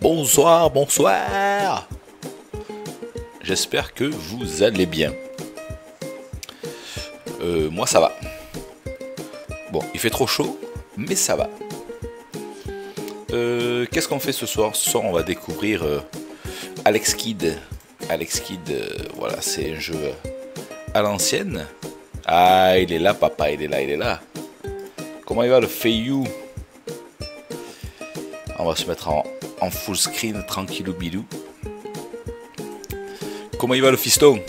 Bonsoir, bonsoir. J'espère que vous allez bien. Euh, moi ça va. Bon, il fait trop chaud, mais ça va. Euh, Qu'est-ce qu'on fait ce soir? Ce soir, on va découvrir euh, Alex Kidd. Alex Kidd, euh, voilà, c'est un jeu à l'ancienne. Ah, il est là, papa, il est là, il est là. Comment il va le Feiyu? On va se mettre en, full screen, tranquillou bilou. Comment il va le fiston?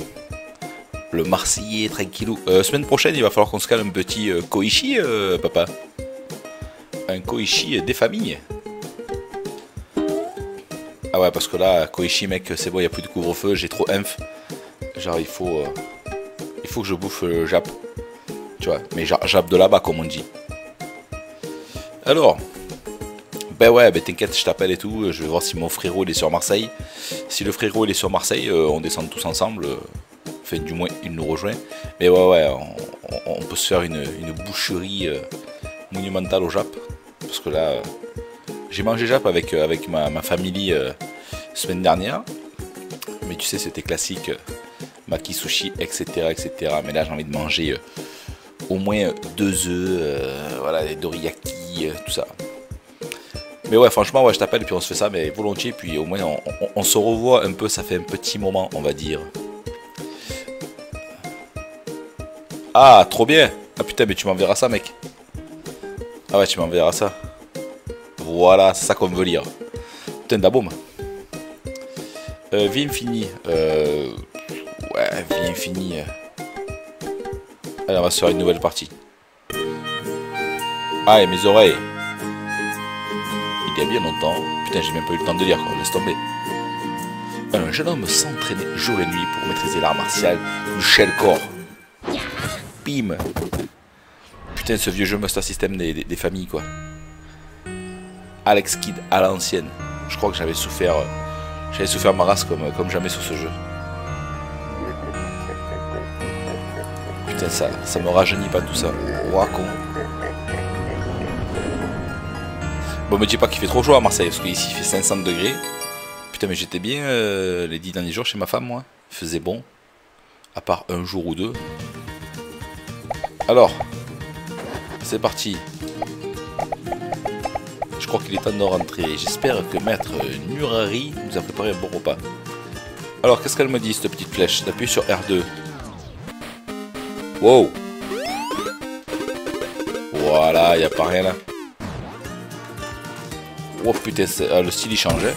Le Marseillais, tranquillou. Euh, semaine prochaine, il va falloir qu'on se cale un petit euh, Koichi, euh, papa. Un Koichi des familles. Ah ouais, parce que là, Koichi, mec, c'est bon, il n'y a plus de couvre-feu, j'ai trop inf. Genre, il faut, il faut que je bouffe le Jap. Tu vois, mais Jap de là-bas, comme on dit. Alors, ben ouais, ben t'inquiète, je t'appelle et tout. Je vais voir si mon frérot il est sur Marseille. Si le frérot il est sur Marseille, euh, on descend tous ensemble. euh, Enfin, du moins, il nous rejoint. Mais ouais, ouais, on, peut se faire une, une boucherie euh, monumentale au Jap. Parce que là, euh, j'ai mangé Jap avec, euh, avec ma, ma famille euh, semaine dernière. Mais tu sais, c'était classique. euh, Maki sushi, etc., etc. Mais là, j'ai envie de manger euh, au moins deux œufs, euh, voilà, des doriyaki, euh, tout ça. Mais ouais, franchement, ouais, je t'appelle puis on se fait ça, mais volontiers. Puis au moins, on, se revoit un peu. Ça fait un petit moment, on va dire. Ah, trop bien. Ah putain, mais tu m'enverras ça, mec. Ah ouais, tu m'enverras ça. Voilà, c'est ça qu'on veut lire. Putain, d'aboum. Euh, vie infinie. Euh... Ouais, vie infinie. Allez, on va se faire une nouvelle partie. Ah, mes oreilles. Il y a bien longtemps. Putain, j'ai même pas eu le temps de lire, quoi. Laisse tomber. Un jeune homme s'entraînait jour et nuit pour maîtriser l'art martial du shellcore. Bim Putain, ce vieux jeu Master System des, des- des familles, quoi. Alex Kidd à l'ancienne. Je crois que j'avais souffert. euh, J'avais souffert ma race comme, comme jamais sur ce jeu. Putain, ça, ça me rajeunit pas tout ça. Ouah, con. Bon, me dis pas qu'il fait trop chaud à Marseille, parce qu'ici il fait 500 degrés. Putain, mais j'étais bien euh, les 10 derniers jours chez ma femme, moi. Il faisait bon. À part un jour ou deux. Alors, c'est parti. Je crois qu'il est temps de rentrer. J'espère que maître Nurari nous a préparé un bon repas. Alors, qu'est-ce qu'elle me dit, cette petite flèche? T'appuies sur R2. Wow Voilà, il a pas rien là. Oh putain, ah, le style il changeait.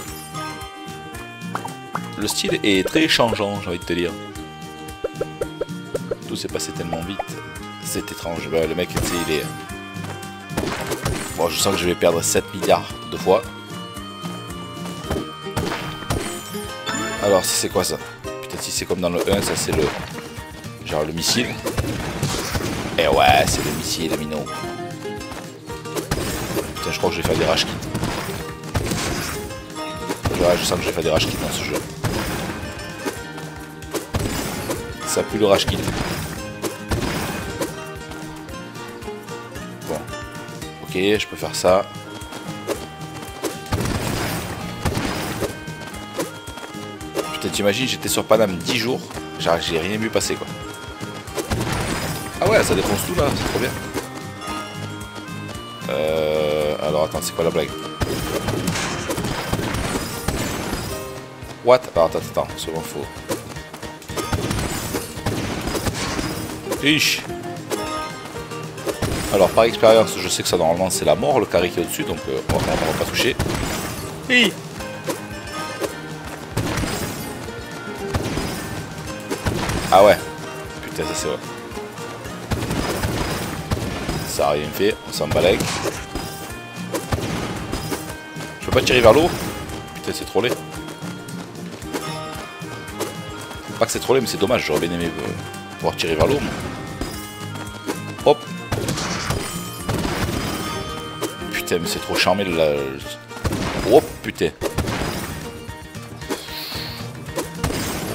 Le style est très changeant, j'ai envie de te dire. Tout s'est passé tellement vite. C'est étrange. Bah, le mec, tu sais, il est. Bon, je sens que je vais perdre 7 milliards de fois. Alors, si c'est quoi ça? Putain, si c'est comme dans le 1, ça c'est le. Genre le missile. Eh ouais, c'est le missile, Amino. Putain, je crois que je vais faire des rage. Je sens que je vais faire des rage dans ce jeu. Ça pue le rage kit. Bon. Ok, je peux faire ça. Putain, t'imagines, j'étais sur Paname 10 jours. J'ai rien vu passer, quoi. Ah ouais, ça défonce tout, là. C'est trop bien. Euh... Alors, attends, c'est quoi la blague? What? Alors, attends, attends, c'est bon, faux. Ish. Alors par expérience, je sais que ça normalement c'est la mort, le carré qui est au-dessus, donc euh, on, va, pas toucher. Hi. Ah ouais. Putain, ça c'est vrai. Ça a rien fait, on s'en balèque. Je peux pas tirer vers l'eau? Putain, c'est trollé. Pas que c'est trollé, mais c'est dommage, j'aurais bien aimé euh, pouvoir tirer vers l'eau. Hop Putain, mais c'est trop charmé là. Oh putain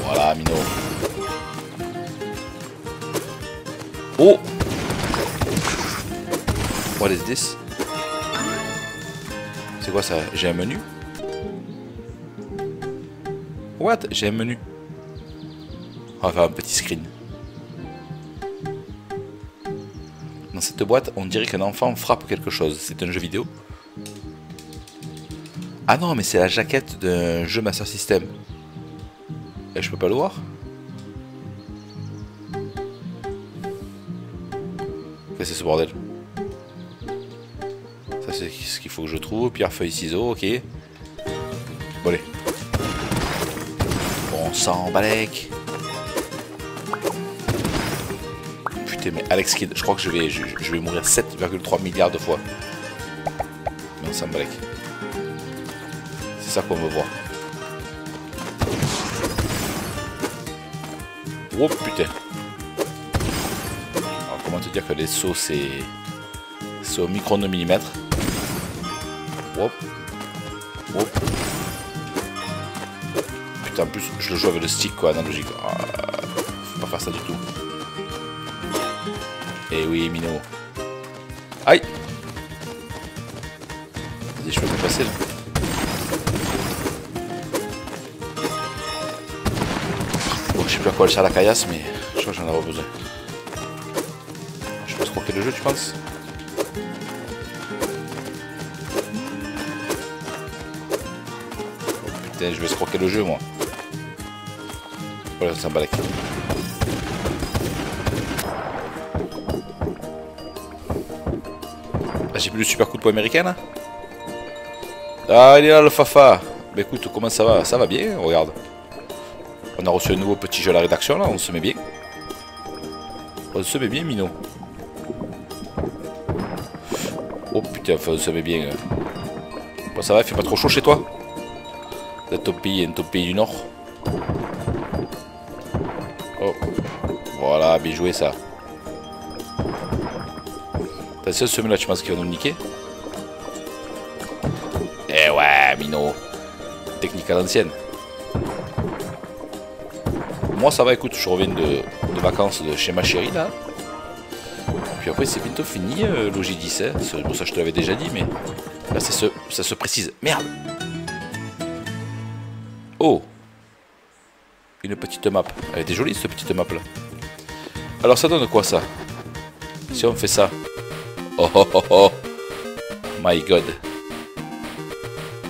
Voilà, Mino. Oh What is this C'est quoi ça? J'ai un menu? What? J'ai un menu. On va faire un petit screen. Dans cette boîte, on dirait qu'un enfant frappe quelque chose. C'est un jeu vidéo Ah non, mais c'est la jaquette d'un jeu Master System. Et je peux pas le voir Qu'est-ce que c'est ce bordel? Ça c'est ce qu'il faut que je trouve. Pierre, feuille, ciseaux, ok. Bon allez. Bon sang, balèque. Mais Alex Kidd, je crois que je vais, je, vais mourir 7,3 milliards de fois. Mais on. C'est ça qu'on veut voir. Oh putain. Alors comment te dire que les sauts c'est... C'est au micron de millimètre? Hop. Hop. Putain en plus je le joue avec le stick quoi analogique. Ah, faut pas faire ça du tout. Eh oui Mino. Aïe Vas-y je peux me passer là. je sais plus à quoi le sert la caillasse, mais je crois que j'en aurai besoin. Je peux croquer le jeu, tu penses? Oh, Putain, je vais croquer le jeu, moi. Voilà, ça balèque. Ah, j'ai le super coup de poing américain, là Ah, il est là, le Fafa Bah écoute, comment ça va? Ça va bien, regarde. On a reçu un nouveau petit jeu à la rédaction là, on se met bien. On se met bien, Mino. Oh putain, on se met bien. Bon, ça va, il fait pas trop chaud chez toi? Dans ton pays, ton pays du Nord. Oh. Voilà, bien joué ça. T'as ce semaine là, tu penses qu'il va nous niquer Eh ouais, Mino. Technique à l'ancienne. Moi ça va, écoute, je reviens de, vacances de chez ma chérie là. Puis après c'est bientôt fini euh, l'OG 10 hein. Bon ça je te l'avais déjà dit mais là ça se, ça se précise. Merde Oh Une petite map. Elle était jolie cette petite map là. Alors ça donne quoi ça? Si on fait ça. Oh oh oh oh My god.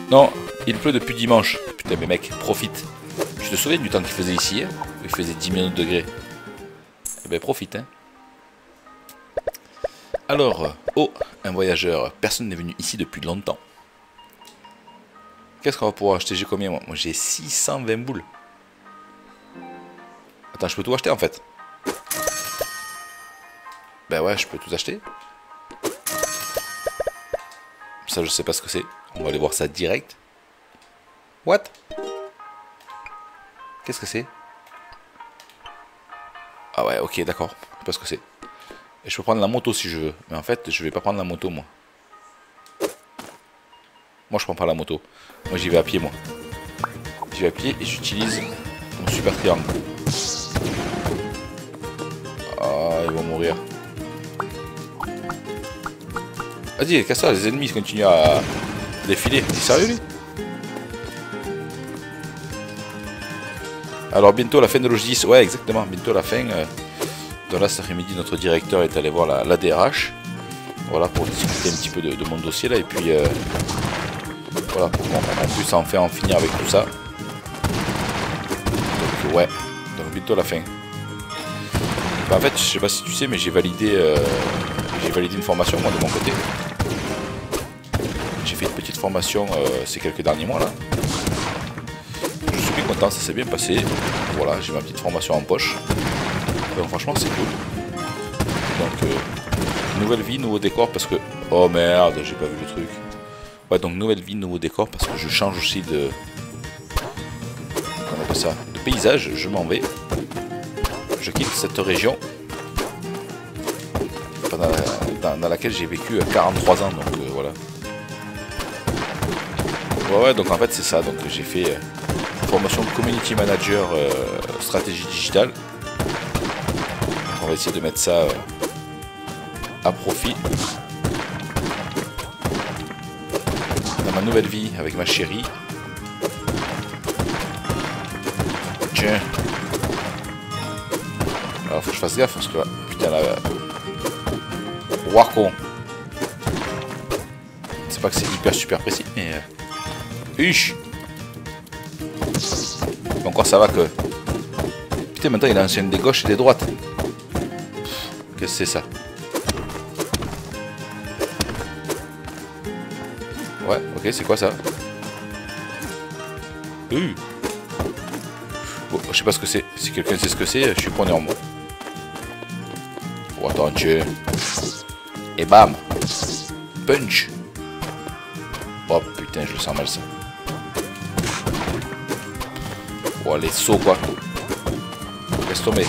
Non, il pleut depuis dimanche. Putain mais mec, profite. Tu te souviens du temps qu'il faisait ici hein il faisait 10 millions de degrés. Eh ben profite, hein. Alors, oh, un voyageur. Personne n'est venu ici depuis longtemps. Qu'est-ce qu'on va pouvoir acheter? J'ai combien moi? Moi j'ai 620 boules. Attends, je peux tout acheter en fait. Ben ouais, je peux tout acheter. Je sais pas ce que c'est. On va aller voir ça direct. What? Qu'est-ce que c'est? Ah ouais, ok, d'accord. Je sais pas ce que c'est. Et je peux prendre la moto si je veux. Mais en fait, je vais pas prendre la moto, moi. Moi, je prends pas la moto. Moi, j'y vais à pied, moi. J'y vais à pied et j'utilise mon super triangle. Ah, ils vont mourir. Vas-y, casse ça, les ennemis continuent à défiler. T'es sérieux, lui? Alors bientôt la fin de l'OG10, ouais exactement, bientôt la fin. Euh, dans là cet après-midi notre directeur est allé voir la, DRH. Voilà pour discuter un petit peu de, mon dossier là et puis euh, voilà pour qu'on puisse enfin en finir avec tout ça. Donc ouais, donc bientôt la fin. Bah, en fait je sais pas si tu sais mais j'ai validé euh, j'ai validé une formation moi de mon côté. J'ai fait une petite formation ces quelques derniers mois là content, ça s'est bien passé. Voilà, j'ai ma petite formation en poche. Donc franchement c'est cool. Donc euh, nouvelle vie, nouveau décor parce que... Oh merde, j'ai pas vu le truc. Ouais donc nouvelle vie, nouveau décor parce que je change aussi de... Comment on appelle ça De paysage, je m'en vais. Je quitte cette région. Dans, laquelle j'ai vécu 43 ans, donc euh, voilà. Ouais, ouais, donc en fait c'est ça, donc j'ai fait euh, formation community manager euh, stratégie digitale. On va essayer de mettre ça euh, à profit. ma nouvelle vie avec ma chérie. Tiens. Alors faut que je fasse gaffe parce que putain là... Warco. C'est pas que c'est hyper super précis, mais... Euh... Huch Encore ça va que... Putain maintenant il a un des gauches et des droites. Qu'est-ce que c'est ça? Ouais, ok, c'est quoi ça? Euh. Bon, je sais pas ce que c'est. Si quelqu'un sait ce que c'est, je suis preneur moi. Oh, attends, tu Et bam Punch Oh putain, je le sens mal ça. Oh, les sauts quoi. Laisse tomber.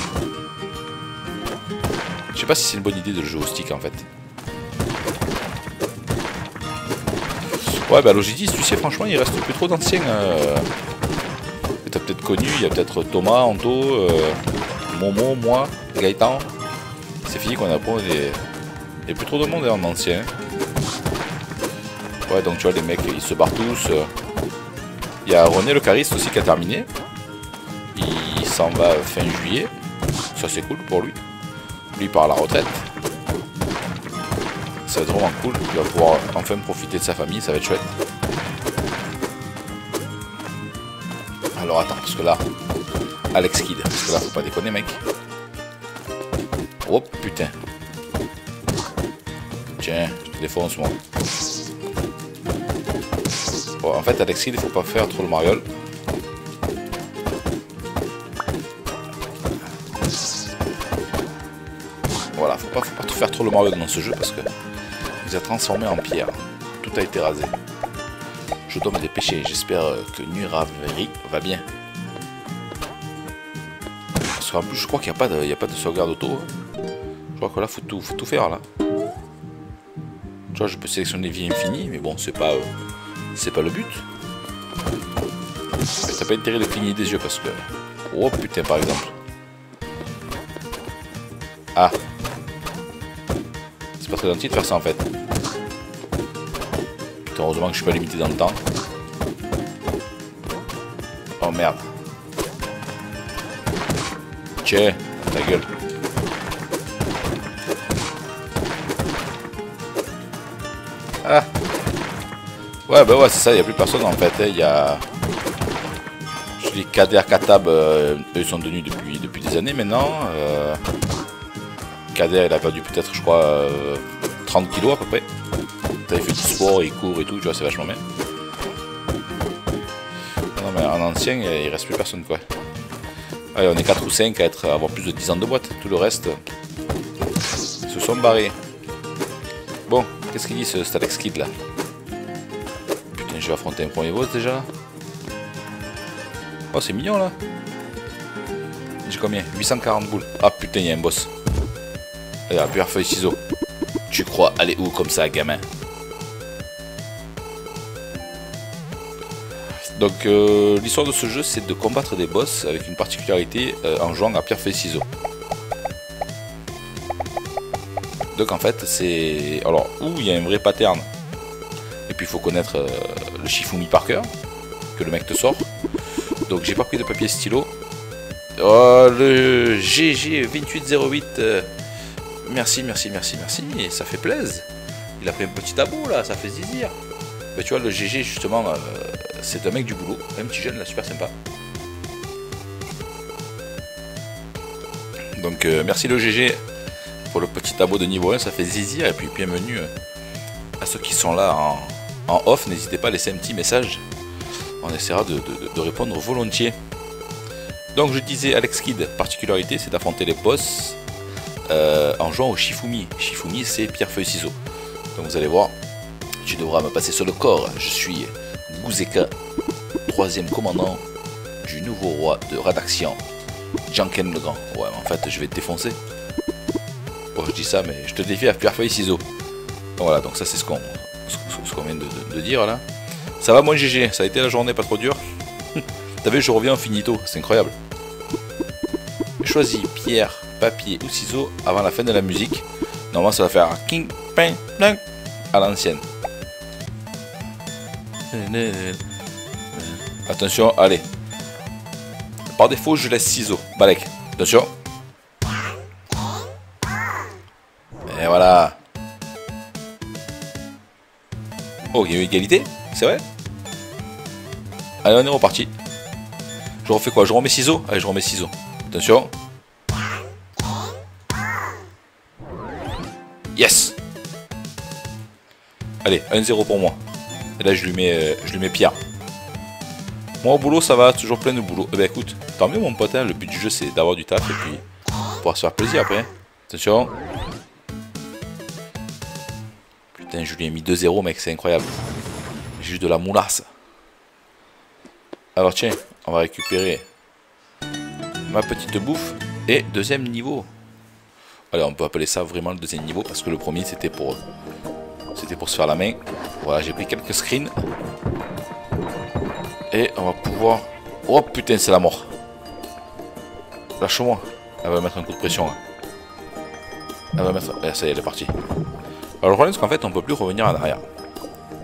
Je sais pas si c'est une bonne idée de jouer au stick en fait. Ouais, bah Logidis, tu sais, franchement, il reste plus trop d'anciens. Euh... T'as peut-être connu, il y a peut-être Thomas, Anto, euh... Momo, moi, Gaëtan. C'est fini qu'on apprend des. Il n'y a plus trop de monde hein, en ancien. Ouais, donc tu vois, les mecs, ils se barrent tous. Il y a René le Cariste aussi qui a terminé. Il s'en va fin juillet. Ça, c'est cool pour lui. Lui, part à la retraite ça va être vraiment cool. Il va pouvoir enfin profiter de sa famille, ça va être chouette. Alors attends, parce que là, Alex Kidd, parce que là, faut pas déconner, mec. Oh putain. Tiens, défonce, moi. Bon, en fait, Alex Kidd, il faut pas faire trop le mariole. Voilà, faut pas, faut pas faire trop le mariole dans ce jeu parce que vous a transformé en pierre. Tout a été rasé. Je dois me dépêcher. J'espère que Nuraveri va bien. Parce qu'en plus, je crois qu'il n'y a, pas de, sauvegarde auto. Hein. Je crois que là, faut faut tout faire là. Je peux sélectionner vie infinie, mais bon, c'est pas, euh, c'est pas le but. T'as pas intérêt de cligner des yeux parce que. Oh putain, par exemple. Ah, c'est pas très gentil de faire ça en fait. Heureusement que je suis pas limité dans le temps. Oh merde. Tiens, ta gueule. Ouais, bah ouais, c'est ça, il n'y a plus personne en fait. Hein. Il y a. Je dis Kader Katab, euh, eux sont devenus depuis, depuis des années maintenant. Euh... Kader, il a perdu peut-être, je crois, 30 euh, kilos à peu près. Il fait du sport, il court et tout, tu vois, c'est vachement bien. Non, mais en ancien, il reste plus personne, quoi. Allez, on est 4 ou 5 à, être, avoir plus de 10 ans de boîte. Tout le reste se sont barrés. Bon, qu'est-ce qu'il dit ce Stalex Kid là? Je vais affronter un premier boss déjà. Oh, c'est mignon là. J'ai combien? 840 boules. Ah putain, il y a un boss. Regarde, pierre, feuille, ciseaux. Tu crois aller où comme ça, gamin? Donc euh, l'histoire de ce jeu c'est de combattre des boss avec une particularité euh, en jouant à pierre feuille ciseaux. Donc en fait c'est alors où il y a un vrai pattern? Et puis il faut connaître euh, le Shifumi par cœur que le mec te sort. Donc j'ai pas pris de papier stylo. Oh le GG 2808 Merci, merci, merci, merci. Ça fait plaisir. Il a pris un petit tabou là, ça fait zizir. Mais tu vois, le GG justement, euh, c'est un mec du boulot. Un petit jeune là, super sympa. Donc euh, merci le GG pour le petit tableau de niveau 1, ça fait zizir. Et puis bienvenue euh, à ceux qui sont là en, off. N'hésitez pas à laisser un petit message. On essaiera de, répondre volontiers. Donc je disais Alex Kidd, particularité c'est d'affronter les boss euh, en jouant au Shifumi. Shifumi, c'est pierre-feuille-ciseaux. Donc vous allez voir, tu devras me passer sur le corps. Je suis Guzeka, troisième commandant du nouveau roi de Radaxian, Janken le Grand. Ouais, en fait, je vais te défoncer. Bon, je dis ça, mais je te défie à pierre-feuille-ciseaux. Voilà, donc ça, c'est ce qu'on ce, vient de, dire là. Ça va, moi, GG. Ça a été la journée pas trop dure? T'as vu, je reviens en finito. C'est incroyable. Choisis pierre, papier ou ciseaux avant la fin de la musique. Normalement, ça va faire king, ping, à l'ancienne. Attention, allez. Par défaut, je laisse ciseaux. Balek, attention. Et voilà. Oh, il y a eu égalité C'est vrai Allez, on est reparti. Je refais quoi? Je remets ciseaux? Allez, je remets ciseaux. Attention. Yes Allez, 1-0 pour moi. Et là, je lui mets, euh, je lui mets Pierre. Moi, au boulot, ça va, toujours plein de boulot. Eh ben, écoute, tant mieux, mon pote. Hein. le but du jeu, c'est d'avoir du taf et puis pouvoir se faire plaisir après. Attention. Putain, je lui ai mis 2-0, mec, c'est incroyable. Juste de la moulasse. Alors, tiens, on va récupérer ma petite bouffe et deuxième niveau. Allez, on peut appeler ça vraiment le deuxième niveau parce que le premier, c'était pour c'était pour se faire la main. Voilà, j'ai pris quelques screens. Et on va pouvoir... Oh putain, c'est la mort. Lâche-moi. Elle va mettre un coup de pression. Elle va mettre... Eh, ça y est, elle est partie. Alors le problème, c'est qu'en fait, on peut plus revenir en arrière.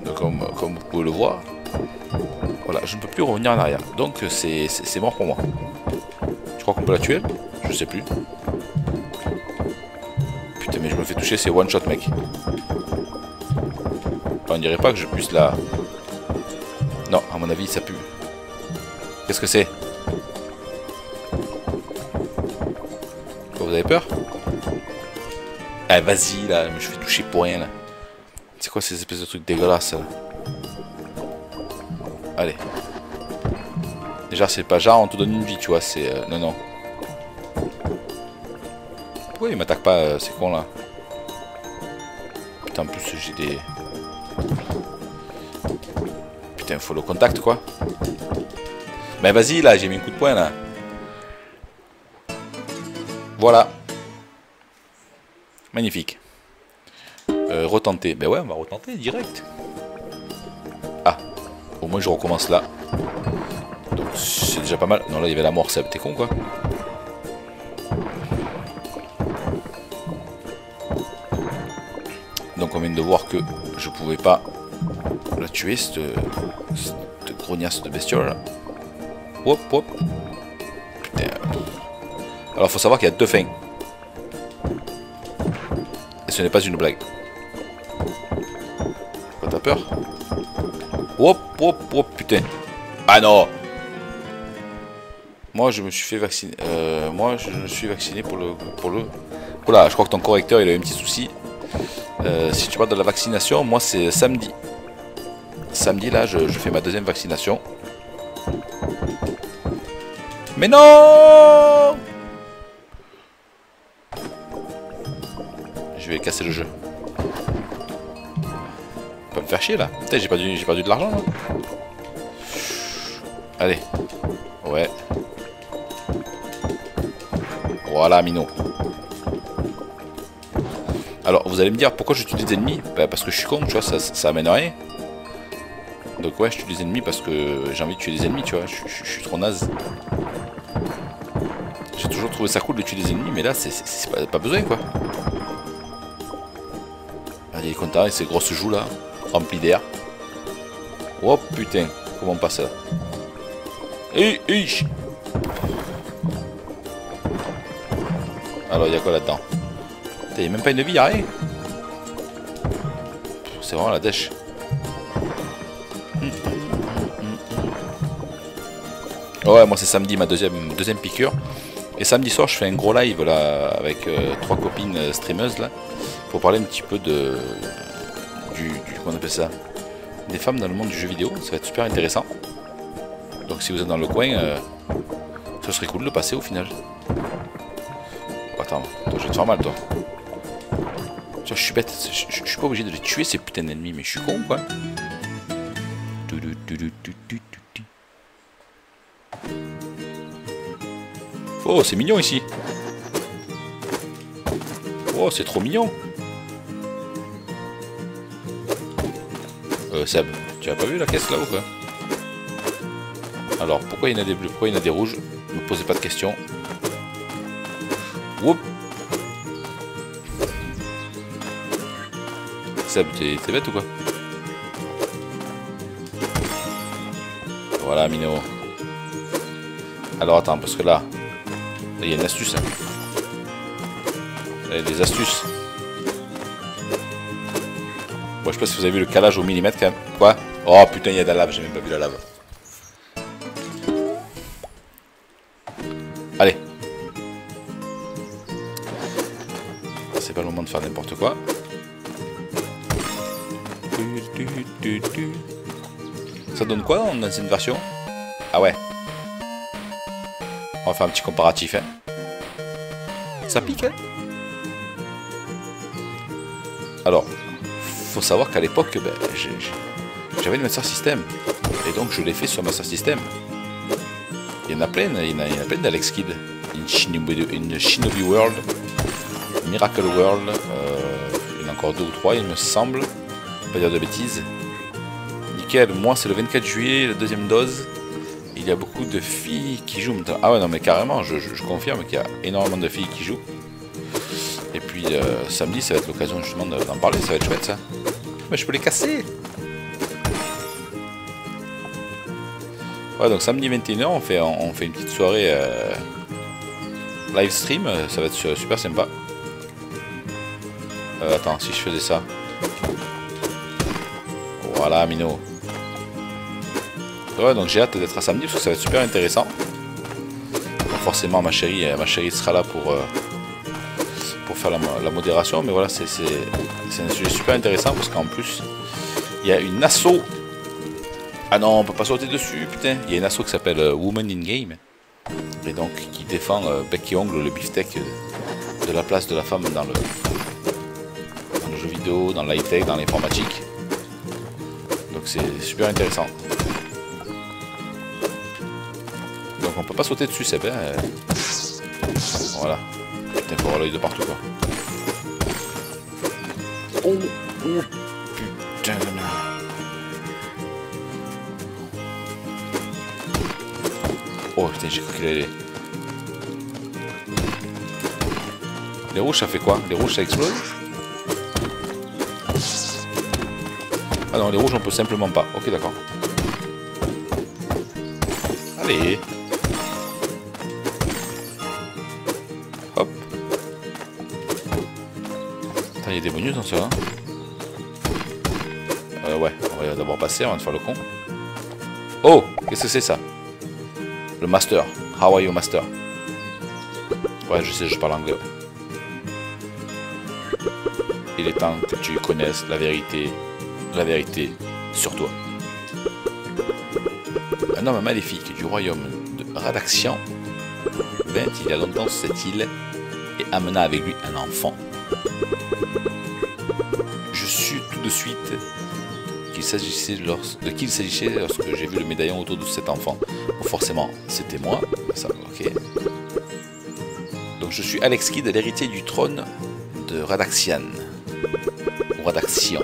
Donc, comme, comme vous pouvez le voir, voilà, je ne peux plus revenir en arrière. Donc, c'est mort pour moi. Je crois qu'on peut la tuer Je sais plus. Putain, mais je me fais toucher, c'est one shot, mec on dirait pas que je puisse la... Non, à mon avis, ça pue. Qu'est-ce que c'est? Vous avez peur? Ah, vas-y, là, je me toucher pour rien, là. C'est quoi ces espèces de trucs dégueulasses, là? Allez. Déjà, c'est pas genre, on te donne une vie, tu vois, c'est... Euh, non, non. Pourquoi il m'attaque pas, euh, c'est con, là Putain, en plus, j'ai des... Putain, faut le contact quoi. Mais vas-y là, j'ai mis un coup de poing là. Voilà. Magnifique. Euh, retenter. Ben ouais, on va retenter direct. Ah. Au moins je recommence là. Donc c'est déjà pas mal. Non là il y avait la mort, t'es con quoi. Donc on vient de voir que je pouvais pas la tuer, cette, cette grognasse de bestiole. Hop, hop. Putain. Alors faut savoir qu'il y a deux fins. Ce n'est pas une blague. T'as peur? Hop, hop, hop, putain. Ah non Moi je me suis fait vacciner. Euh, moi je me suis vacciné pour le. Pour le... Oula, je crois que ton correcteur il a eu un petit souci. Euh, si tu parles de la vaccination, moi c'est samedi. Samedi là, je, fais ma deuxième vaccination. Mais non Je vais casser le jeu. Pas me faire chier là. Putain, j'ai perdu, perdu de l'argent là. Allez. Ouais. Voilà, Mino. Alors, vous allez me dire pourquoi je tue des ennemis? Bah, Parce que je suis con, tu vois, ça, ça amène à rien. Donc ouais, je tue des ennemis parce que j'ai envie de tuer des ennemis, tu vois, je, suis trop naze. J'ai toujours trouvé ça cool de tuer des ennemis, mais là, c'est pas, besoin, quoi. Content avec ses grosses joues, là, remplies d'air. Oh, putain, comment on passe là Alors, il y a quoi là-dedans? A même pas une vie, rien. C'est vraiment la dèche. Ouais, moi c'est samedi ma deuxième, deuxième piqûre. Et samedi soir, je fais un gros live là avec euh, trois copines euh, streameuses là pour parler un petit peu de du, comment on appelle ça des femmes dans le monde du jeu vidéo. Ça va être super intéressant. Donc si vous êtes dans le coin, euh, ce serait cool de passer au final. Attends, je vais te faire mal toi je suis bête, je, suis pas obligé de les tuer ces putains d'ennemis, mais je suis con quoi. Oh, c'est mignon ici. Oh, c'est trop mignon. Euh, Seb, tu as pas vu la caisse là ou quoi? Alors, pourquoi il y en a des bleus, pourquoi il y en a des rouges? Ne me posez pas de questions. Oups t'es bête ou quoi? Voilà, Mino. Alors attends, parce que là, il y a une astuce. Hein. Il y a des astuces. Bon, je sais pas si vous avez vu le calage au millimètre quand même. Quoi? Oh putain, il y a de la lave, j'ai même pas vu la lave. Allez. C'est pas le moment de faire n'importe quoi. Ça donne quoi dans une version? Ah ouais. On va faire un petit comparatif. Hein. Ça pique hein Alors, savoir qu'à l'époque, ben, j'avais une Master System. Et donc je l'ai fait sur Master System. Il y en a plein, il y en a, plein d'Alex Kidd. Une Shinobi, World, Miracle World, euh, il y en a encore deux ou trois il me semble. Pas dire de bêtises. Nickel, moi c'est le 24 juillet, la deuxième dose. Il y a beaucoup de filles qui jouent. Ah ouais non mais carrément, je confirme qu'il y a énormément de filles qui jouent. Et puis euh, samedi, ça va être l'occasion justement d'en parler, ça va être chouette ça. Mais je peux les casser Ouais, donc samedi 21h, on fait, on fait une petite soirée euh, live stream, ça va être super sympa. Euh, attends, si je faisais ça. Voilà, Mino. Ouais, donc j'ai hâte d'être à samedi parce que ça va être super intéressant. forcément, ma chérie, ma chérie sera là pour la, modération, mais voilà, c'est un sujet super intéressant parce qu'en plus, il y a une asso. Ah non, on peut pas sauter dessus, putain. Il y a une asso qui s'appelle euh, Woman in Game et donc qui défend euh, bec et ongle le beefsteak de la place de la femme dans le, jeu vidéo, dans l'high tech, dans l'informatique. Donc c'est super intéressant. Donc on peut pas sauter dessus, c'est bien. Voilà. Putain, avoir l'œil de partout quoi. Oh, putain. Oh putain, j'ai cru qu'il allait. Les rouges, ça fait quoi? Les rouges, ça explose? Ah non, les rouges, on peut simplement pas. Ok, d'accord. Allez des bonus dans cela. Euh, ouais, on va d'abord passer avant de faire le con. Oh Qu'est-ce que c'est ça? Le master. How are you, master? Ouais, je sais, je parle anglais. Il est temps que tu connaisses la vérité. La vérité sur toi. Un homme maléfique du royaume de Radaxian vint il y a longtemps sur cette île et amena avec lui un enfant qu'il s'agissait de qui il s'agissait lorsque j'ai vu le médaillon autour de cet enfant. forcément, c'était moi. Donc je suis Alex Kidd, l'héritier du trône de Radaxian. Ou Radaxion.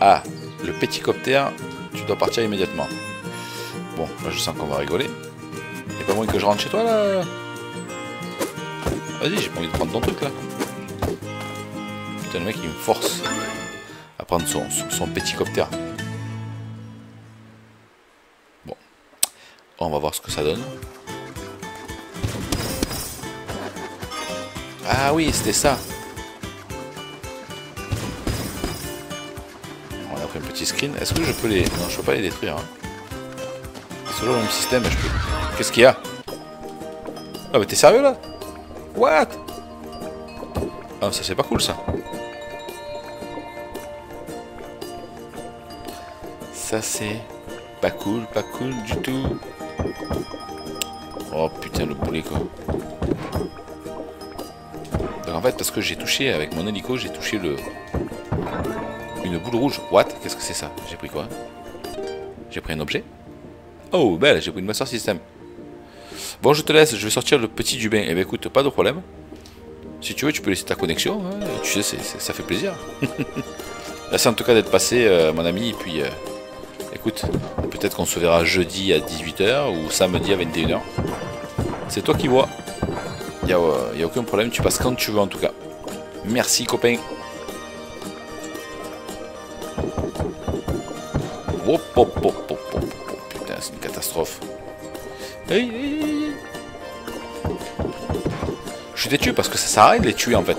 Ah, le petit copter, tu dois partir immédiatement. Bon, là je sens qu'on va rigoler. Et pas moins que je rentre chez toi là? Vas-y, j'ai pas envie de prendre ton truc là. Le mec, il me force à prendre son, son, petit copter. Bon. On va voir ce que ça donne. Ah oui, c'était ça. On a pris un petit screen. Est-ce que je peux les... Non, je peux pas les détruire. Hein. Toujours le même système, je peux... Qu'est-ce qu'il y a? Ah mais t'es sérieux là? What? Ah ça c'est pas cool ça. Ça c'est pas cool, pas cool du tout. Oh putain le poulet quoi. Donc en fait parce que j'ai touché avec mon hélico, j'ai touché le une boule rouge. What? Qu'est-ce que c'est ça? J'ai pris quoi? J'ai pris un objet? Oh belle, j'ai pris une Master System. Bon je te laisse, je vais sortir le petit du bain. Eh ben écoute, pas de problème. Si tu veux, tu peux laisser ta connexion. Hein. Tu sais, ça fait plaisir. Merci en tout cas d'être passé, euh, mon ami. Et puis, euh, Écoute, peut-être qu'on se verra jeudi à 18h ou samedi à 21h. C'est toi qui vois. Il a, a, aucun problème, tu passes quand tu veux en tout cas. Merci copain. Hop, hop, hop, hop. Putain, c'est une catastrophe. Hey, hey. Je les tue parce que ça sert à rien de les tuer en fait.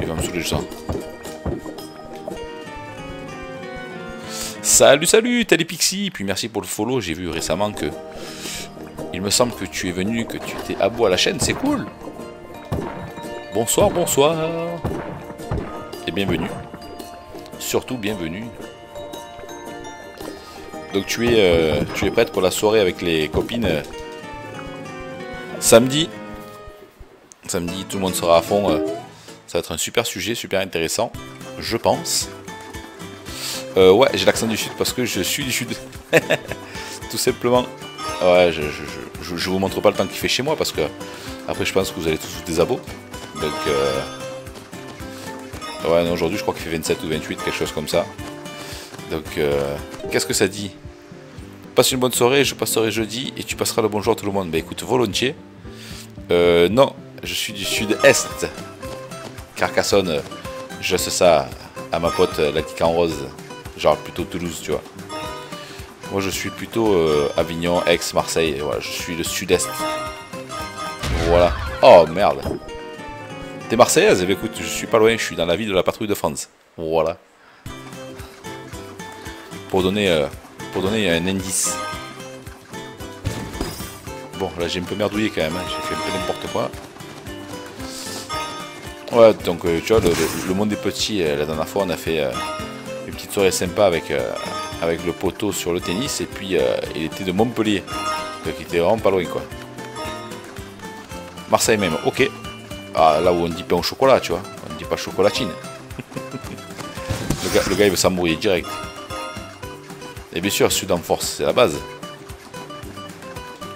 Il va me saouler ça. Salut, salut, Pixie Puis merci pour le follow. J'ai vu récemment que. Il me semble que tu es venu, que tu t'es abonné à la chaîne. C'est cool. Bonsoir, bonsoir. Et bienvenue. Surtout bienvenue. Donc tu es, euh, tu es prête pour la soirée avec les copines euh, samedi. Samedi, tout le monde sera à fond. Euh, ça va être un super sujet, super intéressant, je pense. Ouais, j'ai l'accent du sud parce que je suis du sud. tout simplement. Ouais, je, je, vous montre pas le temps qu'il fait chez moi parce que après je pense que vous allez tous vous désabos. Donc ouais, aujourd'hui je crois qu'il fait 27 ou 28, quelque chose comme ça. Donc qu'est-ce que ça dit? Passe une bonne soirée, je passerai jeudi et tu passeras le bonjour à tout le monde. Bah écoute, volontiers. Euh, non, je suis du sud-est. Carcassonne, je sais ça à ma pote la Kika en rose. Genre plutôt Toulouse, tu vois. Moi je suis plutôt euh, Avignon, Aix, Marseille. Voilà, je suis le sud-est. Voilà. Oh merde. T'es marseillaise Eh écoute, je suis pas loin, je suis dans la ville de la patrouille de France. Voilà. Pour donner, euh, pour donner un indice. Bon, là j'ai un peu merdouillé quand même, hein. j'ai fait un peu n'importe quoi. Ouais, donc euh, tu vois, le, monde est petit. La dernière fois, on a fait une petite soirée sympa avec, avec le poteau sur le tennis. Et puis, il était de Montpellier. Donc, il était vraiment pas loin, quoi. Marseille même, ok. Ah, là où on dit pain au chocolat, tu vois. On dit pas chocolatine. le, gars, le gars, il veut s'embrouiller direct. Et bien sûr, Sud en force, c'est la base.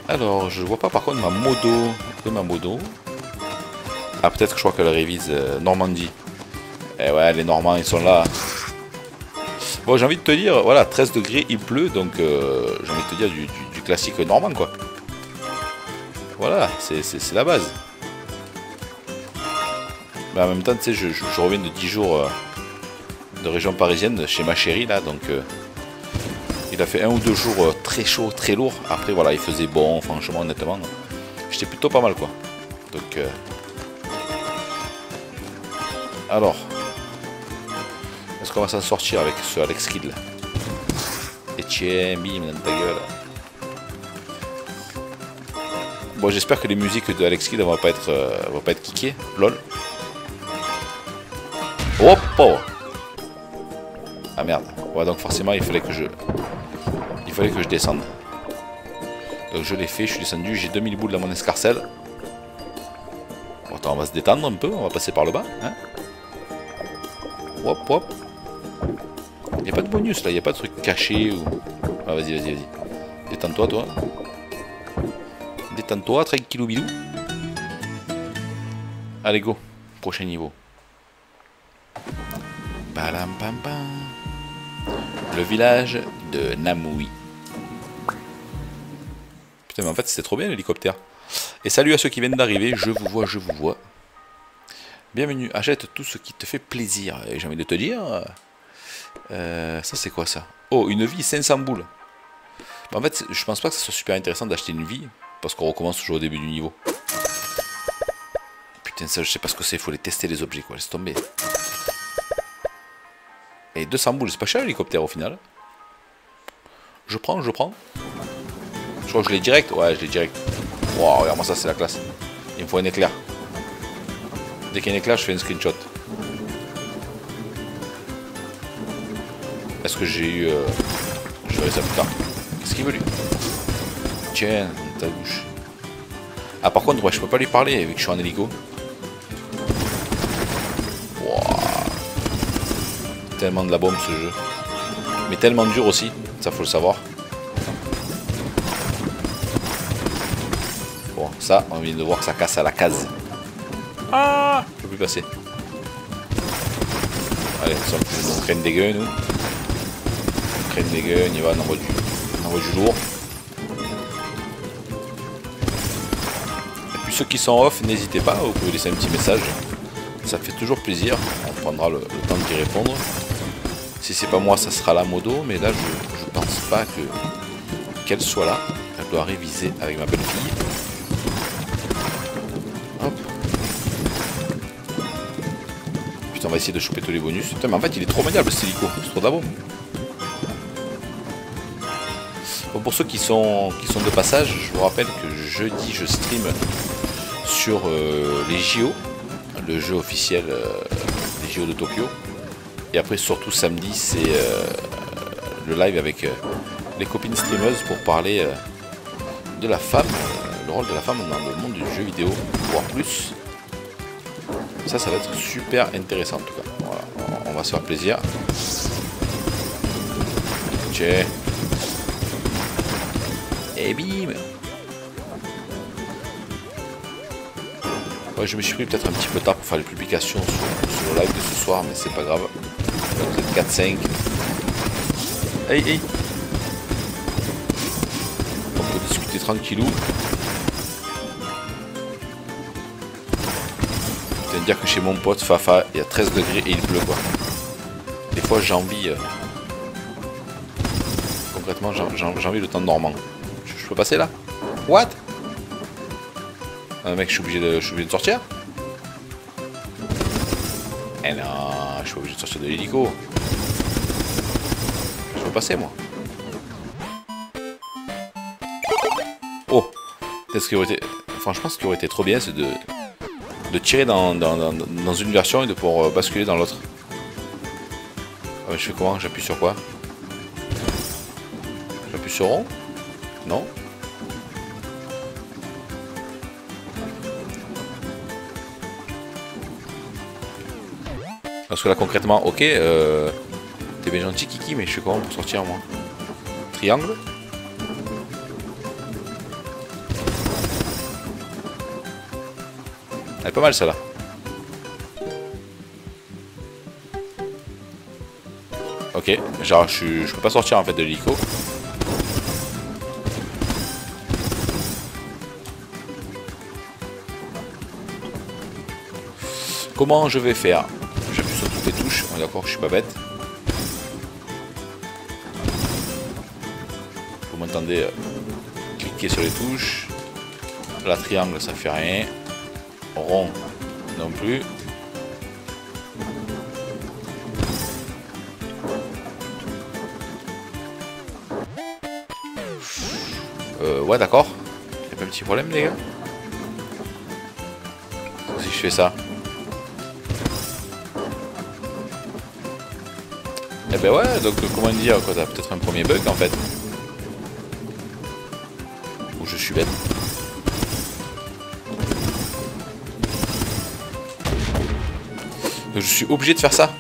Alors, je vois pas par contre ma modo. de ma modo Ah, peut-être que je crois qu'elle révise euh, Normandie. Eh ouais, les Normands, ils sont là. Bon, j'ai envie de te dire, voilà, 13 degrés, il pleut, donc euh, j'ai envie de te dire du, classique normand, quoi. Voilà, c'est la base. Mais en même temps, tu sais, je, reviens de 10 jours euh, de région parisienne chez ma chérie, là, donc... Il a fait un ou deux jours euh, très chaud, très lourd. Après, voilà, il faisait bon, franchement, honnêtement. J'étais plutôt pas mal, quoi. Donc, euh... alors, est-ce qu'on va s'en sortir avec ce Alex Kidd Et tiens, bim, dans ta gueule. Bon, j'espère que les musiques de Alex Kidd vont pas être, euh, vont pas être kickées. Lol. Hop Ah merde. Ouais, donc forcément, il fallait que je fallait que je descende. Donc je l'ai fait, je suis descendu, j'ai 2000 boules dans mon escarcelle. attends, on va se détendre un peu, on va passer par le bas. Hein hop, hop. Il n'y a pas de bonus là, il n'y a pas de truc caché ou... Ah, vas-y, vas-y, vas-y. Détends-toi, toi. Détends-toi, tranquillou bilou. Allez, go. Prochain niveau. Le village de Namui mais en fait, c'est trop bien l'hélicoptère. Et salut à ceux qui viennent d'arriver, je vous vois, je vous vois. Bienvenue, achète tout ce qui te fait plaisir. J'ai envie de te dire... Euh, ça, c'est quoi ça? Oh, une vie, 500 boules. en fait, je pense pas que ce soit super intéressant d'acheter une vie, parce qu'on recommence toujours au début du niveau. Putain, ça, je sais pas ce que c'est, il faut les tester les objets, quoi, laisse tomber. Et 200 boules, c'est pas cher l'hélicoptère au final. Je prends, je prends. Je crois que je l'ai direct. Ouais, je l'ai direct. Wow, regarde-moi ça, c'est la classe. Il me faut un éclair. Dès qu'il y a un éclair, je fais un screenshot. Est-ce que j'ai eu... Euh... Je verrai ça plus tard. Qu'est-ce qu'il veut lui Tiens, ta bouche. Ah par contre, ouais, je peux pas lui parler vu que je suis en hélico. Wow. Tellement de la bombe ce jeu. Mais tellement dur aussi, ça faut le savoir. Ça, on vient de voir que ça casse à la case. Ah Je peux plus passer. Allez, on craigne des gueux, nous. Craigne des gueux, on y va, on envoie du, on. Et puis ceux qui sont off, n'hésitez pas, vous pouvez laisser un petit message. Ça fait toujours plaisir, on prendra le, temps d'y répondre. Si c'est pas moi, ça sera la modo, mais là, je, pense pas que qu'elle soit là. Elle doit réviser avec ma belle fille. Hop. Putain, on va essayer de choper tous les bonus. Putain, mais en fait, il est trop maniable ce hélico. C'est trop d'abo. Pour ceux qui sont, qui sont de passage, je vous rappelle que jeudi, je stream sur euh, les JO, le jeu officiel euh, des JO de Tokyo. Et après, surtout samedi, c'est euh, le live avec les copines streameuses pour parler de la femme, le rôle de la femme dans le monde du jeu vidéo, voire plus. Ça, ça va être super intéressant en tout cas. Voilà, on va se faire plaisir. Tiens. Et bim Ouais, je me suis pris peut-être un petit peu tard pour faire les publications sur, le live de ce soir, mais c'est pas grave. Vous êtes 4-5. Hey, hey On peut discuter tranquillou. Je viens de dire que chez mon pote Fafa, il y a 13 degrés et il pleut quoi. Des fois j'ai envie... Euh, concrètement j'ai envie le temps normand. Je, peux passer là. What? Ah, mec, je suis obligé de, je suis obligé de sortir. Eh non, je suis obligé de sortir de l'hélico. Je peux passer, moi. Oh ce qui aurait été... Franchement, ce qui aurait été trop bien, c'est de... De tirer dans, dans, une version et de pouvoir euh, basculer dans l'autre. Ah, je fais comment? J'appuie sur quoi? J'appuie sur rond? Non Parce que là concrètement, ok, euh, t'es bien gentil Kiki, mais je suis comment pour sortir moi Triangle Elle est pas mal celle-là. Ok, genre je, je peux pas sortir en fait de l'hélico. Comment je vais faire? D'accord, je suis pas bête. Vous m'entendez euh, cliquer sur les touches. La triangle, ça fait rien. Rond, non plus. Euh, ouais, d'accord. Y'a pas un petit problème, les gars? Si je fais ça. Eh ben ouais, donc comment dire, quoi, t'as peut-être un premier bug en fait. Ou je suis bête. Donc je suis obligé de faire ça.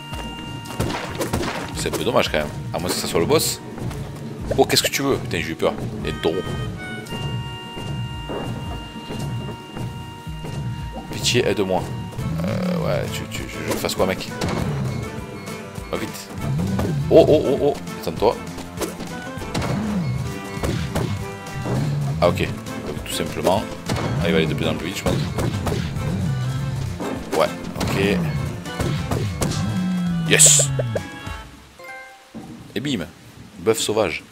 C'est un peu dommage quand même. À moins que ça soit le boss. Oh, qu'est-ce que tu veux? Putain, j'ai eu peur. Et trop. Pitié, aide-moi. Euh, ouais, tu, tu, je fasse quoi, mec? Va vite. Oh, oh, oh, oh. Attends-toi. Ah, ok. Tout simplement. Ah, il va aller de plus en plus vite, je pense. Ouais, ok. Yes Et bim Bœuf sauvage.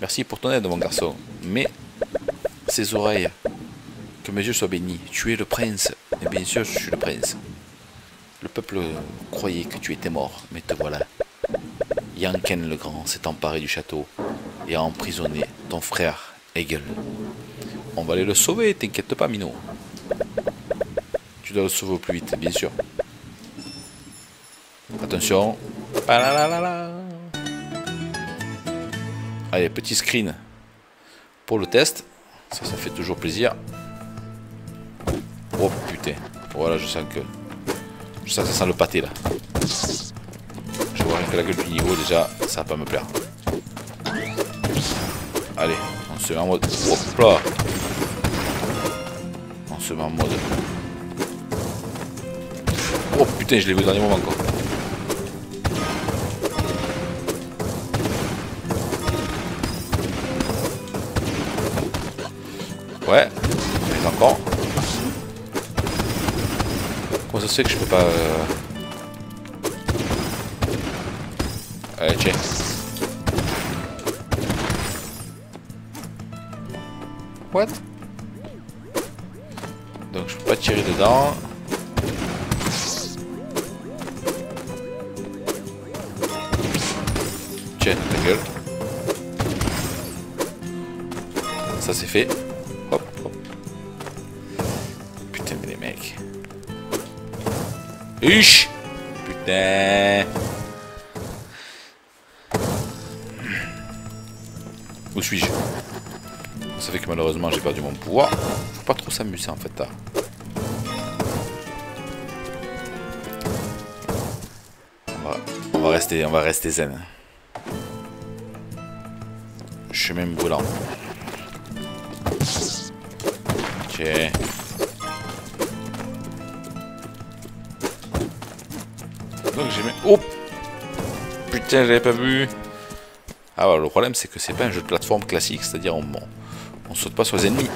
Merci pour ton aide, mon garçon. Mais, ses oreilles. Que mes yeux soient bénis. Tu es le prince. Et bien sûr, je suis le prince. Le peuple croyait que tu étais mort, mais te voilà. Yanken le Grand s'est emparé du château et a emprisonné ton frère Hegel. On va aller le sauver, t'inquiète pas, Mino. Tu dois le sauver au plus vite, bien sûr. Attention. Allez, petit screen pour le test. Ça, ça fait toujours plaisir. Oh putain. Voilà, je sens que ça, ça sent le pâté là. Je vois rien que la gueule du niveau déjà, ça va pas me plaire. Allez, on se met en mode. Hop là On se met en mode. Oh putain, je l'ai vu au dernier moment quoi. Ouais, Se fait que je peux pas... Euh, Tiens. What? Donc je peux pas tirer dedans. Tiens, ta gueule. Ça c'est fait. Putain. Où suis-je? Ça fait que malheureusement j'ai perdu mon pouvoir. Faut pas trop s'amuser en fait là. On va, rester, on va rester zen. Chemin brûlant. Ok. Oh Putain, j'avais pas vu. Ah le problème c'est que c'est pas un jeu de plateforme classique, c'est-à-dire on, on, saute pas sur les ennemis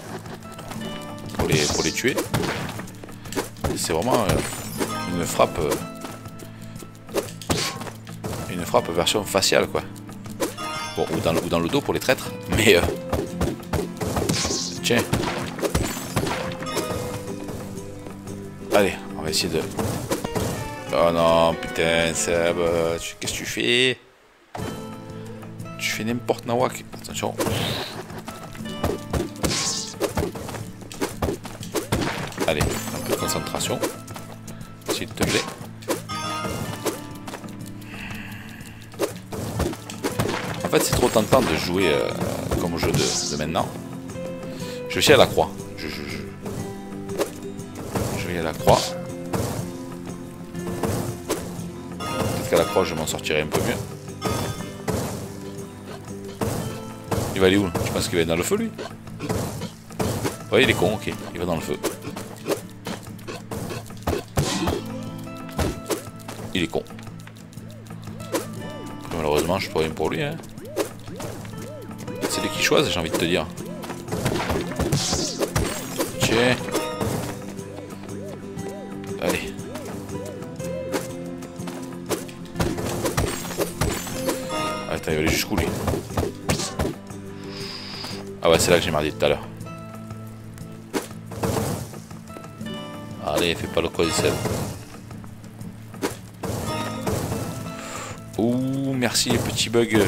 pour les, tuer. C'est vraiment euh, une frappe... Euh, une frappe version faciale quoi. Bon, ou dans, ou dans le dos pour les traîtres, mais... Euh, tiens, Allez, on va essayer de... Oh non, putain, Seb, qu'est-ce que tu fais? Tu fais n'importe nawak. Attention. Allez, un peu de concentration. S'il te plaît. En fait, c'est trop tentant de jouer euh, comme jeu de, maintenant. Je suis à la croix. Je, je, croix. Peut-être qu'à la croix, je m'en sortirai un peu mieux. Il va aller où Tu penses qu'il va être dans le feu, lui Ouais, il est con, ok. Il va dans le feu. Il est con. Malheureusement, je peux rien pour lui. Hein. C'est lui qui choisit, j'ai envie de te dire. Tiens. C'est là que j'ai mardi tout à l'heure. Allez, fais pas le codicelle. Ouh, merci les petits bugs.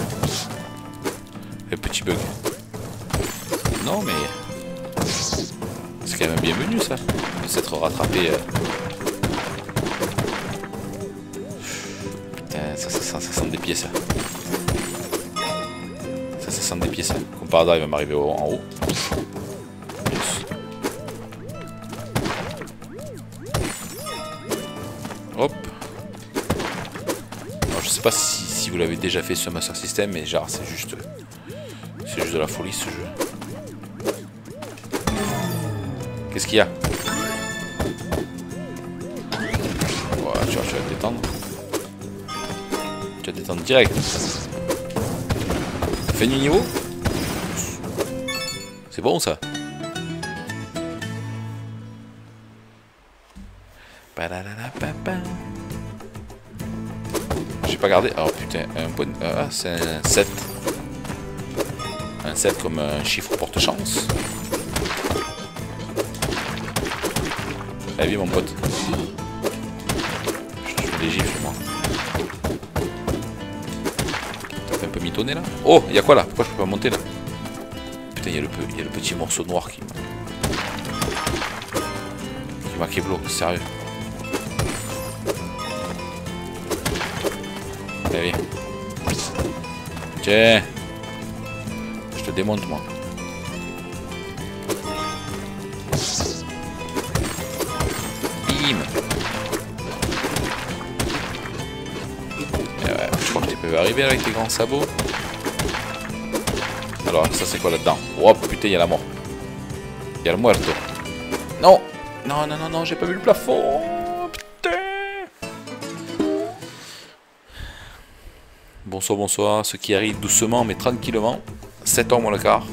Les petits bugs. Non, mais... C'est quand même bienvenu ça. De s'être rattrapé. Euh. Putain, ça, ça sent des pieds ça des pièces. Comme par hasard, il va m'arriver en haut. Hop. Je sais pas si, vous l'avez déjà fait sur Master System, mais genre c'est juste, c'est juste de la folie ce jeu. Qu'est-ce qu'il y a? Tu, vas, tu vas te détendre. Tu vas te détendre direct. Niveau C'est bon ça J'ai pas gardé. Oh putain, un point. Ah, c'est un 7. Un 7 comme un chiffre porte-chance. Allez, mon pote. Je te des moi. là? Oh, il y a quoi là? Pourquoi je peux pas monter là? Putain, il y, a le, y a le petit morceau noir qui qui m'a keblo, sérieux. Allez, Tiens. Je te démonte moi. Bim je crois que tu peux arriver avec tes grands sabots. Alors, ça c'est quoi là-dedans? Oh putain, il y a la mort. Il y a le muerto. Non Non, non, non, non, j'ai pas vu le plafond Putain Bonsoir, bonsoir. Ceux qui arrivent doucement mais tranquillement. 7h moins le quart.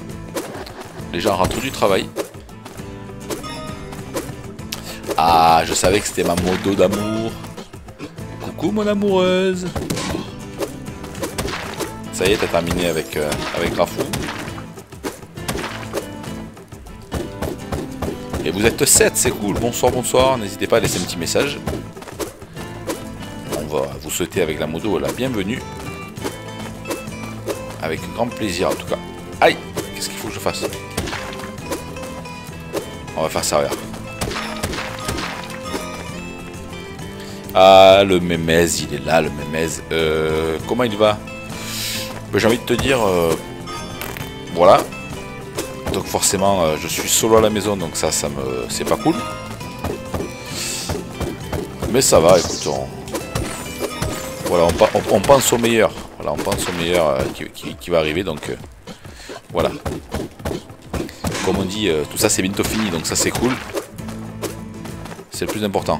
Les gens rentrent du travail. Ah, je savais que c'était ma modo d'amour. Coucou mon amoureuse Ça y est, t'as terminé avec, euh, avec Rafou. Et vous êtes 7, c'est cool. Bonsoir, bonsoir. N'hésitez pas à laisser un petit message. On va vous souhaiter avec la moto la bienvenue. Avec grand plaisir en tout cas. Aïe Qu'est-ce qu'il faut que je fasse? On va faire ça, regarde. Ah, le mémez, il est là, le mémez. Euh, comment il va? J'ai envie de te dire... Euh, voilà. Donc forcément, euh, je suis solo à la maison, donc ça, ça me... C'est pas cool. Mais ça va, écoute, on... Voilà, on, pense au meilleur. Voilà, on pense au meilleur qui, va arriver, donc... voilà. Comme on dit, tout ça c'est bientôt fini, donc ça c'est cool. C'est le plus important.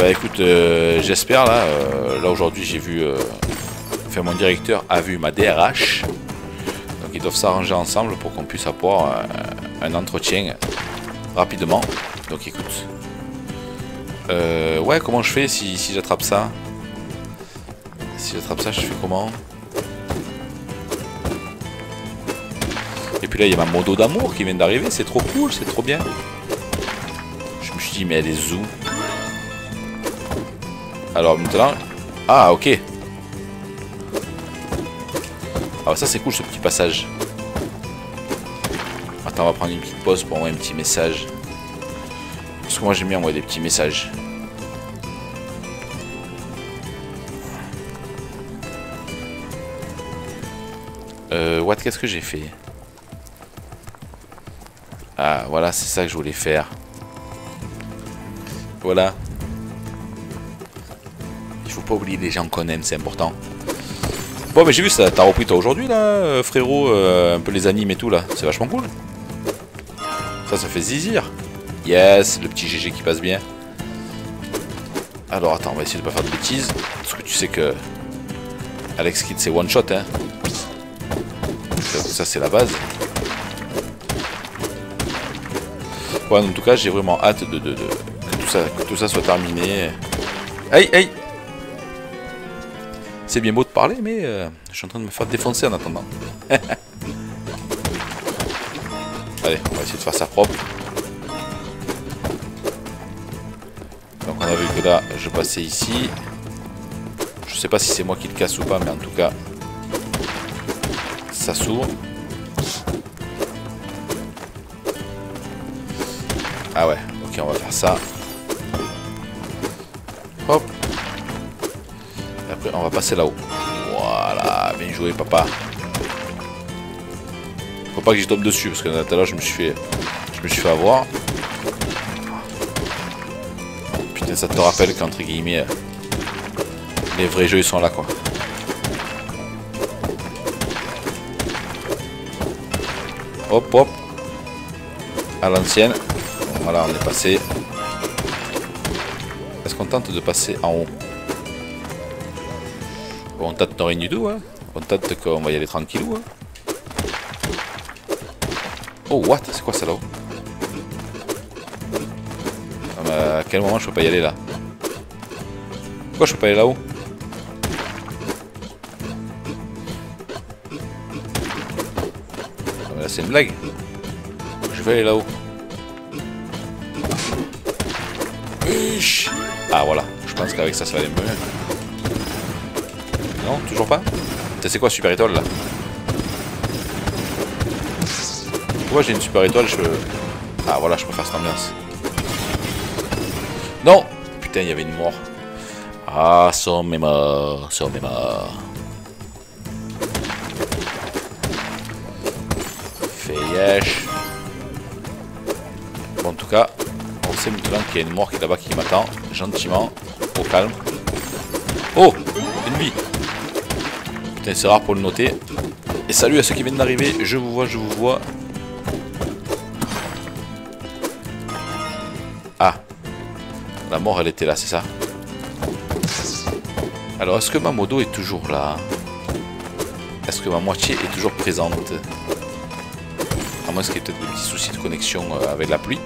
Bah écoute, euh, j'espère là, euh, là aujourd'hui j'ai vu, euh, enfin mon directeur a vu ma DRH, donc ils doivent s'arranger ensemble pour qu'on puisse avoir un entretien rapidement. Donc écoute, ouais comment je fais si, si j'attrape ça? Si j'attrape ça je fais comment? Et puis là il y a ma modo d'amour qui vient d'arriver, c'est trop cool, c'est trop bien. Je me suis dit mais elle est où? Alors maintenant... Ah, ok. Ah, ça c'est cool ce petit passage. Attends, on va prendre une petite pause pour envoyer un petit message. Parce que moi j'aime bien envoyer des petits messages. Euh, what, qu'est-ce que j'ai fait? Ah, voilà, c'est ça que je voulais faire. Voilà oublier les gens qu'on aime, c'est important. Bon, mais j'ai vu t'as repris toi aujourd'hui là, euh, frérot, euh, un peu les animes et tout là, c'est vachement cool. Ça, ça fait zizir. Yes, le petit GG qui passe bien. Alors attends, on va essayer de pas faire de bêtises, parce que tu sais que Alex Kidd c'est one shot, hein. Ça, c'est la base. Ouais, en tout cas, j'ai vraiment hâte de, de, que, tout ça, que tout ça soit terminé. Aïe, aïe c'est bien beau de parler, mais euh, je suis en train de me faire défoncer en attendant. Allez, on va essayer de faire ça propre. Donc on a vu que là, je passais ici. Je sais pas si c'est moi qui le casse ou pas, mais en tout cas, ça s'ouvre. Ah ouais, ok, on va faire ça. On va passer là-haut. Voilà, bien joué, papa. Faut pas que je tombe dessus, parce que tout à l'heure, je me suis fait... Je me suis fait avoir. Putain, ça te rappelle qu'entre guillemets... Les vrais jeux, ils sont là, quoi. Hop, hop. À l'ancienne. Voilà, on est passé. Est-ce qu'on tente de passer en haut? On tente rien du tout, hein. On tente qu'on va y aller tranquillou, hein. Oh, what? C'est quoi ça là-haut? Ah, À quel moment je peux pas y aller là? Pourquoi je peux pas aller là-haut? Ah, Là c'est une blague. Je vais aller là-haut. Ah voilà, je pense qu'avec ça ça va aller mieux. Pas C'est quoi Super Étoile là Pourquoi j'ai une Super Étoile je... Ah voilà, je préfère cette ambiance. Non Putain, il y avait une mort. Ah, son mémoire, son mémoire. Feyesh. Bon, en tout cas, on sait maintenant qu'il y a une mort qui est là-bas qui m'attend, gentiment, au calme. Oh Une vie c'est rare pour le noter. Et salut à ceux qui viennent d'arriver, je vous vois, je vous vois. Ah. La mort, elle était là, c'est ça? Alors, est-ce que ma modo est toujours là? Est-ce que ma moitié est toujours présente? À moins qu'il y ait peut-être des petits soucis de connexion euh, avec la pluie.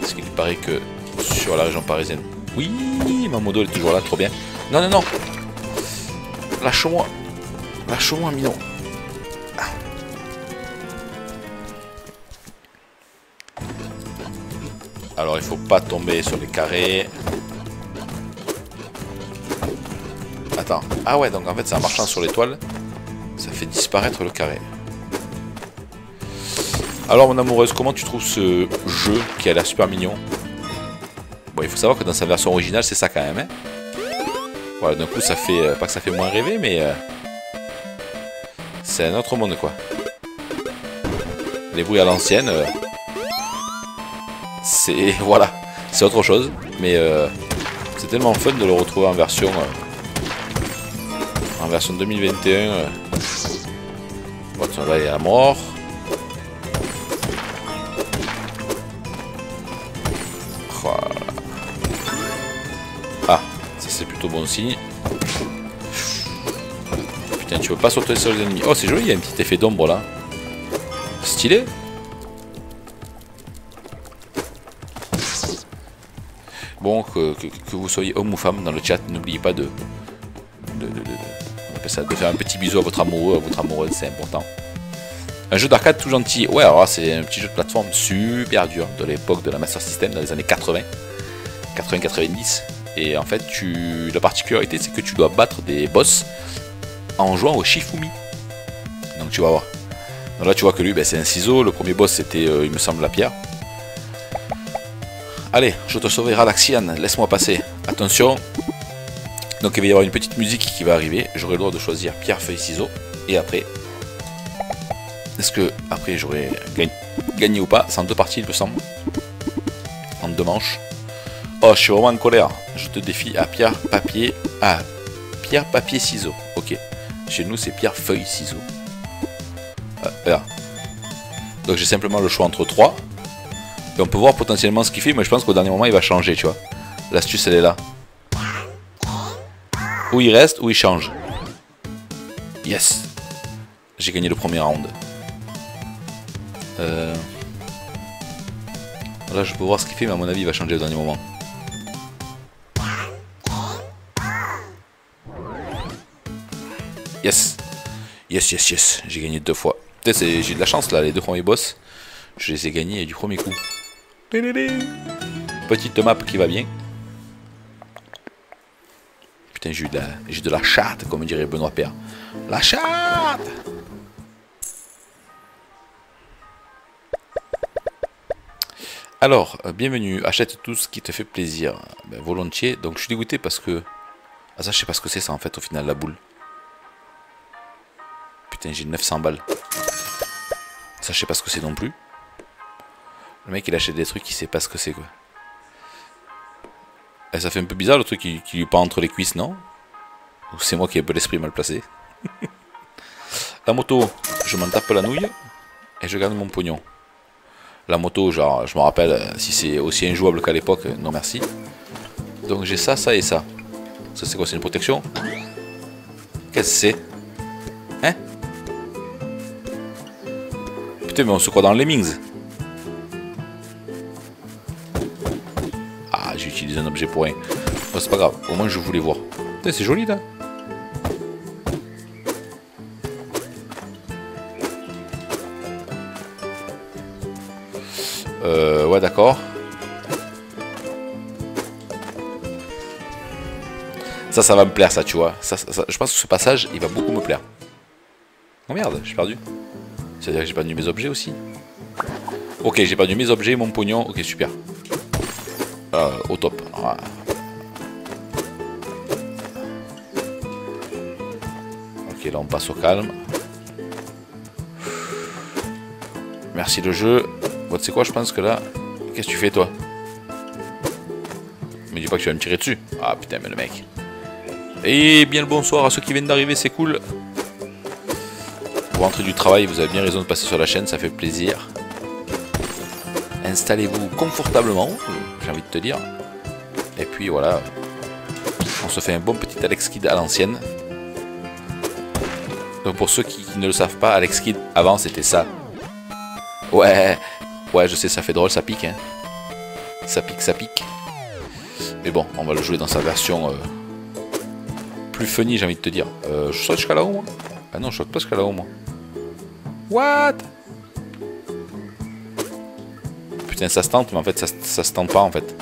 Parce qu'il paraît que sur la région parisienne... Oui, ma modo est toujours là, trop bien. Non, non, non lâche-moi. Lâche-moi, Minon. Alors, il faut pas tomber sur les carrés. Attends. Ah ouais, donc en fait, c'est en marchant sur l'étoile, ça fait disparaître le carré. Alors, mon amoureuse, comment tu trouves ce jeu qui a l'air super mignon? Bon, il faut savoir que dans sa version originale, c'est ça quand même. Hein voilà, d'un coup, ça fait... Euh, pas que ça fait moins rêver, mais... Euh, c'est un autre monde, quoi. Les bruits à l'ancienne... Euh, c'est... Voilà. C'est autre chose. Mais... c'est tellement fun de le retrouver en version... en version 2021. Bon, là, il est à mort. bon signe. Putain, tu veux pas sauter sur les ennemis. Oh, c'est joli, il y a un petit effet d'ombre là. Stylé. Bon, que, vous soyez homme ou femme dans le chat, n'oubliez pas de de, de, faire un petit bisou à votre amoureux, à votre amoureuse, c'est important. Un jeu d'arcade tout gentil. Ouais, alors c'est un petit jeu de plateforme super dur de l'époque de la Master System dans les années 80. 80-90. Et en fait, tu... la particularité, c'est que tu dois battre des boss en jouant au Shifumi. Donc tu vas voir. Donc là, tu vois que lui, ben, c'est un ciseau. Le premier boss, c'était, euh, il me semble, la pierre. Allez, je te sauverai Ralaxian. Laisse-moi passer. Attention. Donc il va y avoir une petite musique qui va arriver. J'aurai le droit de choisir pierre, feuille, ciseau. Et après... Est-ce que après j'aurai gagné ou pas? C'est en deux parties, il me semble. En deux manches. Oh, je suis vraiment en colère. Je te défie à pierre, papier. Ah, pierre, papier, ciseaux. Chez nous, c'est pierre, feuille, ciseaux. Euh, Donc j'ai simplement le choix entre trois. Et on peut voir potentiellement ce qu'il fait, mais je pense qu'au dernier moment, il va changer, tu vois. L'astuce, elle est là. Où il reste, ou il change. Yes. J'ai gagné le premier round. Euh... Là, je peux voir ce qu'il fait, mais à mon avis, il va changer au dernier moment. Yes. Yes, yes, yes. J'ai gagné deux fois. J'ai de la chance là, les deux premiers boss. Je les ai gagnés du premier coup. Petite map qui va bien. Putain, j'ai eu de la, de la chatte, comme dirait Benoît Père. La chatte Alors, euh, bienvenue, achète tout ce qui te fait plaisir. Ben, volontiers. Donc je suis dégoûté parce que... Ah ça, je sais pas ce que c'est ça en fait au final, la boule. Putain, j'ai 900 balles. Ça, je sais pas ce que c'est non plus. Le mec, il achète des trucs, il sait pas ce que c'est, quoi. Et eh, ça fait un peu bizarre, le truc qui, lui part entre les cuisses, non? Ou c'est moi qui ai un peu l'esprit mal placé? La moto, je m'en tape la nouille. Et je garde mon pognon. La moto, genre, je me rappelle, euh, si c'est aussi injouable qu'à l'époque, non merci. Donc j'ai ça, ça et ça. Ça c'est quoi, c'est une protection? Qu'est-ce que c'est? Hein? Mais on se croit dans Lemmings. Ah, j'ai utilisé un objet pour rien. c'est pas grave, au moins je voulais voir. C'est joli là. Euh, ouais, d'accord. Ça, ça va me plaire, ça, tu vois. Je pense que ce passage, il va beaucoup me plaire. Oh merde, j'ai perdu. C'est-à-dire que j'ai perdu mes objets aussi. Ok, j'ai perdu mes objets, mon pognon. Ok, super. Euh, au top. Ok, là on passe au calme. Merci le jeu. Bon, tu sais quoi, je pense que là... Qu'est-ce que tu fais, toi? Mais dis pas que tu vas me tirer dessus. Ah, putain, mais le mec. Et bien le bonsoir à ceux qui viennent d'arriver, c'est cool. Vous rentrez du travail, vous avez bien raison de passer sur la chaîne, ça fait plaisir. Installez-vous confortablement, j'ai envie de te dire. Et puis voilà, on se fait un bon petit Alex Kid à l'ancienne. Donc pour ceux qui, ne le savent pas, Alex Kid, avant c'était ça. Ouais, ouais, je sais, ça fait drôle, ça pique. Hein. Ça pique, ça pique. Mais bon, on va le jouer dans sa version euh, plus funny, j'ai envie de te dire. Euh, je saute jusqu'à là-haut, moi? Ah non, je saute pas jusqu'à là-haut, moi. What Putain, ça se tente, mais en fait, ça, ça se tente pas, en fait.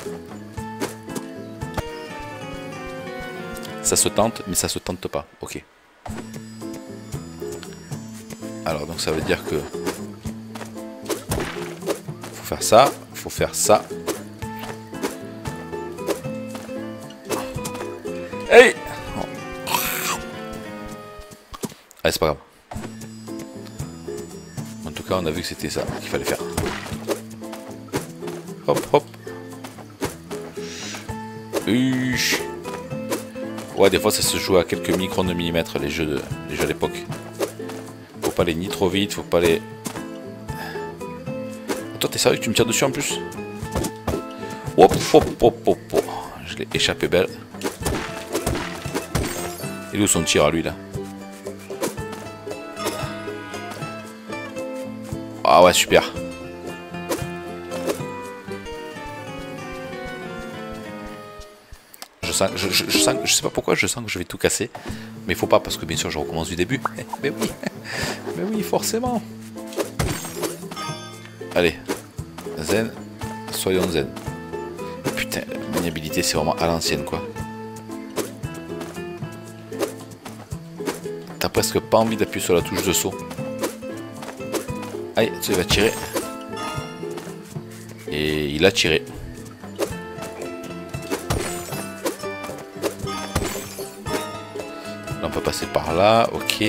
Ça se tente, mais ça se tente pas. Ok. Alors, donc ça veut dire que... Faut faire ça, faut faire ça. Hey Allez, c'est pas grave. Tout cas, on a vu que c'était ça qu'il fallait faire. Hop, hop. Uch. Ouais, des fois, ça se joue à quelques microns de millimètres, les jeux de à l'époque. Faut pas aller ni trop vite, faut pas aller... Toi, t'es sérieux que tu me tires dessus en plus? Hop, hop, hop, hop, hop. Je l'ai échappé belle. Il est où son tir à lui, là? Ah ouais, super. Je sens, je, je, sais pas pourquoi, je sens que je vais tout casser. Mais il faut pas, parce que bien sûr, je recommence du début. Mais oui, mais oui, forcément. Allez, zen, soyons zen. Putain, la maniabilité, c'est vraiment à l'ancienne, quoi. T'as presque pas envie d'appuyer sur la touche de saut. Allez, tu vas tirer. Et il a tiré. Là, on peut passer par là, ok.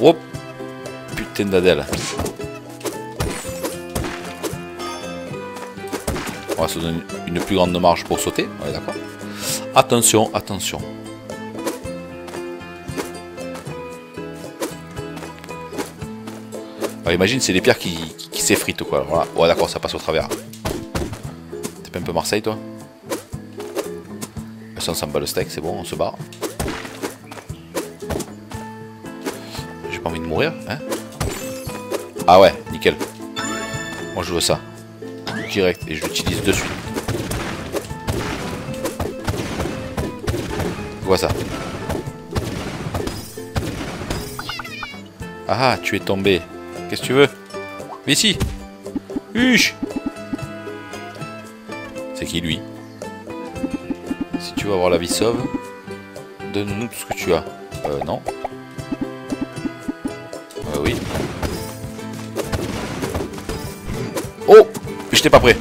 Oh Putain d'Adèle. On va se donner une plus grande marge pour sauter, est d'accord? Attention, attention. Imagine, c'est les pierres qui, qui, s'effritent quoi. Ouais, d'accord, ça passe au travers. T'es pas un peu Marseille, toi? Ça, on s'en bat le steak, c'est bon, on se barre. J'ai pas envie de mourir, hein? Ah ouais, nickel. Moi, je veux ça. Direct, et je l'utilise de suite. Vois ça. Ah, tu es tombé. Qu'est-ce que tu veux Viens ici Huche C'est qui lui Si tu veux avoir la vie sauve, donne-nous tout ce que tu as. Euh, non. Euh, oui. Oh J'étais pas prêt.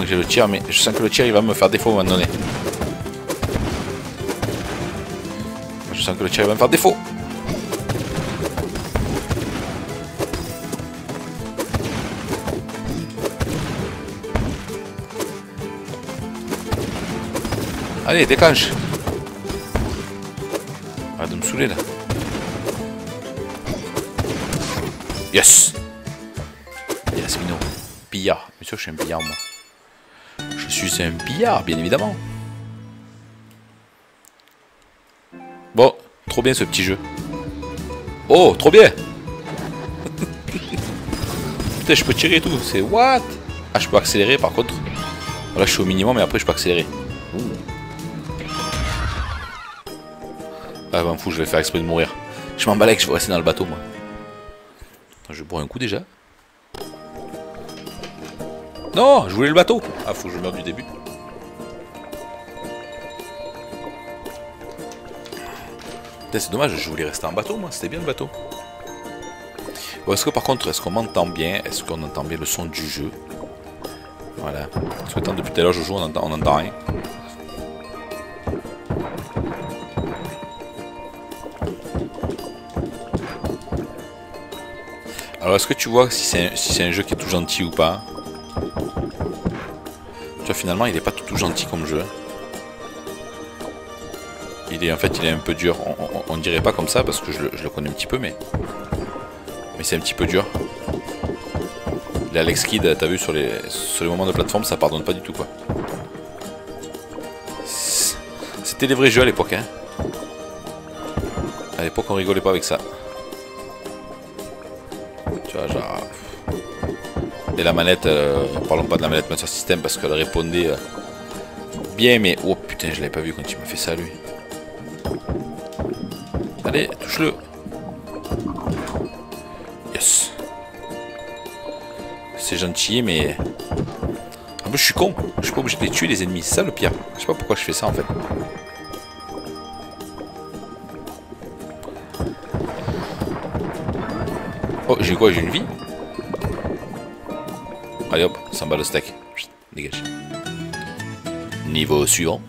Que j'ai le tir, mais je sens que le tir il va me faire défaut à un moment donné. Je sens que le tir il va me faire défaut. Allez, déclenche. Arrête de me saouler là. Yes Yes, Mino. Pillard. Sûr je suis un pillard, moi. Suis un pillard, bien évidemment. Bon, trop bien ce petit jeu. Oh, trop bien Putain, je peux tirer et tout. C'est what? Ah, je peux accélérer par contre. Là, je suis au minimum, mais après, je peux accélérer. Ah, m'en fous, je vais faire exprès de mourir. Je m'en que je vais rester dans le bateau, moi. Je bois un coup déjà. Non, je voulais le bateau. Ah, faut que je meure du début. C'est dommage, je voulais rester en bateau, moi. C'était bien le bateau. Bon, est-ce que par contre, est-ce qu'on m'entend bien? Est-ce qu'on entend bien le son du jeu? Voilà. Parce que depuis tout à l'heure, je joue, on entend, on entend rien. Alors, est-ce que tu vois si c'est un, jeu qui est tout gentil ou pas? Finalement, il n'est pas tout, gentil comme jeu. Il est, en fait, il est un peu dur. On, on, dirait pas comme ça parce que je le, je le connais un petit peu, mais... Mais c'est un petit peu dur. L'Alex Kid, t'as vu, sur les, sur les moments de plateforme, ça pardonne pas du tout, quoi. C'était les vrais jeux à l'époque, hein. À l'époque, on rigolait pas avec ça. Et la manette, euh, parlons pas de la manette Master System parce qu'elle répondait euh, bien, mais... Oh putain, je l'avais pas vu quand il m'a fait ça, lui. Allez, touche-le. Yes. C'est gentil, mais... En plus, je suis con. Je suis pas obligé de les tuer, les ennemis. C'est ça le pire. Je sais pas pourquoi je fais ça, en fait. Oh, j'ai quoi? J'ai une vie? 100 balles de steak. Dégage. Niveau suivant.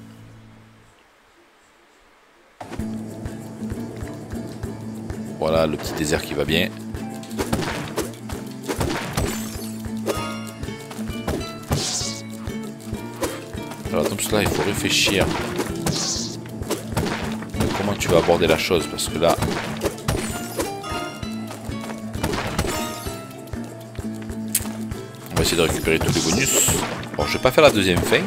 Voilà le petit désert qui va bien. Alors parce que là il faut réfléchir. Comment tu vas aborder la chose? Parce que là, de récupérer tous les bonus. Bon, je vais pas faire la deuxième fin.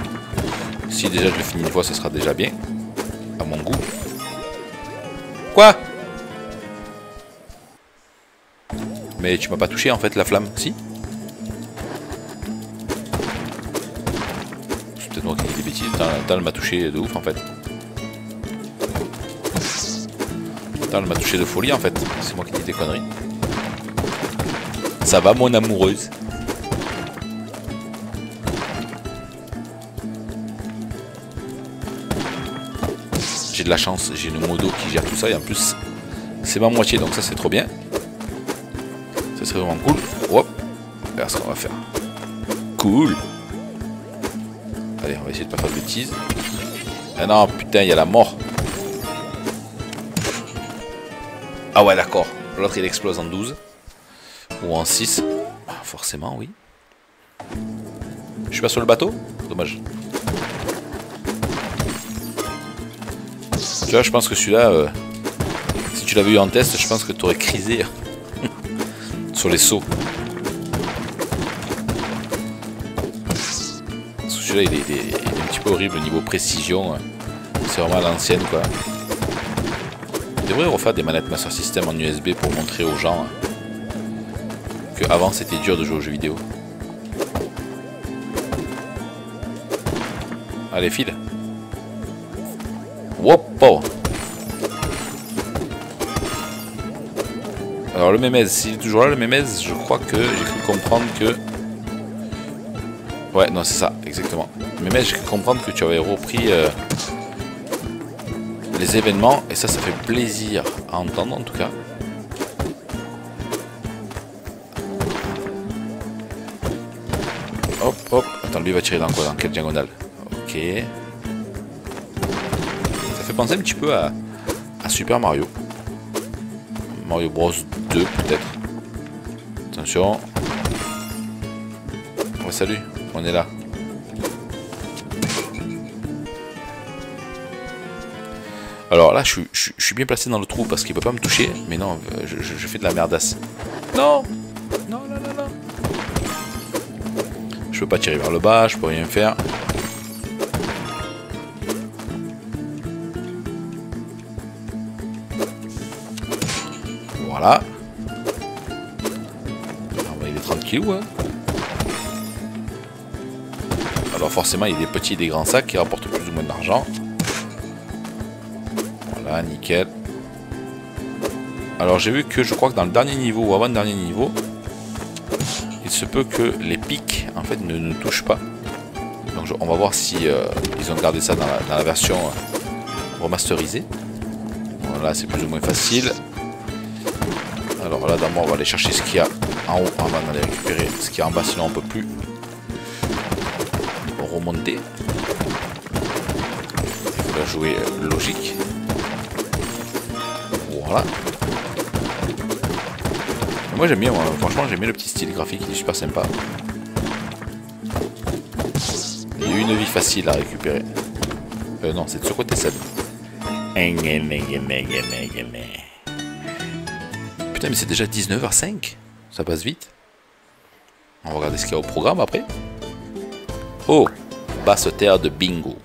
Si déjà je le finis une fois, ce sera déjà bien. À mon goût. Quoi? Mais tu m'as pas touché en fait la flamme, si? C'est peut-être moi qui dis des bêtises. Tant, elle m'a touché de ouf en fait. Tant, elle m'a touché de folie en fait. C'est moi qui dis des conneries. Ça va mon amoureuse? La chance, j'ai une modo qui gère tout ça et en plus c'est ma moitié donc ça c'est trop bien. Ça serait vraiment cool. Hop, regarde ce qu'on va faire. Cool. Allez, on va essayer de pas faire de bêtises. Ah non, putain, il y a la mort. Ah ouais, d'accord. L'autre il explose en 12. Ou en 6. Ah, forcément, oui. Je suis pas sur le bateau Dommage. Tu vois, je pense que celui-là, euh, si tu l'avais eu en test, je pense que tu aurais crisé sur les sauts. Celui-là, il, est, un petit peu horrible au niveau précision. C'est vraiment à l'ancienne, quoi. Je devrais refaire des manettes Master System en USB pour montrer aux gens que avant c'était dur de jouer aux jeux vidéo. Allez, file. Alors le Mémez, s'il est toujours là le Mémez, je crois que j'ai cru comprendre que... Ouais, non c'est ça, exactement. Mémez, j'ai cru comprendre que tu avais repris euh, les événements, et ça, ça fait plaisir à entendre en tout cas. Hop, hop. Attends, lui va tirer dans quoi Dans quelle diagonale? Ok penser un petit peu à, Super Mario. Mario Bros 2 peut-être. Attention. Oh, salut, on est là. Alors là, je, suis bien placé dans le trou parce qu'il peut pas me toucher. Mais non, je, je fais de la merdasse. Non Non, non, non, non. Je peux pas tirer vers le bas, je peux rien faire. Ah, il est tranquille, ouais. Alors forcément, il y a des petits et des grands sacs qui rapportent plus ou moins d'argent. Voilà, nickel. Alors j'ai vu que je crois que dans le dernier niveau ou avant le dernier niveau, il se peut que les pics en fait ne, ne touchent pas. Donc on va voir si euh, ils ont gardé ça dans la, version euh, remasterisée. Voilà, c'est plus ou moins facile. Alors là d'abord on va aller chercher ce qu'il y a en haut avant d'aller récupérer ce qu'il y a en bas sinon on peut plus remonter. Il faut la jouer logique. Voilà. Moi j'aime bien, franchement j'aime bien le petit style graphique, il est super sympa. Il y a une vie facile à récupérer. Euh, non, c'est de ce côté celle. Putain, mais c'est déjà 19h05. Ça passe vite. On va regarder ce qu'il y a au programme après. Oh, basse terre de bingo.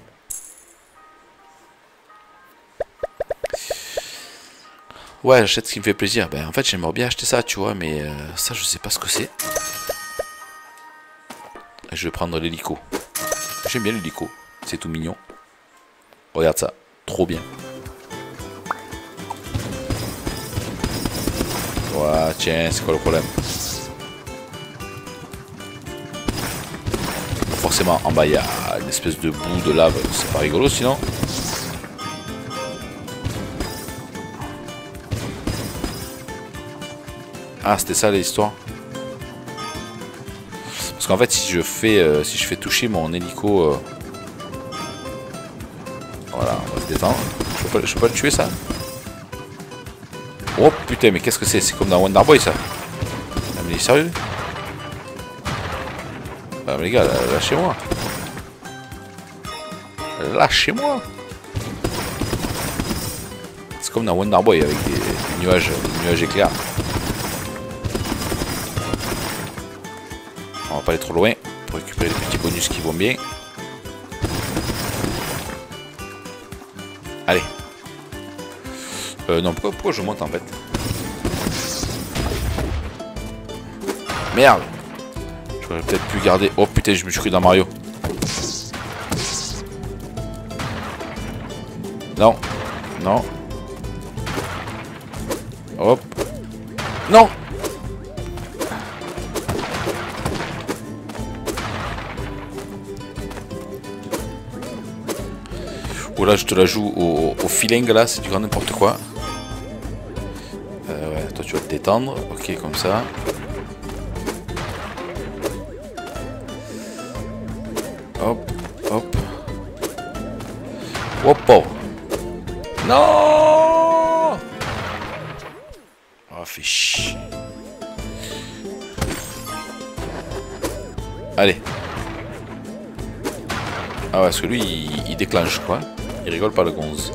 Ouais, j'achète ce qui me fait plaisir. Ben, en fait, j'aimerais bien acheter ça, tu vois, mais euh, ça, je sais pas ce que c'est. Je vais prendre l'hélico. J'aime bien l'hélico. C'est tout mignon. Regarde ça. Trop bien. Voilà, tiens, c'est quoi le problème Forcément, en bas, il y a une espèce de boue de lave. C'est pas rigolo, sinon. Ah, c'était ça l'histoire Parce qu'en fait, si je fais euh, si je fais toucher mon hélico... Euh, voilà, on va se détendre. Je peux pas le tuer, ça? Oh putain, mais qu'est-ce que c'est? C'est comme dans Wonder Boy, ça. Ah, mais sérieux? Ah, mais les gars, lâchez-moi. Lâchez-moi C'est comme dans Wonder Boy avec des, nuages, des nuages éclairs. On va pas aller trop loin pour récupérer les petits bonus qui vont bien. Allez. Euh, non, pourquoi, je monte en fait Merde J'aurais peut-être pu garder... Oh putain, je me suis cru dans Mario. Non. Non. Hop. Non Oh là, je te la joue au, au feeling là, c'est du grand n'importe quoi. Ok, comme ça. Hop, hop. Hop, hop. Non Oh. Allez. Ah ouais, parce que lui, il, déclenche, quoi. Il rigole pas le gonze.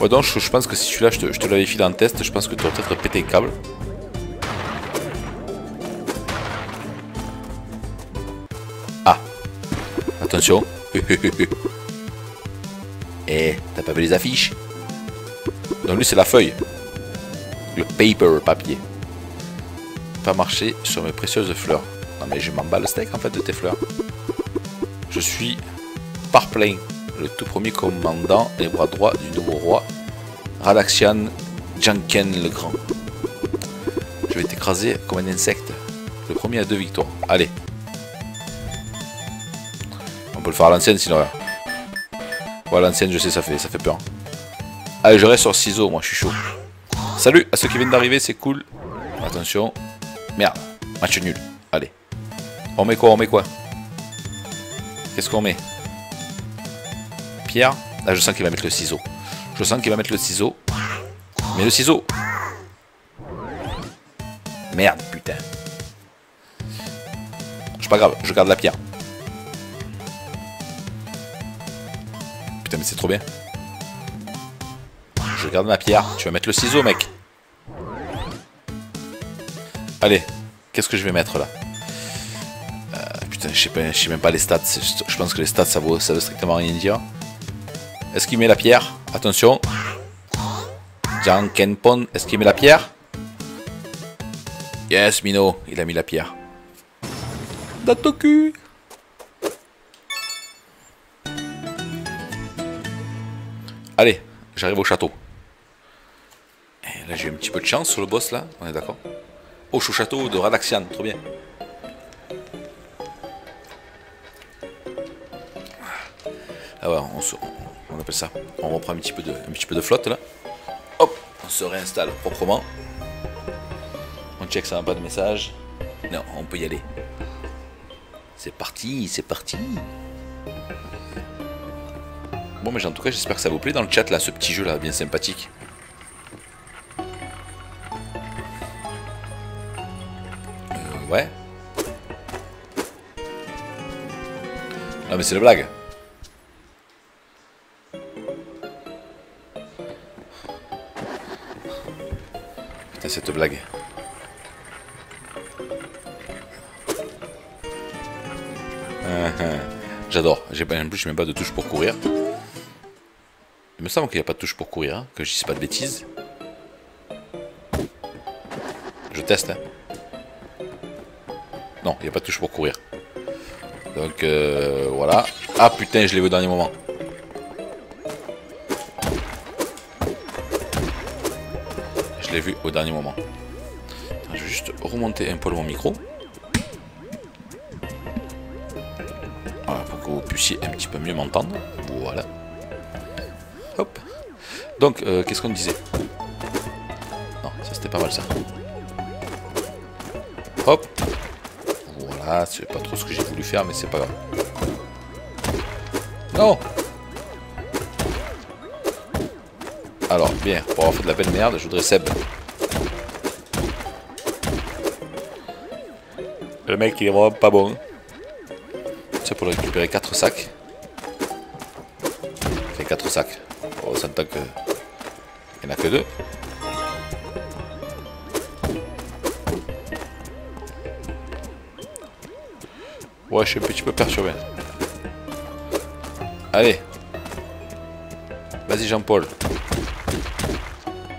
Ouais, donc je, pense que si celui-là, je te, je te l'avais filé en test, je pense que tu aurais peut-être pété le câble. Ah Attention Eh, t'as pas vu les affiches? Donc lui c'est la feuille. Le paper, papier. Pas marcher sur mes précieuses fleurs. Non mais je m'en bats le steak en fait de tes fleurs. Je suis par plein, le tout premier commandant les bras droits du nouveau roi, Radaxian Janken le Grand. Je vais t'écraser comme un insecte. Le premier à deux victoires. Allez. On peut le faire à l'ancienne sinon. Voilà, l'ancienne, je sais, ça fait, ça fait peur. Allez, je reste sur ciseaux, moi, je suis chaud. Salut à ceux qui viennent d'arriver, c'est cool. Attention. Merde, match nul. Allez. On met quoi On met quoi? Qu'est-ce qu'on met? Pierre? Ah, je sens qu'il va mettre le ciseau. Je sens qu'il va mettre le ciseau. Mais le ciseau Merde, putain. C'est pas grave, je garde la pierre. Putain, mais c'est trop bien. Je garde ma pierre. Tu vas mettre le ciseau, mec. Allez, qu'est-ce que je vais mettre là? Euh, Putain, je sais, même pas les stats. Je pense que les stats, ça vaut, ça veut strictement rien dire. Est-ce qu'il met la pierre? Attention. Jean Kenpon, est-ce qu'il met la pierre? Yes, Mino, il a mis la pierre. Datoku Allez, j'arrive au château. Et là, j'ai un petit peu de chance sur le boss, là. On est d'accord Au château de Radaxian, trop bien. Ah ouais, on, appelle ça. On reprend un petit peu de, un petit peu de flotte, là. Hop, on se réinstalle proprement. On check ça n'a pas de message. Non, on peut y aller. C'est parti, c'est parti. Bon, mais en tout cas, j'espère que ça vous plaît dans le chat, là, ce petit jeu, là, bien sympathique. Euh, ouais. Non, mais c'est la blague. je n'ai même pas de touche pour courir. Il me semble qu'il n'y a pas de touche pour courir, hein, que je dise pas de bêtises. Je teste. Hein. Non, il n'y a pas de touche pour courir. Donc euh, voilà. Ah putain, je l'ai vu au dernier moment. Je l'ai vu au dernier moment. Je vais juste remonter un peu mon micro. Puissiez un petit peu mieux m'entendre. Voilà. Hop. Donc, euh, qu'est-ce qu'on disait? Non, ça c'était pas mal ça. Hop. Voilà, c'est pas trop ce que j'ai voulu faire, mais c'est pas grave. Non Alors, bien, pour avoir fait de la belle merde, je voudrais Seb. Le mec, il est vraiment pas bon. C'est pour récupérer 4 sacs. Fait 4 sacs. On s'entend que... Il n'y en a que 2. Ouais, je suis un petit peu perturbé. Allez. Vas-y Jean-Paul.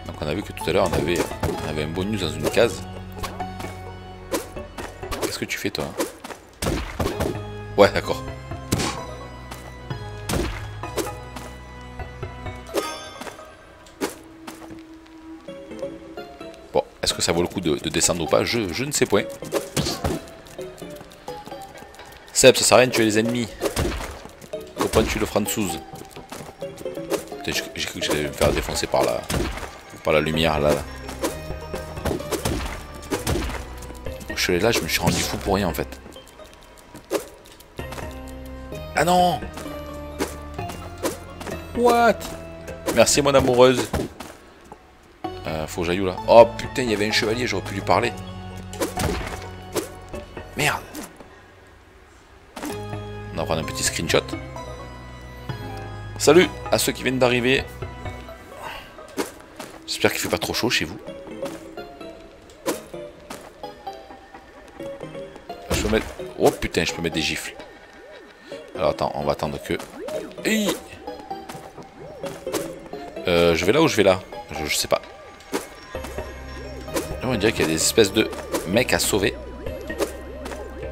Donc on a vu que tout à l'heure on avait, on avait un bonus dans une case. Qu'est-ce que tu fais toi Ouais, d'accord. Que ça vaut le coup de, descendre ou pas je, je ne sais point. Seb, ça sert à rien de tuer les ennemis. Comprends tu le francouse J'ai cru que j'allais me faire défoncer par la, par la lumière là. là. Je suis là, je me suis rendu fou pour rien en fait. Ah non What? Merci mon amoureuse. Là Oh putain, il y avait un chevalier, j'aurais pu lui parler. Merde on va prendre un petit screenshot. Salut à ceux qui viennent d'arriver. J'espère qu'il fait pas trop chaud chez vous. Je peux mettre... Oh putain, je peux mettre des gifles. Alors attends, on va attendre que... Euh, je vais là ou je vais là? Je sais pas. Dirait qu'il y a des espèces de mecs à sauver.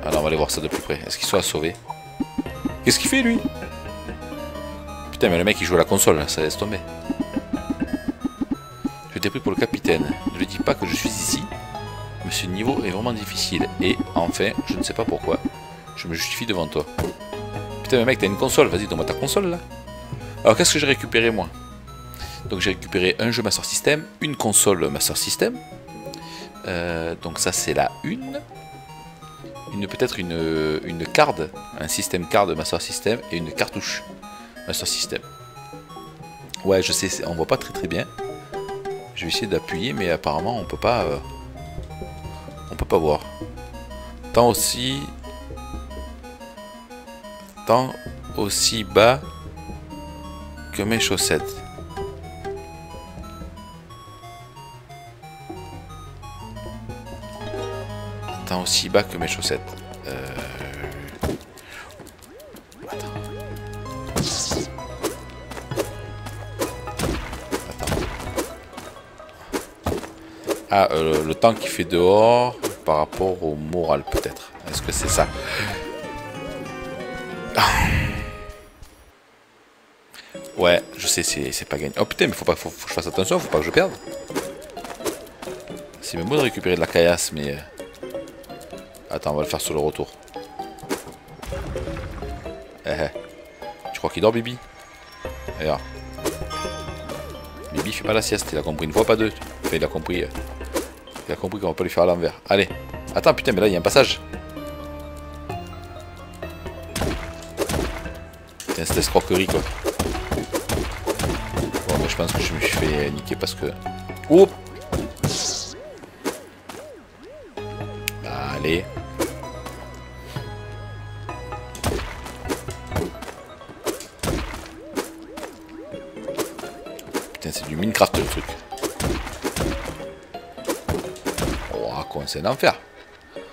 Alors on va aller voir ça de plus près. Est-ce qu'ils sont à sauver? Qu'est-ce qu'il fait lui? Putain mais le mec il joue à la console, ça laisse tomber. Je t'ai pris pour le capitaine. Ne lui dis pas que je suis ici. Mais ce niveau est vraiment difficile. Et enfin, je ne sais pas pourquoi, je me justifie devant toi. Putain mais mec t'as une console, vas-y donne-moi ta console là. Alors qu'est-ce que j'ai récupéré moi? Donc j'ai récupéré un jeu Master System, une console Master System. Euh, donc ça c'est la une une peut-être une, une card, un système card Master System et une cartouche Master System. Ouais, je sais, on voit pas très très bien. Je vais essayer d'appuyer, mais apparemment on peut pas, euh, on peut pas voir. Tant aussi, tant aussi bas que mes chaussettes. Aussi bas que mes chaussettes. Euh... Ah, euh, le temps qu'il fait dehors par rapport au moral peut-être. Est-ce que c'est ça? Ouais, je sais, c'est pas gagné. Oh putain, mais faut pas faut, que je fasse attention, faut pas que je perde. C'est même beau de récupérer de la caillasse, mais... Attends, on va le faire sur le retour. Eh, eh. Tu crois qu'il dort, Bibi? Regarde. Bibi fait pas la sieste, il a compris une fois, pas deux. Enfin, il a compris. Euh, il a compris qu'on va pas lui faire à l'envers. Allez. Attends, putain, mais là, il y a un passage. Putain, cette escroquerie, quoi. Bon, mais je pense que je me suis fait niquer parce que... Oups Allez. c'est du Minecraft le truc. Oh, quoi, c'est un enfer.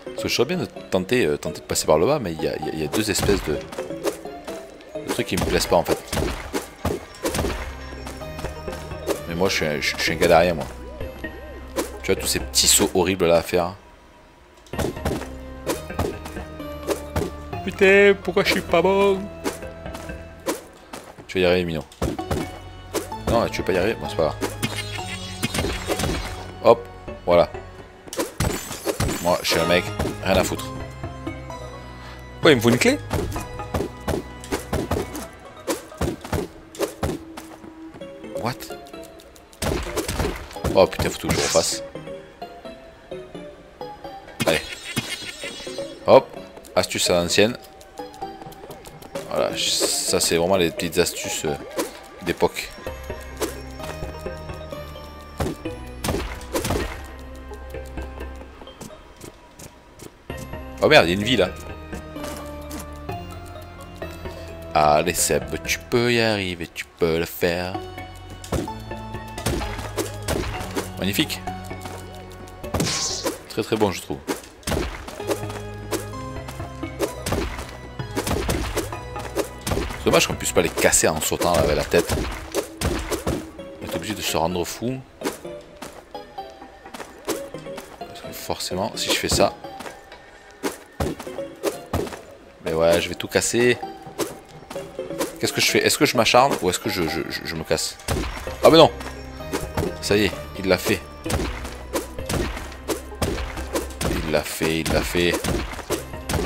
Parce que je serais bien de tenter, euh, de passer par le bas, mais il y a, deux espèces de... de trucs qui me plaisent pas en fait. Mais moi je suis un, je, suis un gars derrière moi. Tu vois tous ces petits sauts horribles là à faire. Pourquoi je suis pas bon? Tu vas y arriver, Mino. Non, tu veux pas y arriver? Bon, c'est pas grave. Hop, voilà. Moi, je suis un mec, rien à foutre. Ouais, il me faut une clé What? Oh putain, faut que je refasse. Allez. Hop. Astuce à l'ancienne. Ça c'est vraiment les petites astuces euh, d'époque. Oh merde, il y a une vie là. Allez Seb, tu peux y arriver, tu peux le faire. Magnifique. Très très bon je trouve. Dommage qu'on puisse pas les casser en sautant avec la tête. On est obligé de se rendre fou. Parce que forcément, si je fais ça... Mais ouais, je vais tout casser. Qu'est-ce que je fais? Est-ce que je m'acharne ou est-ce que je, me casse? Ah mais non Ça y est, il l'a fait. Il l'a fait, il l'a fait.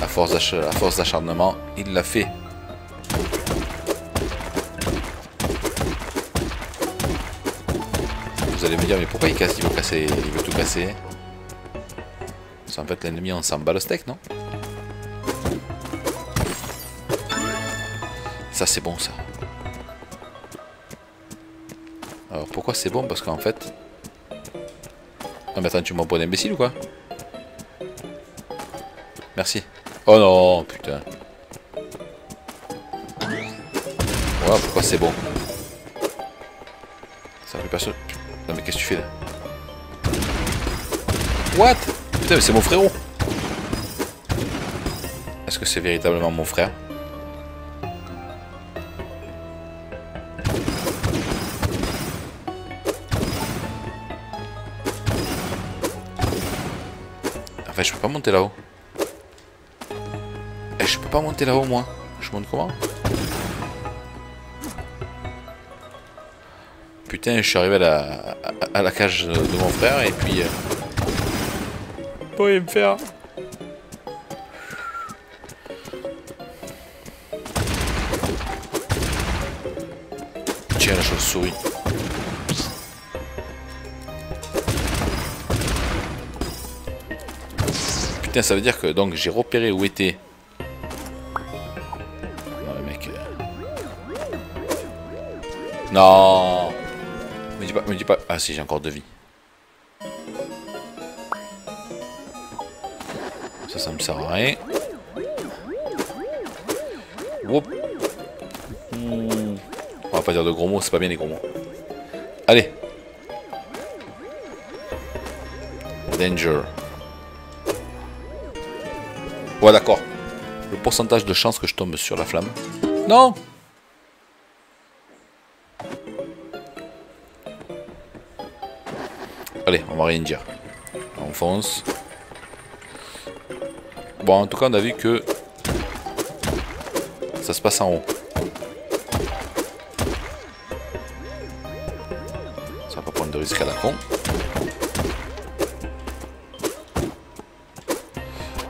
La force d'acharnement, il l'a fait. Allez me dire, mais pourquoi il casse Il veut casser, il veut tout casser. C'est en fait l'ennemi, on s'en bat le steak, non Ça c'est bon ça. Alors pourquoi c'est bon? Parce qu'en fait... Non mais attends, tu m'envoies d'imbécile ou quoi? Merci. Oh non, putain. Voilà pourquoi c'est bon. Ça fait personne. Qu'est-ce que tu fais là What Putain mais c'est mon frérot Est-ce que c'est véritablement mon frère je peux pas monter là-haut. Eh, je peux pas monter là-haut, moi. Je monte comment Putain, je suis arrivé à la, cage de mon frère et puis... Euh... me faire Tiens, la chauve-souris. Putain, ça veut dire que donc j'ai repéré où était. Non, le mec. Euh. Non Me dis pas, me dis pas. Ah si, j'ai encore deux vies. Ça, ça me sert à rien. On va pas dire de gros mots, c'est pas bien les gros mots. Allez. Danger. Ouais, d'accord. Le pourcentage de chance que je tombe sur la flamme. Non rien dire. On fonce. Bon, en tout cas, on a vu que ça se passe en haut. Ça va pas prendre de risque à la con.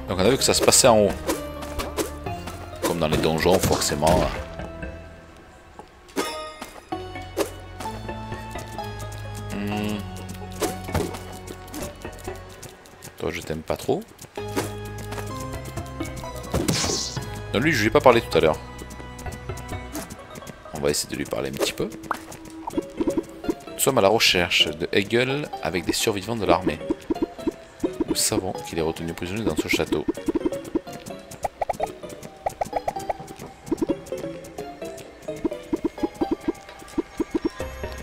Donc on a vu que ça se passait en haut. Comme dans les donjons, forcément. Non, lui, je lui ai pas parlé tout à l'heure. On va essayer de lui parler un petit peu. Nous sommes à la recherche de Hegel avec des survivants de l'armée. Nous savons qu'il est retenu prisonnier dans ce château.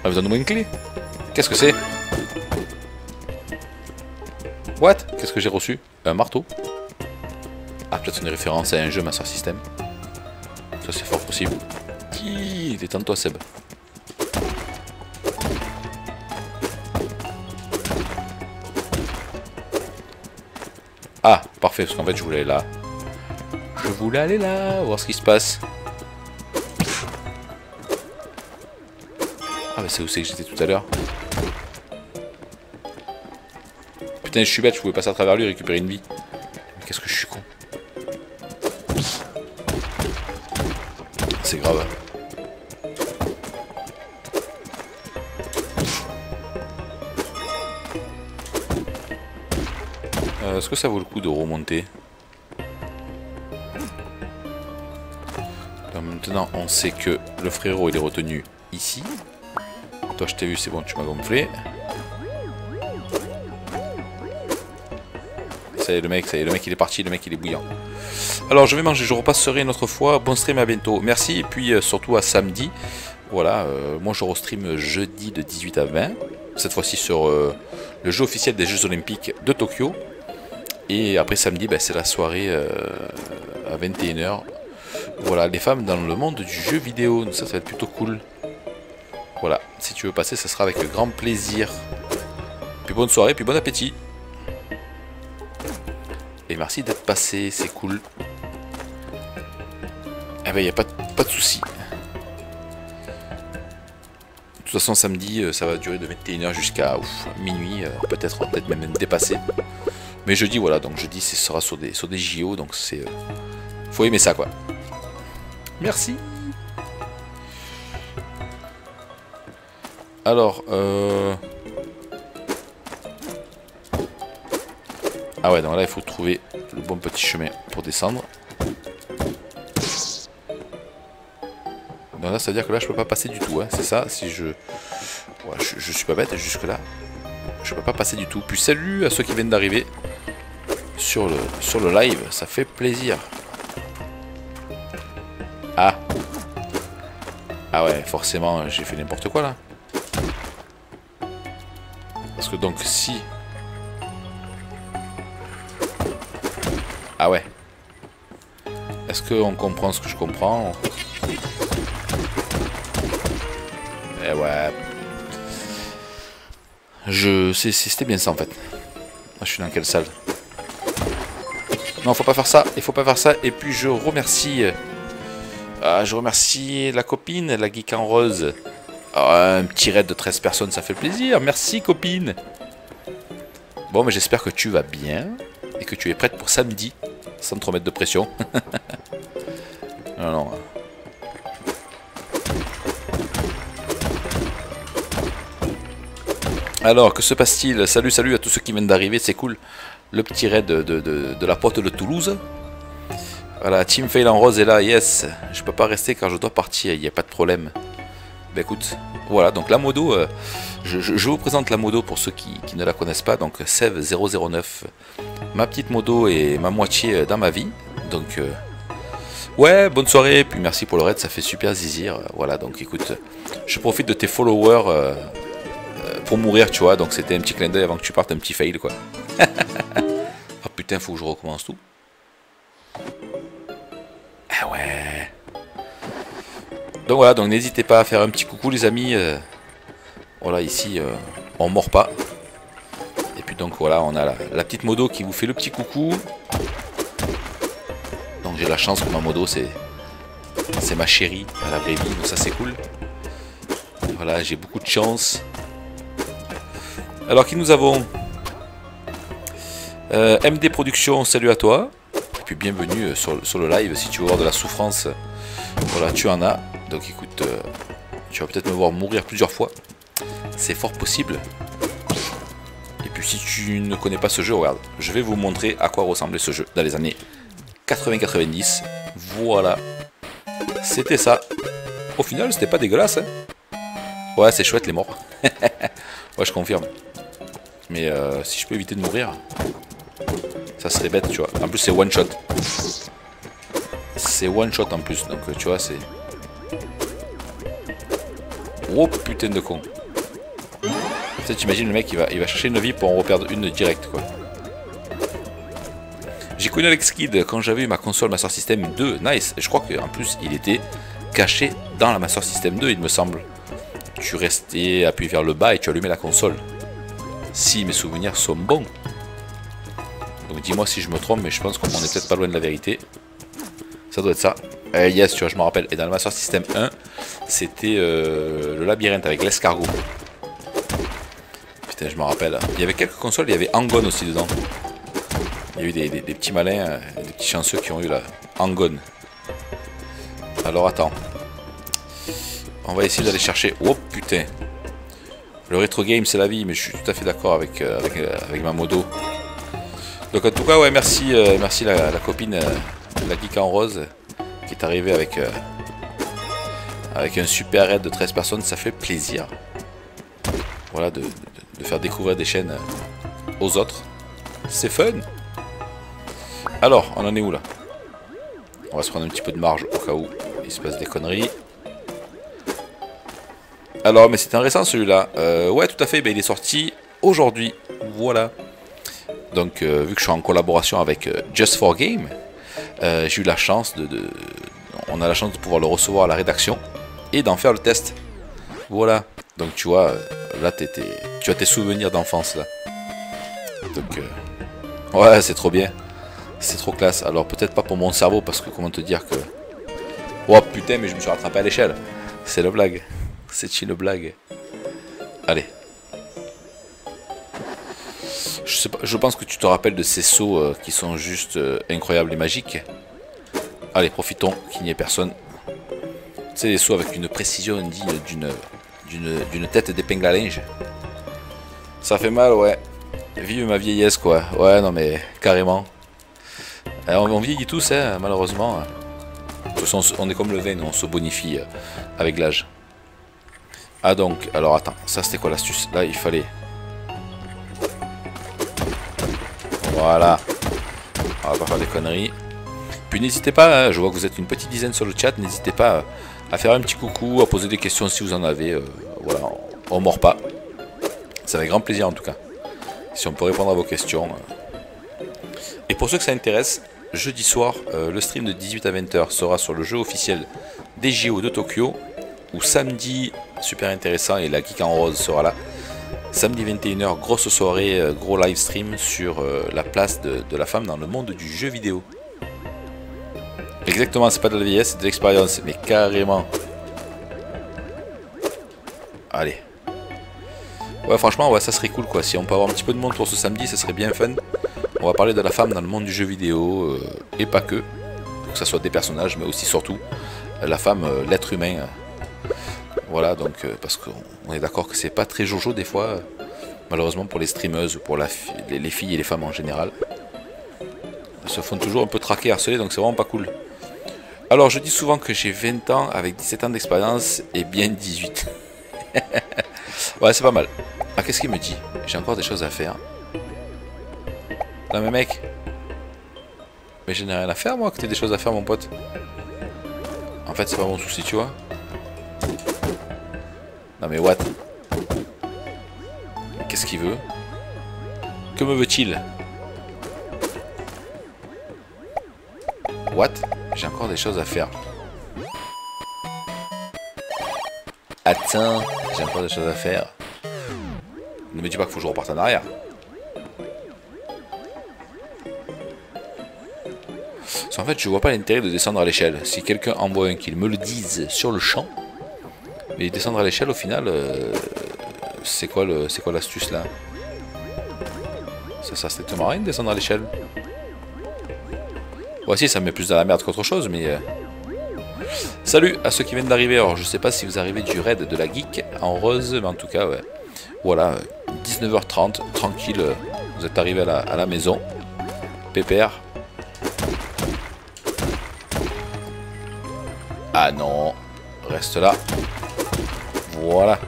Ah, vous donnez-moi une clé? Qu'est-ce que c'est? What? Qu'est-ce que j'ai reçu? Un marteau Ah, peut-être une référence à un jeu Master System. Ça, c'est fort possible. Détends-toi, Seb. Ah, parfait, parce qu'en fait, je voulais aller là. Je voulais aller là, voir ce qui se passe. Ah, bah, c'est où c'est que j'étais tout à l'heure? Putain, je suis bête, je pouvais passer à travers lui et récupérer une vie. Qu'est-ce que je suis con. C'est grave. Euh, est-ce que ça vaut le coup de remonter? Maintenant, on sait que le frérot il est retenu ici. Toi, je t'ai vu, c'est bon, tu m'as gonflé. Le mec, le mec il est parti, le mec il est bouillant. Alors, je vais manger, je repasserai une autre fois. Bon stream, à bientôt. Merci, et puis euh, surtout à samedi. Voilà, euh, moi je restream jeudi de 18 à 20. Cette fois-ci sur le jeu officiel des Jeux Olympiques de Tokyo. Et après samedi, ben, c'est la soirée à 21h voilà, les femmes dans le monde du jeu vidéo. Ça, ça va être plutôt cool. Voilà, si tu veux passer, ça sera avec grand plaisir. Puis bonne soirée, puis bon appétit. Merci d'être passé, c'est cool. Eh ben, il n'y a pas, de souci. De toute façon, samedi, euh, ça va durer de 21h jusqu'à minuit. Euh, peut-être peut-être même dépasser. Mais jeudi, voilà, donc jeudi, ce sera sur des, sur des JO. Donc c'est... Euh, faut aimer ça, quoi. Merci. Alors, euh... Ah ouais, donc là, il faut trouver le bon petit chemin pour descendre. Donc là, ça veut dire que là, je peux pas passer du tout. Hein. C'est ça, si je... Ouais, je... je... suis pas bête, jusque là. Je peux pas passer du tout. Puis salut à ceux qui viennent d'arriver sur le, sur le live. Ça fait plaisir. Ah. Ah ouais, forcément, j'ai fait n'importe quoi là. Parce que donc si... Ah ouais. Est-ce qu'on comprend ce que je comprends? Eh ouais. Je... C'était bien ça en fait. je suis dans quelle salle? Non, faut pas faire ça. Il faut pas faire ça. Et puis je remercie... Euh, ah, je remercie la copine, la geek en rose. Ah, un petit raid de 13 personnes, ça fait plaisir. Merci, copine. Bon, mais j'espère que tu vas bien et que tu es prête pour samedi, sans te remettre de pression. non. Alors, que se passe-t-il? Salut, salut à tous ceux qui viennent d'arriver, c'est cool. Le petit raid de, de la porte de Toulouse. Voilà, Team Fail en rose est là, yes. Je peux pas rester car je dois partir, il n'y a pas de problème. Bah écoute, voilà, donc la modo, euh, je, vous présente la modo pour ceux qui, ne la connaissent pas. Donc Sev009, ma petite modo et ma moitié euh, dans ma vie. Donc euh, ouais, bonne soirée, puis merci pour le raid, ça fait super zizir. Voilà, donc écoute, je profite de tes followers pour mourir, tu vois. Donc c'était un petit clin d'œil avant que tu partes, un petit fail quoi. oh putain, faut que je recommence tout. Ah ouais. Donc voilà, donc n'hésitez pas à faire un petit coucou les amis. Euh. Voilà, ici, euh, on mord pas. Et puis donc voilà, on a la, petite modo qui vous fait le petit coucou. Donc j'ai la chance que ma modo, c'est c'est ma chérie à la vraie vie, donc ça c'est cool. Voilà, j'ai beaucoup de chance. Alors qui nous avons? Euh, MD Productions, salut à toi puis bienvenue euh, sur, le live. Si tu veux voir de la souffrance, voilà, tu en as. Donc écoute, euh, tu vas peut-être me voir mourir plusieurs fois. C'est fort possible. Et puis si tu ne connais pas ce jeu, regarde, je vais vous montrer à quoi ressemblait ce jeu dans les années 80-90. Voilà. C'était ça. Au final, c'était pas dégueulasse. Hein. ouais, c'est chouette les morts. ouais, je confirme. Mais euh, si je peux éviter de mourir, ça serait bête, tu vois. En plus, c'est one shot. C'est one shot en plus, donc tu vois, c'est... Oh putain de con. Tu t'imagines le mec, il va, il va chercher une vie pour en reperdre une direct, quoi. J'ai connu Alex Kid quand j'avais eu ma console Master System 2. Nice. Je crois qu'en plus, il était caché dans la Master System 2, il me semble. Tu restais appuyé vers le bas et tu allumais la console. Si mes souvenirs sont bons Donc dis-moi si je me trompe, mais je pense qu'on est peut-être pas loin de la vérité. Ça doit être ça. Eh, yes, tu vois, je me rappelle. Et dans le Master System 1, c'était euh, le labyrinthe avec l'escargot. Je me rappelle. Il y avait quelques consoles, il y avait Angon aussi dedans. Il y a eu des, petits malins, euh, des petits chanceux qui ont eu la Angon. Alors attends. On va essayer d'aller chercher... Oh putain Le rétro game c'est la vie, mais je suis tout à fait d'accord avec, euh, avec, ma modo. Donc en tout cas, ouais, merci, merci la, copine, la geek en rose qui est arrivé avec, euh, avec un super raid de 13 personnes, ça fait plaisir. Voilà, de, faire découvrir des chaînes euh, aux autres. C'est fun Alors, on en est où là? On va se prendre un petit peu de marge au cas où il se passe des conneries. Alors, mais c'est intéressant celui-là. Euh, ouais, tout à fait, ben, il est sorti aujourd'hui. Voilà. Donc, vu que je suis en collaboration avec Just for Game, euh, j'ai eu la chance de, On a la chance de pouvoir le recevoir à la rédaction et d'en faire le test. Voilà. Donc tu vois, euh, là tu as tes souvenirs d'enfance là. Donc euh, ouais, c'est trop bien. C'est trop classe. Alors peut-être pas pour mon cerveau parce que comment te dire que. Oh putain, mais je me suis rattrapé à l'échelle. C'est la blague. C'est une blague. Allez. Je pense que tu te rappelles de ces sauts euh, qui sont juste euh, incroyables et magiques. Allez, profitons qu'il n'y ait personne. C'est des sauts avec une précision digne d'une tête d'épingle à linge. Ça fait mal, ouais. Vive ma vieillesse, quoi. Ouais, non, mais carrément. Alors, on vieillit tous, hein, malheureusement. on est comme le vin, on se bonifie euh, avec l'âge. Ah donc, alors attends, ça c'était quoi l'astuce? Là, il fallait Voilà. On va pas faire des conneries. Puis n'hésitez pas, hein, je vois que vous êtes une petite dizaine sur le chat, n'hésitez pas à faire un petit coucou, à poser des questions si vous en avez. Euh, voilà, on, mord pas. Ça fait grand plaisir en tout cas. Si on peut répondre à vos questions. Euh. Et pour ceux que ça intéresse, jeudi soir, euh, le stream de 18 à 20h sera sur le jeu officiel des JO de Tokyo. Ou samedi, super intéressant, et la Geek en rose sera là. Samedi 21h, grosse soirée, euh, gros live stream sur la place de, la femme dans le monde du jeu vidéo. Exactement, c'est pas de la vieillesse, c'est de l'expérience, mais carrément. Allez. Ouais, franchement, ouais, ça serait cool quoi. Si on peut avoir un petit peu de monde pour ce samedi, ça serait bien fun. On va parler de la femme dans le monde du jeu vidéo, euh, et pas que. Que ce soit des personnages, mais aussi surtout la femme, l'être humain voilà, donc euh, parce qu'on est d'accord que c'est pas très jojo des fois, malheureusement pour les streameuses ou pour les, filles et les femmes en général. Elles se font toujours un peu traquer, harceler, donc c'est vraiment pas cool. Alors je dis souvent que j'ai 20 ans avec 17 ans d'expérience et bien 18. ouais, c'est pas mal. Ah, qu'est-ce qu'il me dit? J'ai encore des choses à faire. Non mais mec, mais je n'ai rien à faire moi que t'aies des choses à faire mon pote. En fait c'est pas mon souci tu vois. Non mais what? Qu'est-ce qu'il veut? Que me veut-il? What? J'ai encore des choses à faire. Attends, j'ai encore des choses à faire. Ne me dis pas qu'il faut que je reparte en arrière. En fait, je vois pas l'intérêt de descendre à l'échelle. Si quelqu'un envoie un qu'il me le dise sur le champ, mais descendre à l'échelle, au final, euh, c'est quoi l'astuce là? Ça sert strictement rien de descendre à l'échelle. Voici, ça me met plus dans la merde qu'autre chose, mais... Euh, salut à ceux qui viennent d'arriver. Alors, je sais pas si vous arrivez du raid de la geek en rose, mais en tout cas, ouais. Voilà, 19h30, tranquille, vous êtes arrivé à la, maison. Pépère. Ah non, reste là. Voilà.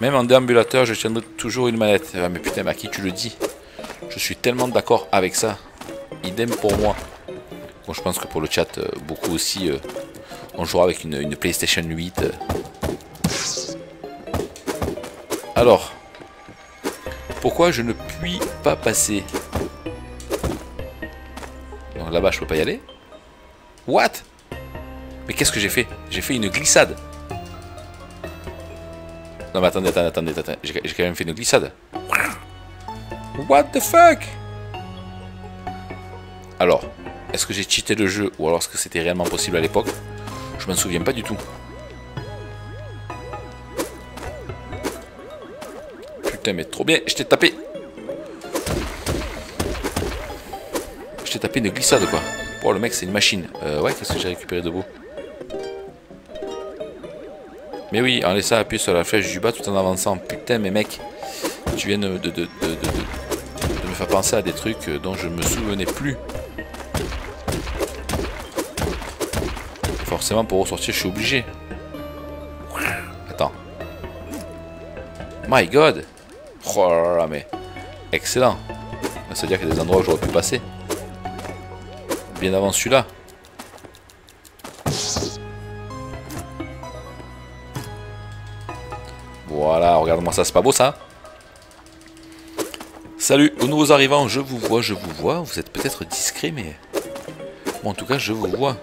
Même en déambulateur, je tiendrai toujours une manette. Ah, mais putain, mais à qui tu le dis? Je suis tellement d'accord avec ça. Idem pour moi. Bon, je pense que pour le chat, euh, beaucoup aussi, euh, on jouera avec une, PlayStation 8. Euh. Alors, pourquoi je ne puis pas passer? Là-bas, je peux pas y aller. What? Mais qu'est-ce que j'ai fait? J'ai fait une glissade. Non mais attendez, attendez, attendez, attendez. J'ai quand même fait une glissade. What the fuck? Alors, est-ce que j'ai cheaté le jeu ou alors est-ce que c'était réellement possible à l'époque? Je m'en souviens pas du tout. Putain, mais trop bien, je t'ai tapé. Je t'ai tapé une glissade quoi. Oh, le mec, c'est une machine. Euh, ouais, qu'est-ce que j'ai récupéré de beau? Mais oui, en laissant appuyer sur la flèche du bas tout en avançant. Putain, mais mec, tu viens de, de, de, de me faire penser à des trucs dont je me souvenais plus. Forcément, pour ressortir, je suis obligé. Attends. My God Oh mais... Excellent. C'est-à-dire qu'il y a des endroits où j'aurais pu passer. Bien avant celui-là. Voilà, regarde-moi ça, c'est pas beau ça Salut, aux nouveaux arrivants, je vous vois, je vous vois. Vous êtes peut-être discret, mais... Bon, en tout cas, je vous vois.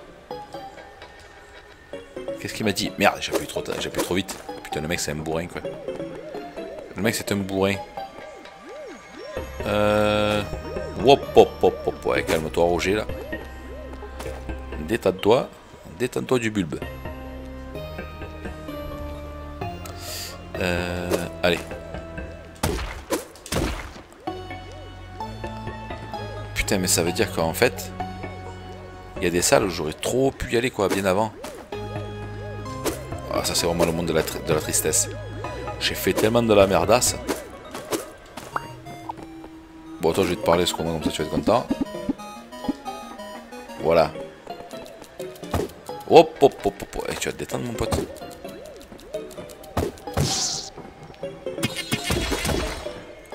Qu'est-ce qu'il m'a dit? Merde, j'ai appuyé trop, j'ai trop vite. Putain, le mec, c'est un bourrin, quoi. Le mec, c'est un bourrin. Euh... Hop, hop, hop, hop. Ouais, calme-toi, Roger, là. Détends-toi. Détends-toi du bulbe. Euh... Allez. Putain, mais ça veut dire qu'en fait... Il y a des salles où j'aurais trop pu y aller, quoi, bien avant. Ah, ça c'est vraiment le monde de la, de la tristesse. J'ai fait tellement de la merdasse. Bon, toi, je vais te parler ce qu'on comme ça tu vas être content. Voilà. Hop, hop, hop, hop. Eh, tu vas te détendre, mon pote.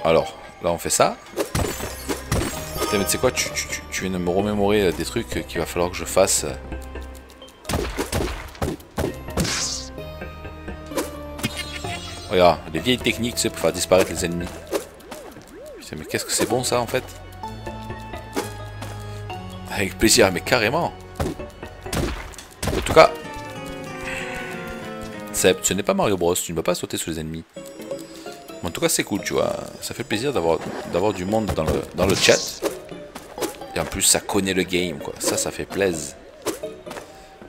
Alors, là, on fait ça. Putain, mais tu sais quoi, tu, tu, tu viens de me remémorer des trucs qu'il va falloir que je fasse. Les vieilles techniques, tu pour faire disparaître les ennemis. Mais qu'est-ce que c'est bon ça en fait? Avec plaisir, mais carrément. En tout cas, ce n'est pas Mario Bros, tu ne vas pas sauter sur les ennemis. en tout cas, c'est cool, tu vois. Ça fait plaisir d'avoir du monde dans le, dans le chat. Et en plus, ça connaît le game, quoi. Ça, ça fait plaisir.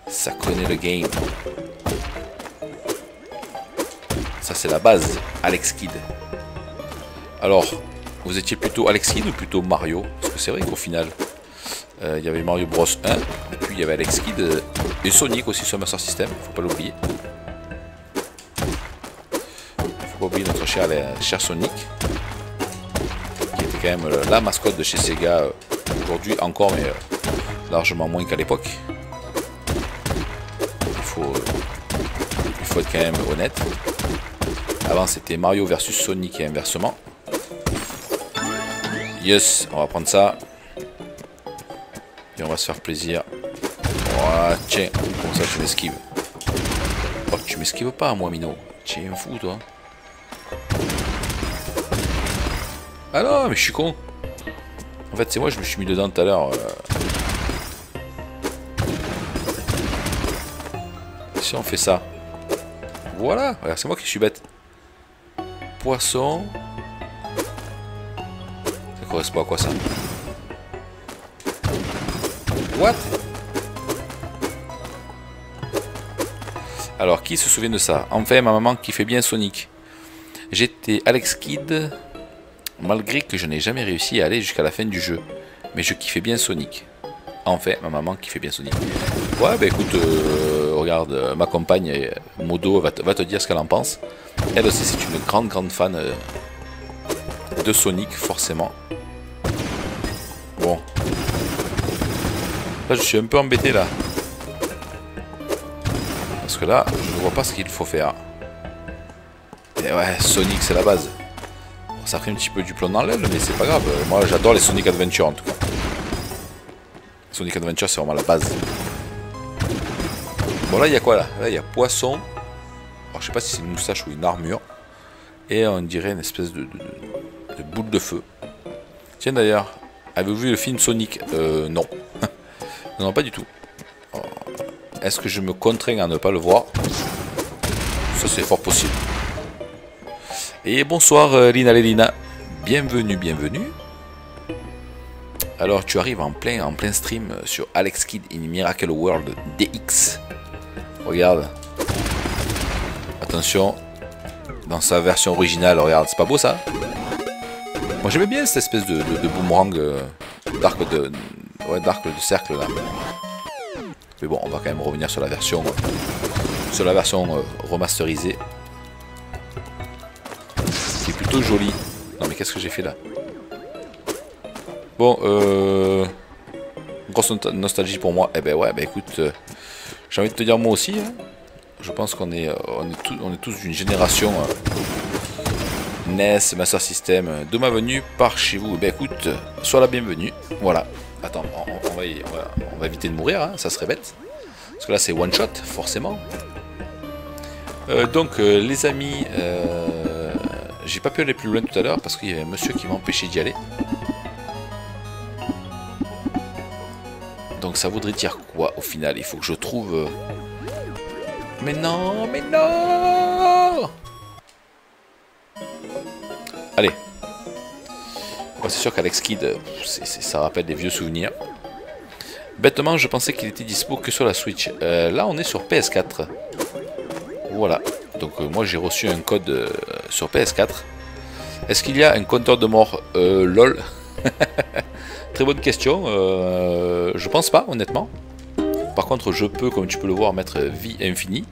Ça connaît le game. Ça, c'est la base. Alex Kidd. Alors, vous étiez plutôt Alex Kidd ou plutôt Mario? Parce que c'est vrai qu'au final, euh, il y avait Mario Bros 1, et puis il y avait Alex Kidd euh, et Sonic aussi sur Master System, faut pas l'oublier. Faut pas oublier notre cher, euh, cher Sonic, qui était quand même la mascotte de chez Sega aujourd'hui encore, mais largement moins qu'à l'époque. Il faut être quand même honnête. Avant c'était Mario versus Sonic et inversement. Yes, on va prendre ça. Et on va se faire plaisir. Voilà, tiens, comme ça tu m'esquives? Oh, tu m'esquives pas moi Mino. Tiens, fou toi. Ah non, mais je suis con. En fait, c'est moi, je me suis mis dedans tout à l'heure. Euh. Si on fait ça? Voilà, c'est moi qui suis bête poisson. Ça correspond à quoi ça? What? Alors, qui se souvient de ça? Enfin, ma maman qui fait bien Sonic. J'étais Alex Kidd, malgré que je n'ai jamais réussi à aller jusqu'à la fin du jeu. Mais je kiffais bien Sonic. Enfin, ma maman qui fait bien Sonic. Ouais, bah écoute, euh, regarde, ma compagne, Modo, va te dire ce qu'elle en pense. Elle aussi, c'est une grande, grande fan euh, de Sonic, forcément. Bon. Là, je suis un peu embêté, là. Parce que là, je ne vois pas ce qu'il faut faire. Et ouais, Sonic, c'est la base. ça fait un petit peu du plomb dans l'aile, mais c'est pas grave. Moi, j'adore les Sonic Adventure, en tout cas. Sonic Adventure, c'est vraiment la base. Bon, là, il y a quoi, là? Là, il y a poisson. Alors, je sais pas si c'est une moustache ou une armure. Et on dirait une espèce de, boule de feu. Tiens d'ailleurs, avez-vous vu le film Sonic? Euh, non. non, pas du tout. Est-ce que je me contrains à ne pas le voir? Ça, c'est fort possible. Et bonsoir, euh, Lina Lelina. Bienvenue, bienvenue. Alors tu arrives en plein, en plein stream sur Alex Kidd in Miracle World DX. Regarde. Attention. Dans sa version originale, regarde, c'est pas beau ça Moi j'aimais bien cette espèce de, boomerang euh, d'arc de, ouais, d'arc de cercle là. Mais bon, on va quand même revenir sur la version, sur la version euh, remasterisée, qui est plutôt jolie. Non mais qu'est-ce que j'ai fait là? Bon, euh, grosse nostalgie pour moi. Eh ben ouais, ben écoute, euh, j'ai envie de te dire moi aussi. Hein. Je pense qu'on est, est, on est tous d'une génération NES, Master System. De ma venue par chez vous. Eh ben écoute, sois la bienvenue. Voilà. Attends, on, va, éviter de mourir, hein, ça serait bête. Parce que là, c'est one shot, forcément. Euh, donc, euh, les amis, euh, j'ai pas pu aller plus loin tout à l'heure parce qu'il y avait un monsieur qui m'a empêché d'y aller. Donc, ça voudrait dire quoi au final? Il faut que je trouve. Mais non, mais non Allez, c'est sûr qu'Alex Kidd, ça rappelle des vieux souvenirs. Bêtement, je pensais qu'il était dispo que sur la Switch. Euh, là, on est sur PS4. Voilà. Donc, euh, moi, j'ai reçu un code euh, sur PS4. Est-ce qu'il y a un compteur de mort? LOL Très bonne question. je pense pas, honnêtement. Par contre, je peux, comme tu peux le voir, mettre vie infinie.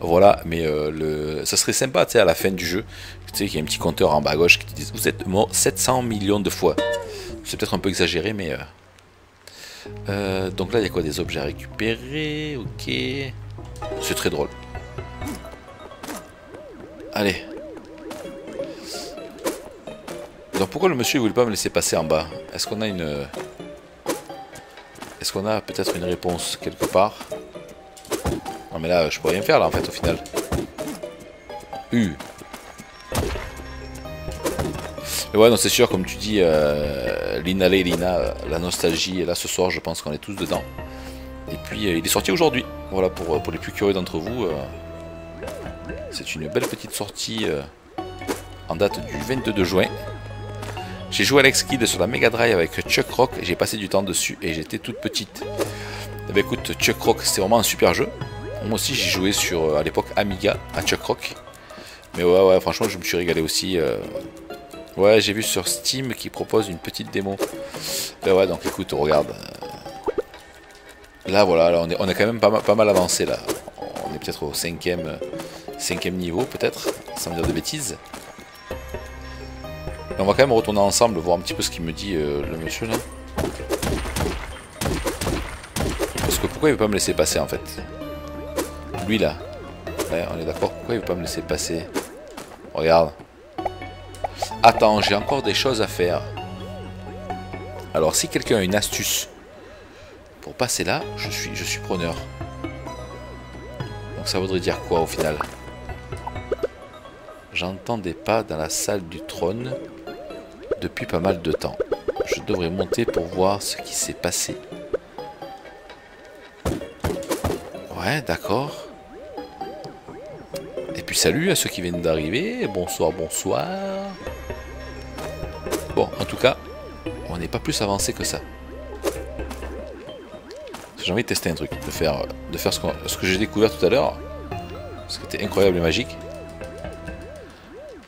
Voilà, mais le... ça serait sympa, à la fin du jeu, tu sais qu'il y a un petit compteur en bas à gauche qui te dit vous êtes mort 700 millions de fois. C'est peut-être un peu exagéré, mais... Euh, euh, donc là, il y a quoi Des objets à récupérer, ok. C'est très drôle. Allez. Donc pourquoi le monsieur ne voulait pas me laisser passer en bas Est-ce qu'on a une... Est-ce qu'on a peut-être une réponse quelque part Non mais là, je peux rien faire là en fait au final. U. Mais ouais, non, c'est sûr, comme tu dis, euh, Lina Lina, la nostalgie, et là ce soir, je pense qu'on est tous dedans. Et puis, euh, il est sorti aujourd'hui. Voilà, pour, euh, les plus curieux d'entre vous, euh, c'est une belle petite sortie en date du 22 juin. J'ai joué Alex Kidd sur la Mega Drive avec Chuck Rock, j'ai passé du temps dessus et j'étais toute petite. Eh ben, écoute, Chuck Rock, c'est vraiment un super jeu. Moi aussi, j'ai joué sur, à l'époque, Amiga, à Chuck Rock. Mais ouais, ouais, franchement, je me suis régalé aussi. Ouais, j'ai vu sur Steam qui propose une petite démo. Ben ouais, donc écoute, regarde. Là, voilà, là, on, est, on est quand même pas, pas mal avancé là. On est peut-être au cinquième, cinquième niveau, peut-être, sans me dire de bêtises. On va quand même retourner ensemble, voir un petit peu ce qu'il me dit euh, le monsieur là. Parce que pourquoi il veut pas me laisser passer en fait? Lui là. Ouais, on est d'accord, pourquoi il veut pas me laisser passer? Regarde. Attends, j'ai encore des choses à faire. Alors, si quelqu'un a une astuce pour passer là, je suis, je suis preneur. Donc ça voudrait dire quoi au final? J'entends des pas dans la salle du trône depuis pas mal de temps. Je devrais monter pour voir ce qui s'est passé. Ouais, d'accord. Et puis salut à ceux qui viennent d'arriver. Bonsoir, bonsoir. Bon, en tout cas, on n'est pas plus avancé que ça. J'ai envie de tester un truc, de faire, de faire ce, que j'ai découvert tout à l'heure. Ce qui était incroyable et magique.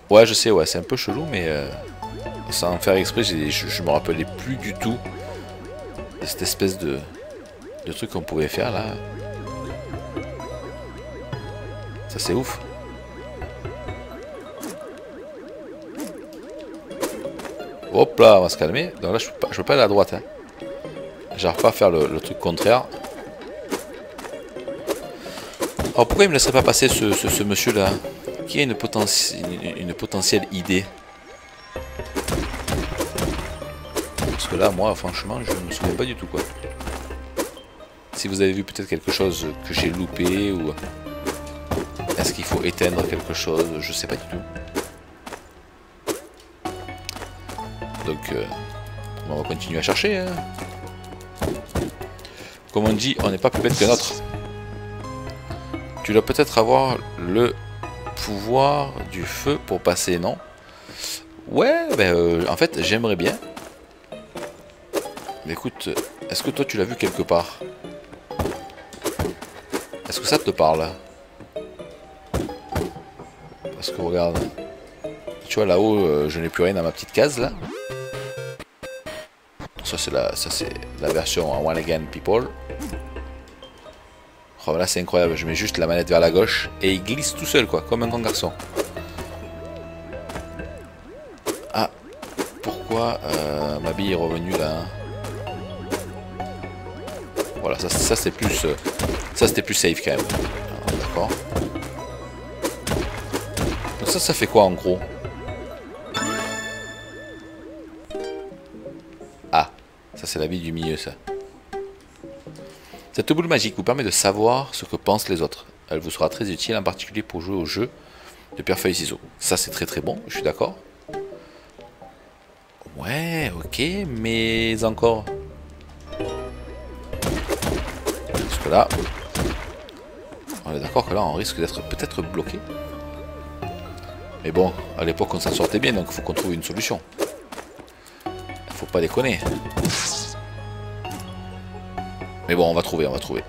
Ouais, je sais, ouais, c'est un peu chelou, mais euh, sans faire exprès, je, me rappelais plus du tout de cette espèce de, truc qu'on pouvait faire là. Ça c'est ouf. Hop là, on va se calmer. Donc là, je peux pas, aller à droite. Hein. J'arrive pas à faire le, truc contraire. Alors pourquoi il me laisserait pas passer ce, monsieur là Qui a une, potentielle idée? Là, moi, franchement, je ne me souviens pas du tout quoi. Si vous avez vu peut-être quelque chose que j'ai loupé ou est-ce qu'il faut éteindre quelque chose, je sais pas du tout. Donc, euh, on va continuer à chercher. Hein. Comme on dit, on n'est pas plus bête que notre. Tu dois peut-être avoir le pouvoir du feu pour passer, non? Ouais, ben, euh, en fait, j'aimerais bien. Mais écoute, est-ce que toi tu l'as vu quelque part? Est-ce que ça te parle? Parce que regarde, tu vois là-haut, euh, je n'ai plus rien dans ma petite case là. Ça c'est la, ça c'est la version One Again People. Oh là c'est incroyable, je mets juste la manette vers la gauche et il glisse tout seul quoi, comme un grand garçon. Ah, pourquoi euh, ma bille est revenue là Voilà, ça, c'est plus, euh, ça c'était plus safe quand même. Ah, d'accord. Donc ça, ça fait quoi en gros? Ah, ça c'est la bille du milieu ça. Cette boule magique vous permet de savoir ce que pensent les autres. Elle vous sera très utile, en particulier pour jouer au jeu de pierre feuille ciseaux. Ça c'est très très bon, je suis d'accord. Ouais, ok, mais encore. Là, on est d'accord que là on risque d'être peut-être bloqué. Mais bon, à l'époque on s'en sortait bien, donc il faut qu'on trouve une solution. Faut pas déconner. Mais bon, on va trouver, on va trouver.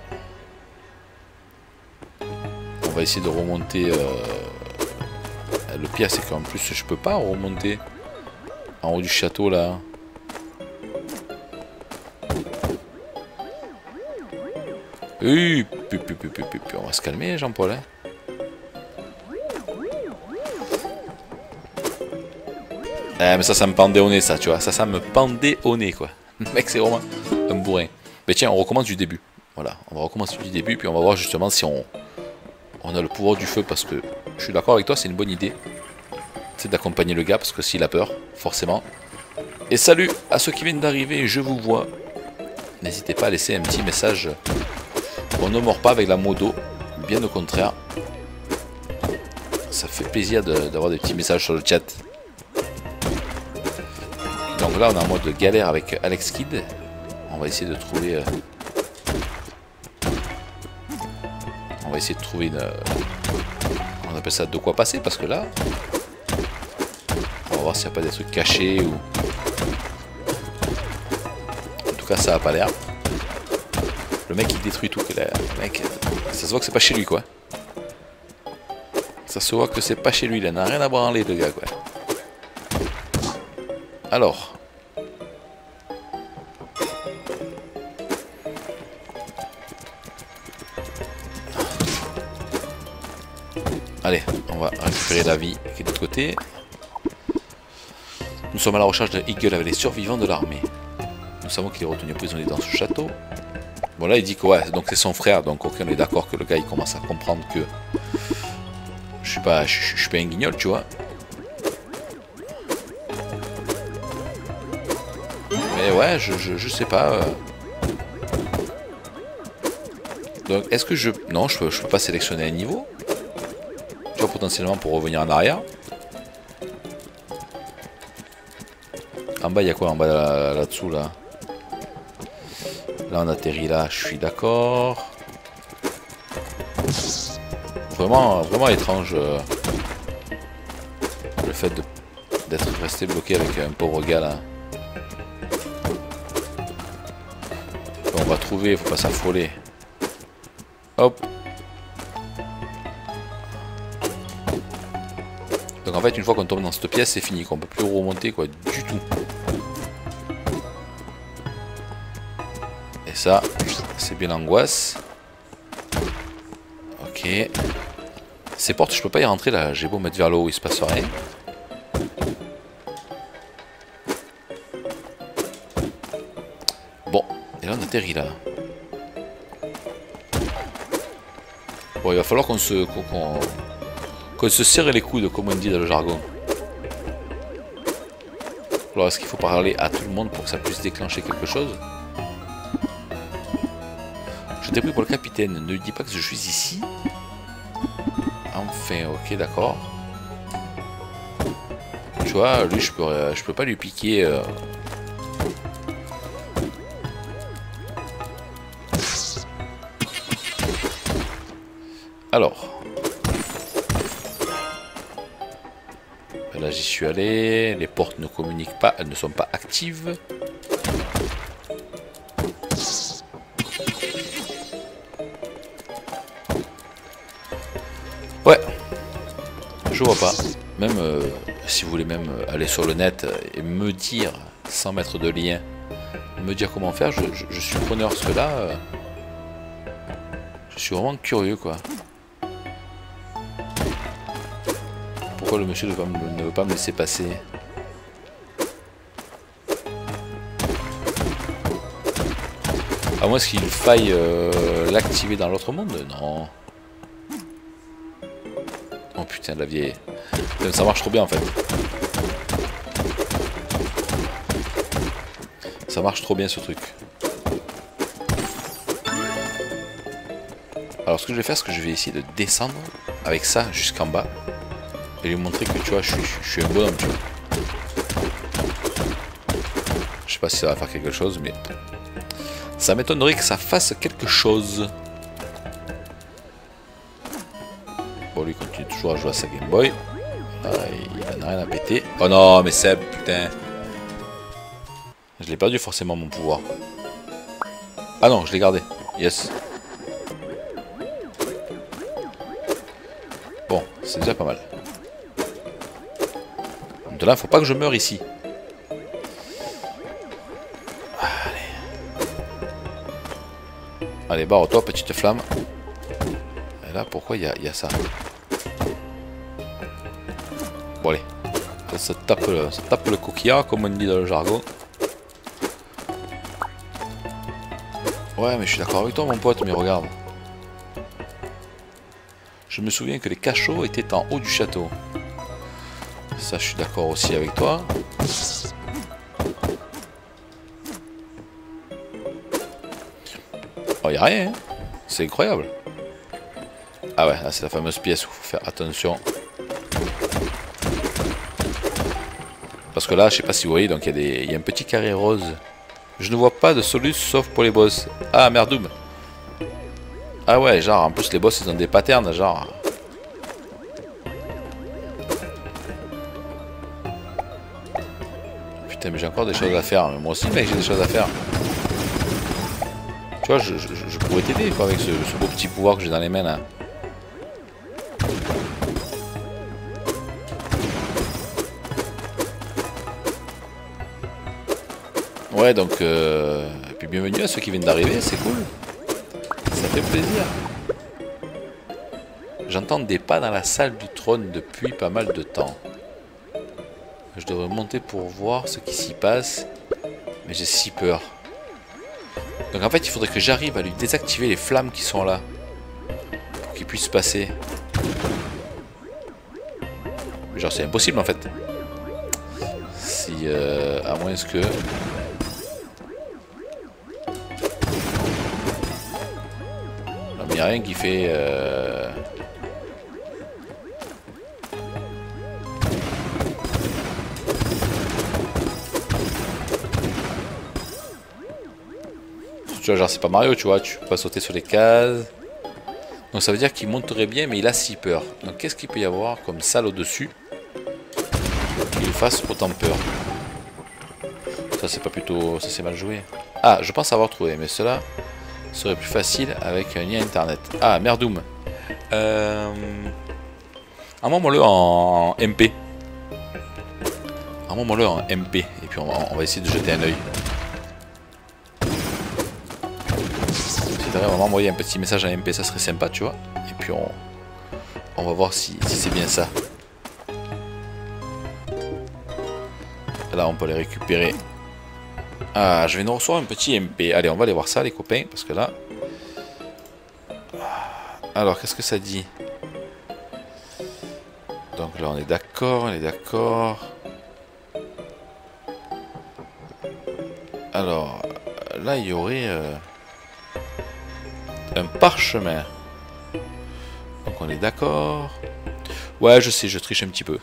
On va essayer de remonter... Euh, le pire, c'est qu'en plus, je peux pas remonter en haut du château, là. On va se calmer, Jean-Paul. Hein. Eh, mais ça, ça me pendait au nez, ça, tu vois. Ça, ça me pendait au nez, quoi. mec, c'est vraiment un bourrin. Mais tiens, on recommence du début. Voilà, on va recommencer du début, puis on va voir justement si on, on a le pouvoir du feu, parce que je suis d'accord avec toi, c'est une bonne idée. C'est d'accompagner le gars, parce que s'il a peur, forcément. Et salut à ceux qui viennent d'arriver, je vous vois. N'hésitez pas à laisser un petit message. On ne mord pas avec la modo, bien au contraire. Ça fait plaisir d'avoir des petits messages sur le chat. Donc là, on est en mode galère avec Alex Kidd. On va essayer de trouver... Euh, on va essayer de trouver une... Euh, on appelle ça de quoi passer, parce que là... On va voir s'il n'y a pas des trucs cachés ou... En tout cas, ça a pas l'air. Le mec, il détruit tout. Le mec, ça se voit que c'est pas chez lui, quoi. Ça se voit que c'est pas chez lui, il n'a rien à branler, le gars, quoi. Alors... Allez, on va récupérer la vie qui est de l'autre côté. Nous sommes à la recherche de Eagle avec les survivants de l'armée. Nous savons qu'il est retenu prisonnier dans ce château. Bon là il dit que ouais, donc c'est son frère, donc ok on est d'accord que le gars il commence à comprendre que je suis pas, je, suis pas un guignol, tu vois. Mais ouais, je, je, sais pas. Euh. Donc est-ce que je... Non, je peux, je peux pas sélectionner un niveau potentiellement pour revenir en arrière. En bas, il y a quoi en bas là-dessous là, là, on atterrit là, je suis d'accord. Vraiment, vraiment étrange euh, le fait d'être resté bloqué avec un pauvre gars là. on va trouver, faut pas s'affoler. Hop, Donc en fait, une fois qu'on tombe dans cette pièce, c'est fini, qu'on peut plus remonter quoi, du tout. C'est bien l'angoisse. Ok. Ces portes, je peux pas y rentrer là. J'ai beau mettre vers le haut, il se passe rien. Bon, et là on atterrit là. Bon, il va falloir qu'on se... Qu'on se serre les coudes, comme on dit dans le jargon. Alors, est-ce qu'il faut parler à tout le monde pour que ça puisse déclencher quelque chose? T'ai pris pour le capitaine. Ne lui dis pas que je suis ici. Enfin, ok, d'accord. Tu vois, lui, je peux, je peux pas lui piquer... Euh. Alors... j'y suis allé. Les portes ne communiquent pas, elles ne sont pas actives. Vois pas. Même euh, si vous voulez même aller sur le net et me dire, sans mettre de lien, me dire comment faire, je, suis preneur. Parce que là, euh, je suis vraiment curieux quoi. Pourquoi le monsieur ne veut pas me laisser passer? À moins qu'il faille euh, l'activer dans l'autre monde? Non. Putain, la vieille. Ça marche trop bien en fait. Ça marche trop bien ce truc. Alors ce que je vais faire, c'est que je vais essayer de descendre avec ça jusqu'en bas. Et lui montrer que tu vois, je suis, je suis un bonhomme, tu vois. Je sais pas si ça va faire quelque chose, mais... Ça m'étonnerait que ça fasse quelque chose. Jouer à sa Game Boy. Il en a rien à péter. Oh non, mais Seb, putain. Je l'ai perdu forcément mon pouvoir. Ah non, je l'ai gardé. Yes. Bon, c'est déjà pas mal. De là, faut pas que je meure ici. Allez. Allez, barre-toi, petite flamme. Et là, pourquoi il y, a ça? Ça, tape le, tape le coquillard, comme on dit dans le jargon. Ouais, mais je suis d'accord avec toi, mon pote, mais regarde. Je me souviens que les cachots étaient en haut du château. Ça, je suis d'accord aussi avec toi. Oh, y a rien. Hein. C'est incroyable. Ah ouais, c'est la fameuse pièce où il faut faire attention. Parce que là, je sais pas si vous voyez, donc il y, y, a un petit carré rose. Je ne vois pas de solus sauf pour les boss. Ah, merdoum. Ah ouais, genre, en plus les boss, ils ont des patterns, genre... Putain, mais j'ai encore des choses à faire. moi aussi, mec, j'ai des choses à faire. Tu vois, je, pourrais t'aider, quoi, avec ce, ce, beau petit pouvoir que j'ai dans les mains, là. Donc, euh, et puis bienvenue à ceux qui viennent d'arriver, c'est cool. Ça fait plaisir. J'entends des pas dans la salle du trône depuis pas mal de temps. Je devrais monter pour voir ce qui s'y passe, mais j'ai si peur. Donc en fait, il faudrait que j'arrive à lui désactiver les flammes qui sont là, pour qu'il puisse passer. Genre c'est impossible en fait. Si, euh, à moins que... Il n'y a rien qui fait... Euh... Tu vois, genre c'est pas Mario, tu vois, tu peux pas sauter sur les cases. Donc ça veut dire qu'il monterait bien, mais il a si peur. Donc qu'est-ce qu'il peut y avoir comme salle au-dessus qui lui fasse autant peur? Ça c'est pas plutôt... ça c'est mal joué. Ah, je pense avoir trouvé, mais cela serait plus facile avec un lien internet. Ah, merdoum. Euh... Envoie-moi-le en MP. Envoie-moi-le en MP. Et puis on va, essayer de jeter un oeil. T'arrives à m'envoyer un petit message en MP, ça serait sympa, tu vois. Et puis on, on va voir si c'est bien ça. Là, on peut les récupérer ah, je vais nous recevoir un petit MP. Allez, on va aller voir ça, les copains, parce que là... Alors, qu'est-ce que ça dit? Donc là, on est d'accord, on est d'accord. Alors, là, il y aurait... Euh, un parchemin. Donc on est d'accord. Ouais, je sais, je triche un petit peu.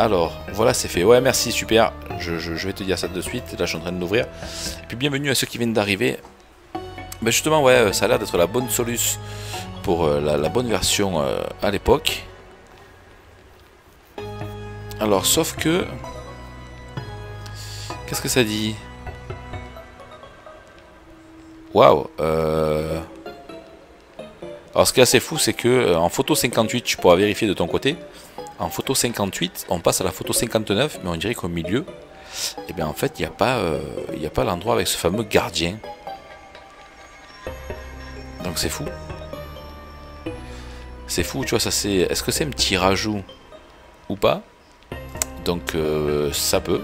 Alors, voilà, c'est fait. Ouais, merci, super. Je, vais te dire ça de suite. Là, je suis en train de l'ouvrir. Et puis, bienvenue à ceux qui viennent d'arriver. Ben justement, ouais, ça a l'air d'être la bonne solution pour euh, la, bonne version euh, à l'époque. Alors, sauf que... Qu'est-ce que ça dit? Waouh euh... Alors ce qui est assez fou, c'est que euh, en photo 58, tu pourras vérifier de ton côté. En photo 58, on passe à la photo 59, mais on dirait qu'au milieu, eh bien en fait, il n'y a pas, euh, pas l'endroit avec ce fameux gardien. Donc c'est fou. C'est fou, tu vois, ça c'est... Est-ce que c'est un petit rajout ou pas? Donc euh, ça peut.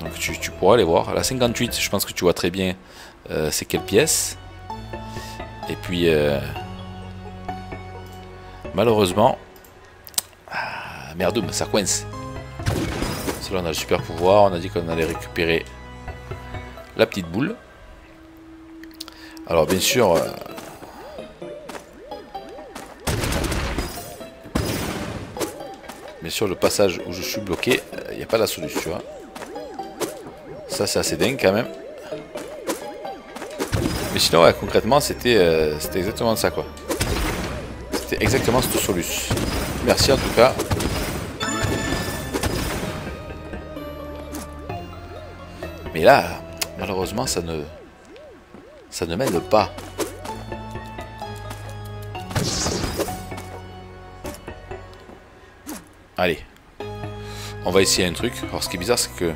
Donc tu, pourras aller voir. La 58, je pense que tu vois très bien c'est quelle pièce. Et puis, euh, malheureusement, merde, ça coince. Là, on a le super pouvoir. On a dit qu'on allait récupérer la petite boule. Alors, bien sûr, euh, bien le passage où je suis bloqué, il euh, n'y a pas la solution. Hein. Ça, c'est assez dingue quand même. Mais sinon, concrètement, euh, c'était exactement ça, quoi. C'était exactement ce solus. Merci en tout cas. Mais là, malheureusement, ça ne... Ça ne m'aide pas. Allez. On va essayer un truc. Alors, ce qui est bizarre, c'est que...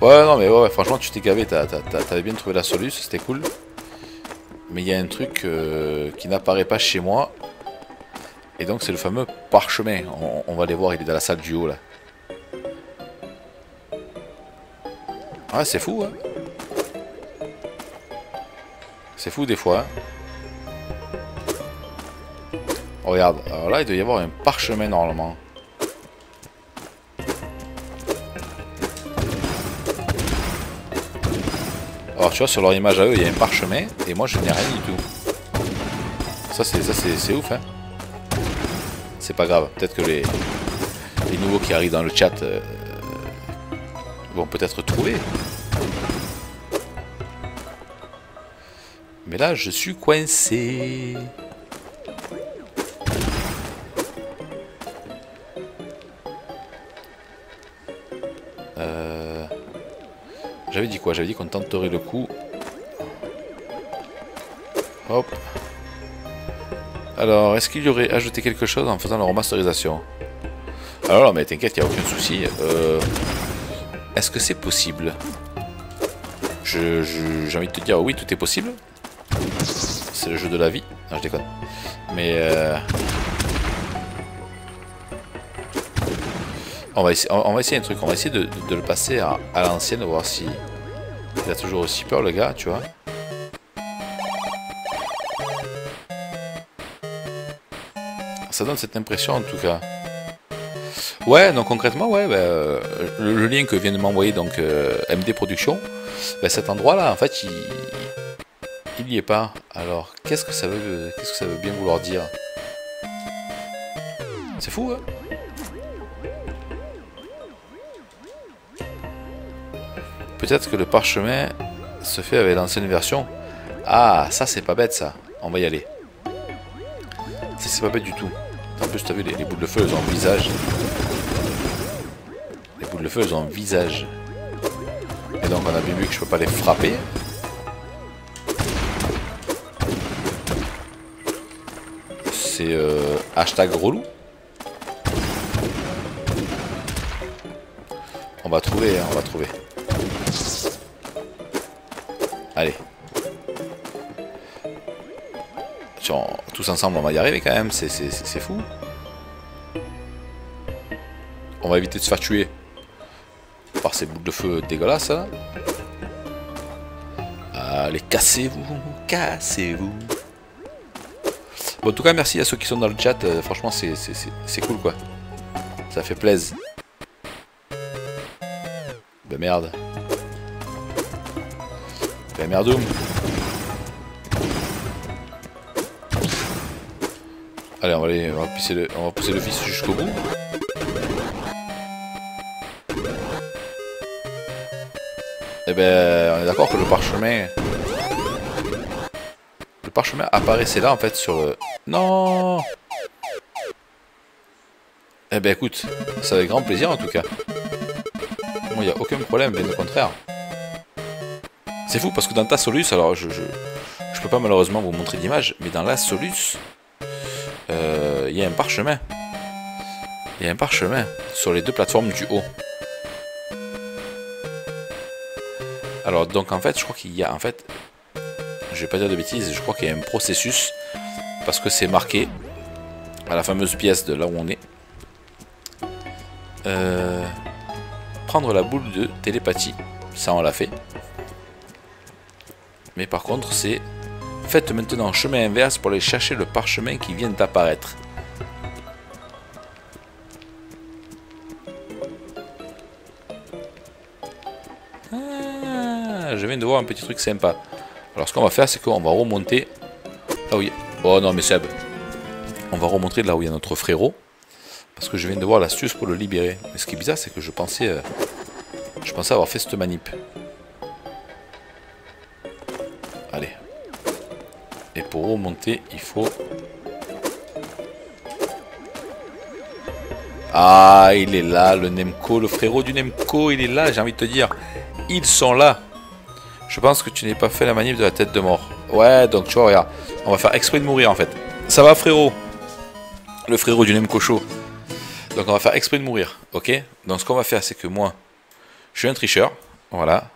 Ouais, non, mais ouais, franchement, tu t'es gavé. T'avais bien trouvé la solution, c'était cool. Mais il y a un truc euh, qui n'apparaît pas chez moi. Et donc c'est le fameux parchemin. On, va aller voir, il est dans la salle du haut là. Ouais, c'est fou, hein. C'est fou des fois, hein. Regarde, alors là il doit y avoir un parchemin normalement. Alors tu vois, sur leur image à eux, il y a un parchemin, et moi je n'ai rien du tout. Ça c'est ça c'est ouf, hein. C'est pas grave, peut-être que les, les nouveaux qui arrivent dans le chat euh, vont peut-être trouver. Mais là, je suis coincé. J'avais dit quoi? J'avais dit qu'on tenterait le coup. Hop. Alors, est-ce qu'il y aurait ajouté quelque chose en faisant la remasterisation? Alors, non, mais t'inquiète, il n'y a aucun souci. Euh, est-ce que c'est possible? J'ai je, envie de te dire, oui, tout est possible. C'est le jeu de la vie. Non, je déconne. Mais... Euh, On va, essayer, on va essayer un truc, on va essayer de, le passer à, l'ancienne, voir si il a toujours aussi peur le gars, tu vois. Ça donne cette impression en tout cas. Ouais, donc concrètement, ouais, bah, euh, le, lien que vient de m'envoyer donc euh, MD Production, bah, cet endroit-là, en fait, il, n'y est pas. Alors, qu'est-ce que ça veut, qu'est-ce que ça veut bien vouloir dire? C'est fou, hein? Peut-être que le parchemin se fait avec l'ancienne version. Ah, ça c'est pas bête ça. On va y aller. Ça c'est pas bête du tout. En plus, t'as vu, les, boules de feu, elles ont un visage. De feu, elles ont un visage. Et donc on a vu que je peux pas les frapper. C'est euh, hashtag relou. On va trouver, hein, on va trouver. Allez. tous ensemble, on va y arriver quand même. C'est fou. On va éviter de se faire tuer par ces boules de feu dégueulasses. Là. Allez, cassez-vous, cassez-vous. Bon, en tout cas, merci à ceux qui sont dans le chat. Euh, franchement, c'est cool, quoi. Ça fait plaisir. Ben merde. Ben merdoum. Allez, on va aller, on va pousser le, on va pousser le fils jusqu'au bout. Eh ben, on est d'accord que le parchemin... Le parchemin apparaissait là, en fait, sur le... Non Eh ben, écoute, ça avec grand plaisir, en tout cas. Moi, il n'y a aucun problème, bien au contraire. C'est fou parce que dans ta solus, alors je, je, peux pas malheureusement vous montrer l'image, mais dans la Solus, euh, il y a un parchemin. Il y a un parchemin sur les deux plateformes du haut. Alors donc en fait, je crois qu'il y a en fait, je vais pas dire de bêtises, je crois qu'il y a un processus parce que c'est marqué à la fameuse pièce de là où on est. Euh, prendre la boule de télépathie, ça on l'a fait. Mais par contre, c'est faites maintenant chemin inverse pour aller chercher le parchemin qui vient d'apparaître. De voir un petit truc sympa. Alors ce qu'on va faire, c'est qu'on va remonter là où il y a... Oh non mais Seb. On va remonter là où il y a notre frérot. Parce que je viens de voir l'astuce pour le libérer. Mais ce qui est bizarre, c'est que je pensais... Euh, je pensais avoir fait cette manip. Allez. Et pour remonter, il faut... Ah, il est là, le Nemco, le frérot du Nemco, il est là, j'ai envie de te dire. Ils sont là. Je pense que tu n'es pas fait la manip de la tête de mort. Ouais, donc tu vois, regarde. On va faire exprès de mourir, en fait. Ça va, frérot? Le frérot du Nemco chaud. Donc on va faire exprès de mourir, ok? Donc ce qu'on va faire, c'est que moi, je suis un tricheur, voilà.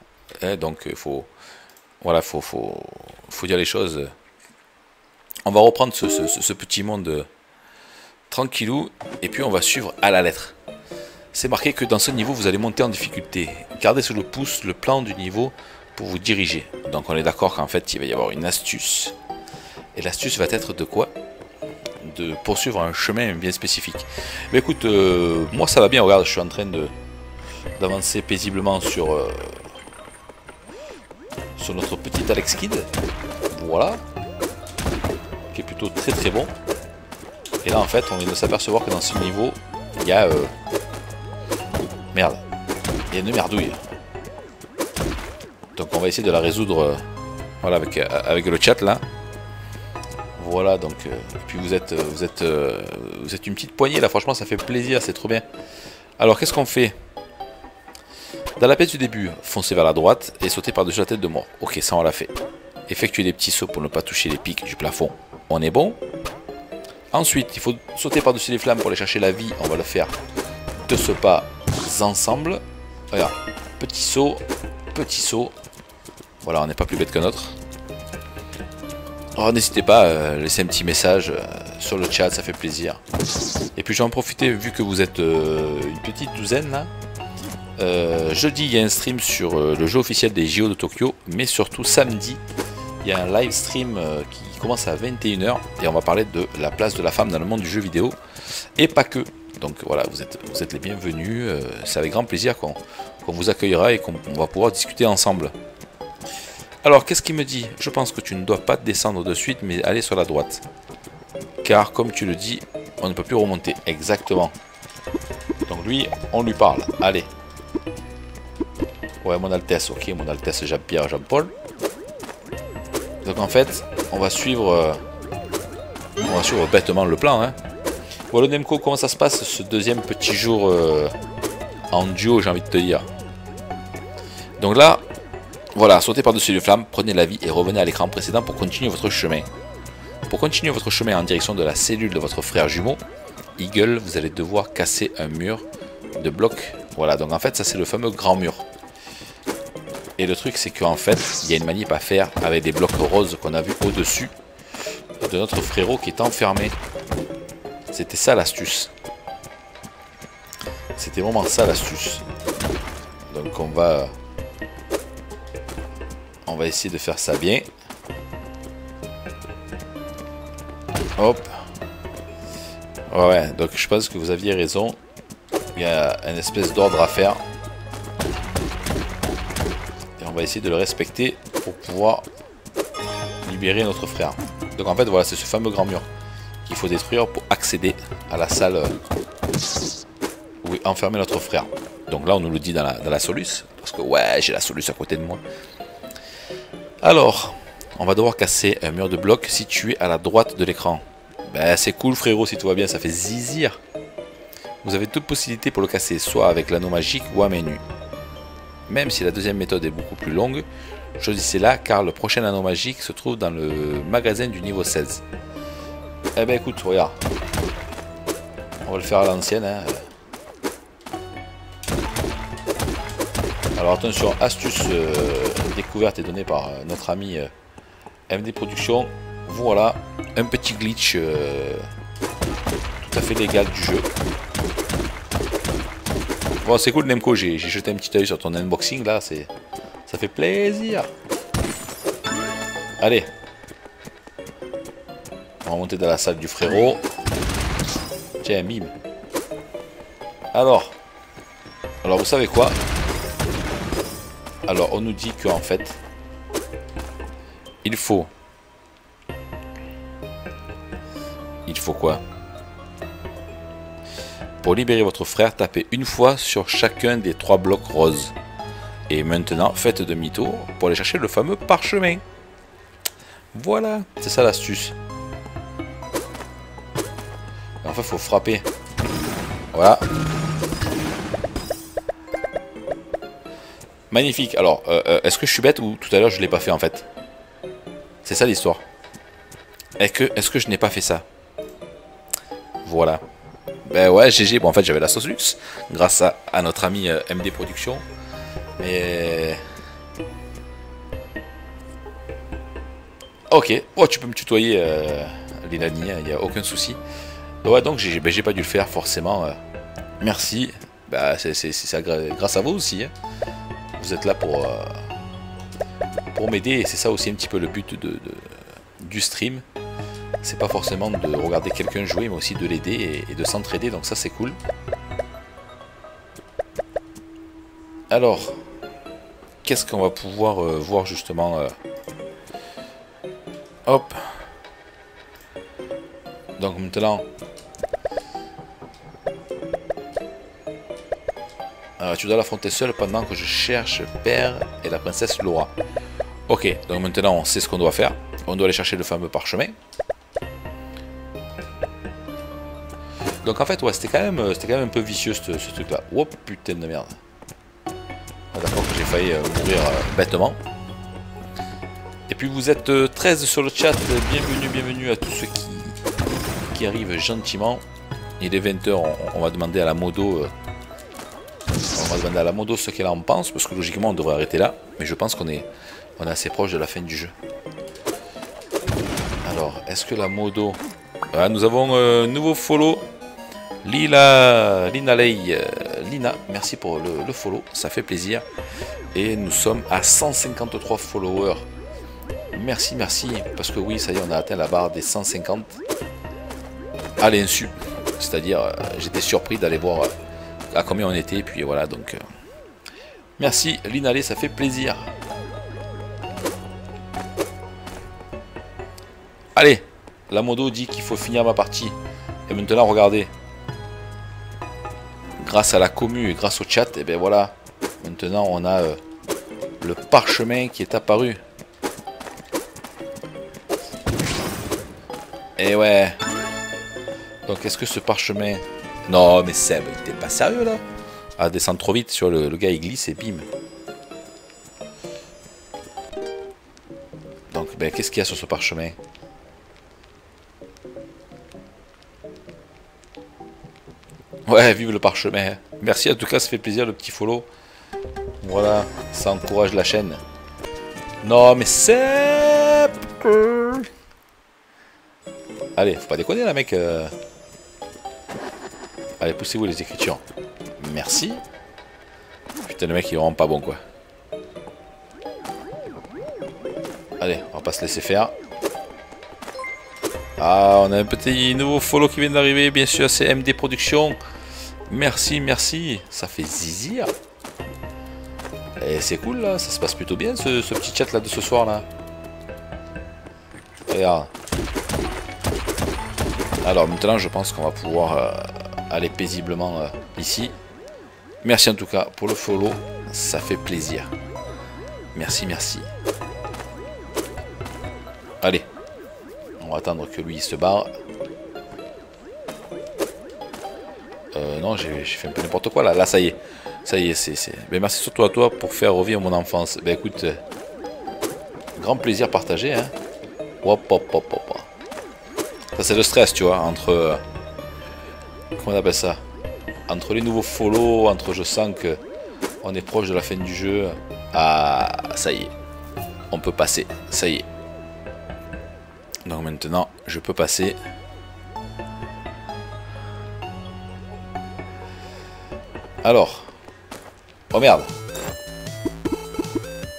Donc il faut, voilà, faut, faut, faut dire les choses. On va reprendre ce, petit monde tranquillou, et puis on va suivre à la lettre. C'est marqué que dans ce niveau, vous allez monter en difficulté. Gardez sur le pouce le plan du niveau pour vous diriger. Donc on est d'accord qu'en fait, il va y avoir une astuce. Et l'astuce va être de quoi? De poursuivre un chemin bien spécifique. Mais écoute, euh, moi ça va bien, regarde, je suis en train de d'avancer paisiblement sur, euh, sur notre petit Alex Kid. Voilà. Qui est plutôt très très bon. Et là en fait on vient de s'apercevoir que dans ce niveau, il y a... Euh, merde. Il y a une merdouille. Donc on va essayer de la résoudre voilà, avec, avec le chat là. Voilà, donc, euh, puis vous êtes, vous, êtes, euh, vous êtes une petite poignée là, franchement, ça fait plaisir, c'est trop bien. Alors, qu'est-ce qu'on fait? Dans la pièce du début, foncez vers la droite et sautez par-dessus la tête de mort. Ok, ça on l'a fait. Effectuez des petits sauts pour ne pas toucher les pics du plafond. On est bon. Ensuite, il faut sauter par-dessus les flammes pour aller chercher la vie. On va le faire de ce pas ensemble. Regarde, petit saut, petit saut. Voilà, on n'est pas plus bête qu'un autre. Oh, n'hésitez pas à euh, laisser un petit message euh, sur le chat, ça fait plaisir. Et puis je vais en profiter, vu que vous êtes euh, une petite douzaine là. jeudi, il y a un stream sur le jeu officiel des JO de Tokyo, mais surtout samedi, il y a un live stream qui commence à 21h et on va parler de la place de la femme dans le monde du jeu vidéo et pas que. Donc voilà, vous êtes, les bienvenus. C'est avec grand plaisir qu'on vous accueillera et qu'on va pouvoir discuter ensemble. Alors, qu'est-ce qu'il me dit? Je pense que tu ne dois pas descendre de suite, mais aller sur la droite. Car, comme tu le dis, on ne peut plus remonter. Exactement. Donc lui, on lui parle. Allez. Ouais, mon Altesse. Ok, mon Altesse Jean-Pierre, Jean-Paul. Donc en fait, on va suivre... Euh, on va suivre bêtement le plan. Hein. Bon, Nemco, comment ça se passe ce deuxième petit jour euh, en duo, j'ai envie de te dire Donc là, voilà, sautez par-dessus les flammes, prenez la vie et revenez à l'écran précédent pour continuer votre chemin. Pour continuer votre chemin en direction de la cellule de votre frère jumeau, Eagle, vous allez devoir casser un mur de blocs. Voilà, donc en fait, ça c'est le fameux grand mur. Et le truc, c'est qu'en fait, il y a une manip à faire avec des blocs roses qu'on a vu au-dessus de notre frérot qui est enfermé. C'était ça l'astuce. C'était vraiment ça l'astuce. Donc on va on va essayer de faire ça bien. Hop. Ouais, donc je pense que vous aviez raison. Il y a une espèce d'ordre à faire. Et on va essayer de le respecter pour pouvoir libérer notre frère. Donc en fait, voilà, c'est ce fameux grand mur qu'il faut détruire pour accéder à la salle où est enfermé notre frère. Donc là, on nous le dit dans la, dans. Parce que ouais, j'ai la Solus à côté de moi. Alors, on va devoir casser un mur de bloc situé à la droite de l'écran. Ben c'est cool frérot si tout va bien, ça fait zizir. Vous avez deux possibilités pour le casser, soit avec l'anneau magique ou à main nue. Même si la deuxième méthode est beaucoup plus longue, Choisissez là car le prochain anneau magique se trouve dans le magasin du niveau 16. Eh ben écoute, regarde. On va le faire à l'ancienne. Hein. Alors attention, astuce euh, découverte et donnée par euh, notre ami euh, MD Productions. Voilà, un petit glitch tout à fait légal du jeu. Bon, c'est cool Nemco, j'ai jeté un petit œil sur ton unboxing là, ça fait plaisir. Allez. On va monter dans la salle du frérot. Tiens, mime. Alors. Alors, vous savez quoi? Alors, on nous dit qu'en fait, il faut... Il faut quoi? Pour libérer votre frère, tapez une fois sur chacun des trois blocs roses. Et maintenant, faites demi-tour pour aller chercher le fameux parchemin. Voilà, c'est ça l'astuce. En fait, il faut frapper. Voilà. Magnifique. Alors, euh, euh, est-ce que je suis bête ou tout à l'heure je l'ai pas fait en fait? C'est ça l'histoire. Est-ce que, est que je n'ai pas fait ça? Voilà. Ben ouais, GG. Bon, en fait, j'avais la sauce luxe grâce à, notre ami euh, MD Productions. Mais... Ok. Oh, tu peux me tutoyer, euh, Lilani, il n'y a aucun souci. Ouais, donc ben, j'ai pas dû le faire forcément. Euh. merci. Bah, c'est grâce à vous aussi. Hein. Vous êtes là pour, euh, pour m'aider et c'est ça aussi un petit peu le but du stream. C'est pas forcément de regarder quelqu'un jouer, mais aussi de l'aider et, de s'entraider, donc ça c'est cool. Alors, qu'est-ce qu'on va pouvoir euh, voir justement Hop. Donc maintenant, tu dois l'affronter seul pendant que je cherche Père et la princesse Laura. Ok, donc maintenant on sait ce qu'on doit faire. On doit aller chercher le fameux parchemin. Donc en fait, ouais, c'était quand, même, quand même un peu vicieux ce, truc-là. Oh putain de merde. Ah, d'accord j'ai failli euh, mourir euh, bêtement. Et puis vous êtes 13 euh, sur le chat. Bienvenue, bienvenue à tous ceux qui, qui arrivent gentiment. Il est 20h, on, va demander à la modo on va demander à la modo ce qu'elle en pense, parce que logiquement on devrait arrêter là, mais je pense qu'on est, on est assez proche de la fin du jeu. Alors, est-ce que la modo... Ah, nous avons un nouveau follow. Lila, Lina Ley, euh, Lina, merci pour le, follow, ça fait plaisir. Et nous sommes à 153 followers. Merci, merci, parce que oui, ça y est, on a atteint la barre des 150 à l'insu. C'est-à-dire, euh, j'étais surpris d'aller voir euh, à combien on était. Puis voilà, donc... Euh, merci Linalé, ça fait plaisir. Allez, la modo dit qu'il faut finir ma partie. Et maintenant, regardez. Grâce à la commu et grâce au chat, et bien voilà. Maintenant, on a le parchemin qui est apparu. Et ouais. Donc, est-ce que ce parchemin non, mais Seb, t'es pas sérieux là? Ah, descendre trop vite sur le, gars, il glisse et bim. Donc, ben, qu'est-ce qu'il y a sur ce parchemin? Ouais, vive le parchemin. Merci, en tout cas, ça fait plaisir le petit follow. Voilà, ça encourage la chaîne. Non, mais Seb Allez, faut pas déconner là, mec. Allez, poussez-vous les écritures. Merci. Putain, le mec, il est vraiment pas bon, quoi. Allez, on va pas se laisser faire. Ah, on a un petit nouveau follow qui vient d'arriver, bien sûr, c'est MD Productions. Merci, merci. Ça fait zizir. Et c'est cool, là. Ça se passe plutôt bien, ce, petit chat, là, de ce soir, là. Regarde. Alors, maintenant, je pense qu'on va pouvoir... Euh, aller paisiblement euh, ici. Merci en tout cas pour le follow, ça fait plaisir. Merci, merci. Allez, on va attendre que lui se barre. Euh, non, j'ai fait un peu n'importe quoi là. Là, ça y est. Ça y est, c'est. Mais merci surtout à toi pour faire revivre mon enfance. Ben écoute, grand plaisir partagé. Hein. Hop, hop, hop, hop. Ça, c'est le stress, tu vois, entre. Euh, comment on appelle ça? Entre les nouveaux follow, entre je sens que on est proche de la fin du jeu. Ah, ça y est. On peut passer. Ça y est. Donc maintenant, je peux passer. Alors. Oh merde.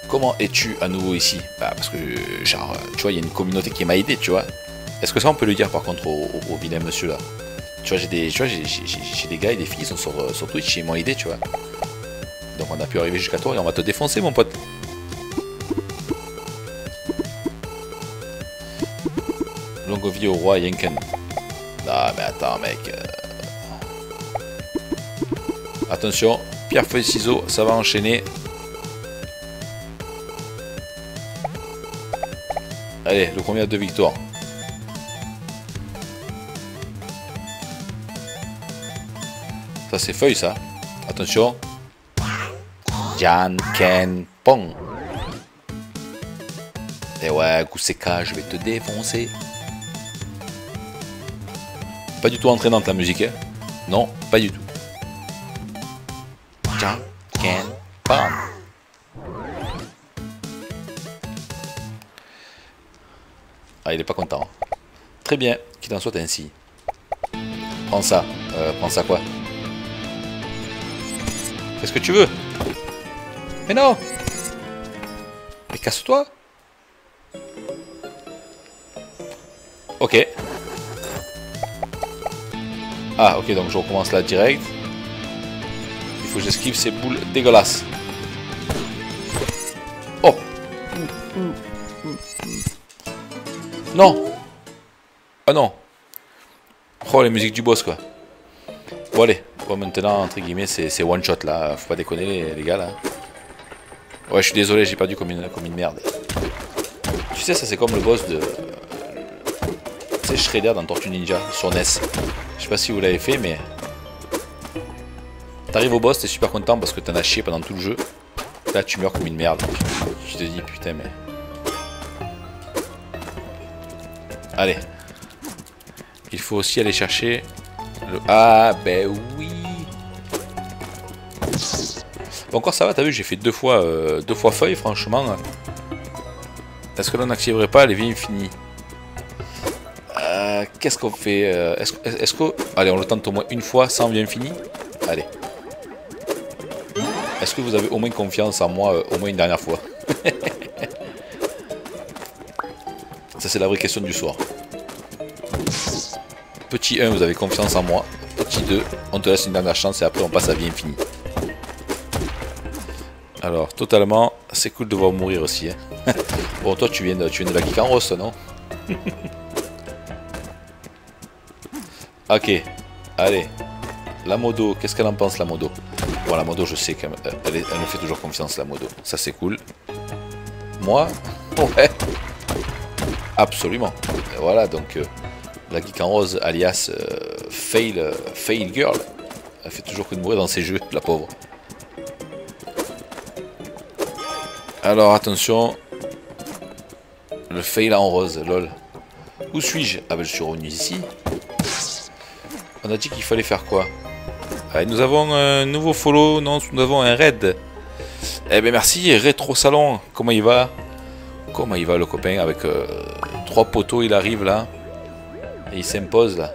Comment es-tu à nouveau ici? Bah parce que, genre, tu vois, il y a une communauté qui m'a aidé, tu vois. Est-ce que ça, on peut le dire par contre au, vilain monsieur là Tu vois, j'ai des, tu vois, j'ai des gars et des filles qui sont sur, sur Twitch ils m'ont aidé, tu vois. Donc on a pu arriver jusqu'à toi et on va te défoncer, mon pote. Longue vie au roi Yenken. Ah mais attends mec. Euh. Attention, pierre, feuille, ciseaux, ça va enchaîner. Allez, le combien de victoires Ça c'est feuille ça. Attention. Jan Ken Pong. Et ouais, Kuseka, je vais te défoncer. Pas du tout entraînante la musique, hein Non, pas du tout. Jan Ken Pong. Ah, il est pas content. Très bien, qu'il en soit ainsi. Prends ça. Euh, prends ça quoi? Qu'est-ce que tu veux Mais non Mais casse-toi Ok. Ah, ok, donc je recommence là direct. Il faut que j'esquive ces boules dégueulasses. Oh Non Ah non Oh, les musiques du boss, quoi. Bon, allez. Maintenant, entre guillemets, c'est one shot, là. Faut pas déconner, les, gars, là. Ouais, je suis désolé, j'ai perdu comme une, comme une merde. Tu sais, ça, c'est comme le boss de... Sais, Shredder dans Tortue Ninja, sur NES. Je sais pas si vous l'avez fait, mais... T'arrives au boss, t'es super content parce que t'en as chié pendant tout le jeu. Là, tu meurs comme une merde. Tu te dis, putain, mais... Allez. Il faut aussi aller chercher le... Ah, ben oui. Encore ça va, t'as vu, j'ai fait deux fois, euh, deux fois feuille, franchement. Est-ce que l'on n'activerait pas les vies infinies? Euh, Qu'est-ce qu'on fait euh, Est-ce est que... Allez, on le tente au moins une fois sans vie infinie? Allez. Est-ce que vous avez au moins confiance en moi au moins une dernière fois? Ça, c'est la vraie question du soir. Petit 1, vous avez confiance en moi. Petit 2, on te laisse une dernière chance et après on passe à vie infinie. Alors, totalement, c'est cool de voir mourir aussi. Hein. bon, toi, tu viens, de, tu viens de la geek en rose, non? Ok, allez. La modo, qu'est-ce qu'elle en pense, la modo Bon, la modo, je sais qu'elle elle, me fait toujours confiance, la modo. Ça, c'est cool. Moi? Ouais. Absolument. voilà, donc... Euh, la geek en rose, alias euh, fail, euh, fail Girl. Elle fait toujours que de mourir dans ses jeux, la pauvre. Alors attention. Le fail en rose, lol. Où suis-je? Ah ben je suis revenu ici. On a dit qu'il fallait faire quoi? Allez, Nous avons un nouveau follow, non, nous avons un raid. Eh ben merci, rétro salon. Comment il va? Comment il va le copain avec euh, trois poteaux, il arrive là. Et il s'impose là.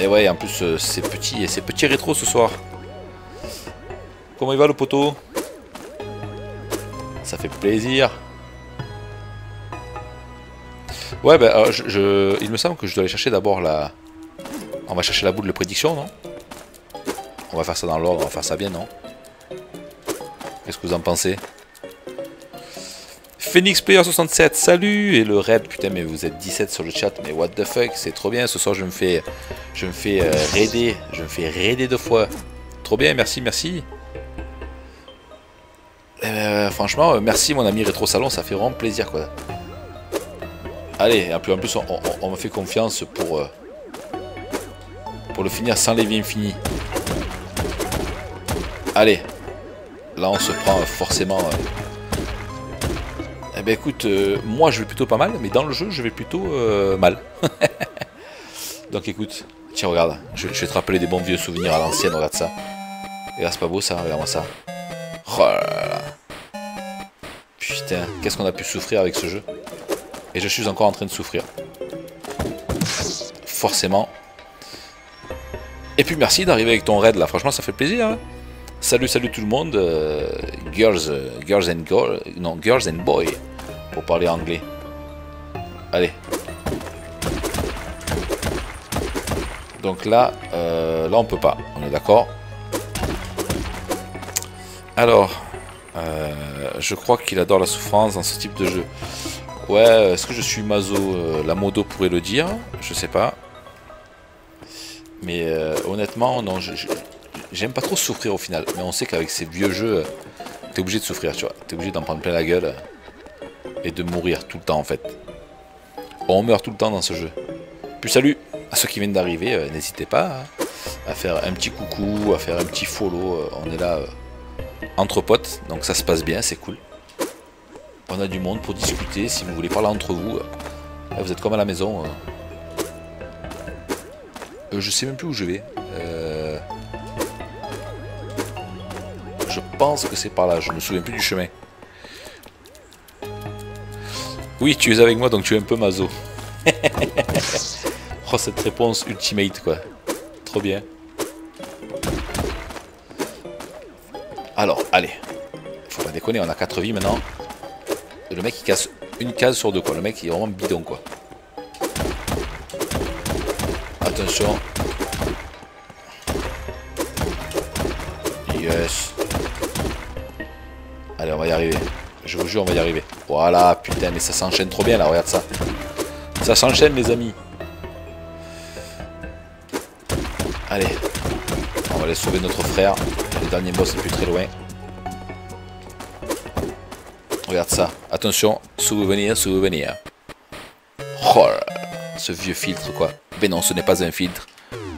Et ouais, en plus, euh, c'est petit, c'est petit rétro ce soir. Comment il va le poteau? Ça fait plaisir. Ouais, bah, je, il me semble que je dois aller chercher d'abord la... On va chercher la boule de prédiction, non? On va faire ça dans l'ordre, on va faire ça bien, non? Qu'est-ce que vous en pensez? Phoenix Player 67, salut Et le raid, putain mais vous êtes 17 sur le chat, mais what the fuck, c'est trop bien, ce soir je me fais je me fais euh, raider, je me fais raider deux fois. Trop bien, merci, merci. Euh, franchement, euh, merci mon ami Rétro Salon, ça fait vraiment plaisir quoi. Allez, en plus, en plus on, me fait confiance pour, pour le finir sans les vies infinies. Allez, là on se prend forcément Eh ben écoute, euh, moi je vais plutôt pas mal, mais dans le jeu je vais plutôt euh, mal. Donc écoute, tiens regarde, je, vais te rappeler des bons vieux souvenirs à l'ancienne, regarde ça. Regarde, c'est pas beau ça, regarde-moi ça. Oh là. Putain, qu'est-ce qu'on a pu souffrir avec ce jeu? Et je suis encore en train de souffrir. Forcément. Et puis merci d'arriver avec ton raid là, franchement ça fait plaisir. Hein. Salut, salut tout le monde. Euh, girls, euh, girls and girls, non, girls and boys, pour parler anglais. Allez. Donc là, euh, là on peut pas, on est d'accord? Alors, je crois qu'il adore la souffrance dans ce type de jeu. Ouais, est-ce que je suis mazo La modo pourrait le dire, je sais pas. Mais honnêtement, non, J'aime pas trop souffrir au final, mais on sait qu'avec ces vieux jeux, euh, t'es obligé de souffrir, tu vois. T'es obligé d'en prendre plein la gueule euh, et de mourir tout le temps en fait. On meurt tout le temps dans ce jeu. Puis salut à ceux qui viennent d'arriver, euh, n'hésitez pas hein, à faire un petit coucou, à faire un petit follow. on est là entre potes, donc ça se passe bien, c'est cool. On a du monde pour discuter, si vous voulez parler entre vous. vous êtes comme à la maison. je sais même plus où je vais. Je pense que c'est par là, je me souviens plus du chemin. Oui, tu es avec moi, donc tu es un peu mazo. oh, cette réponse ultimate, quoi. Trop bien. Alors, allez. Faut pas déconner, on a 4 vies maintenant. Le mec, il casse une case sur deux, quoi. Le mec, il est vraiment bidon, quoi. Attention. Yes. Allez, on va y arriver. Je vous jure, on va y arriver. Voilà, putain, mais ça s'enchaîne trop bien là, regarde ça. Ça s'enchaîne, les amis. Allez. On va aller sauver notre frère. Dernier boss est plus très loin. Regarde ça. Attention, souvenir, souvenir. Ce vieux filtre, quoi. Mais non, ce n'est pas un filtre.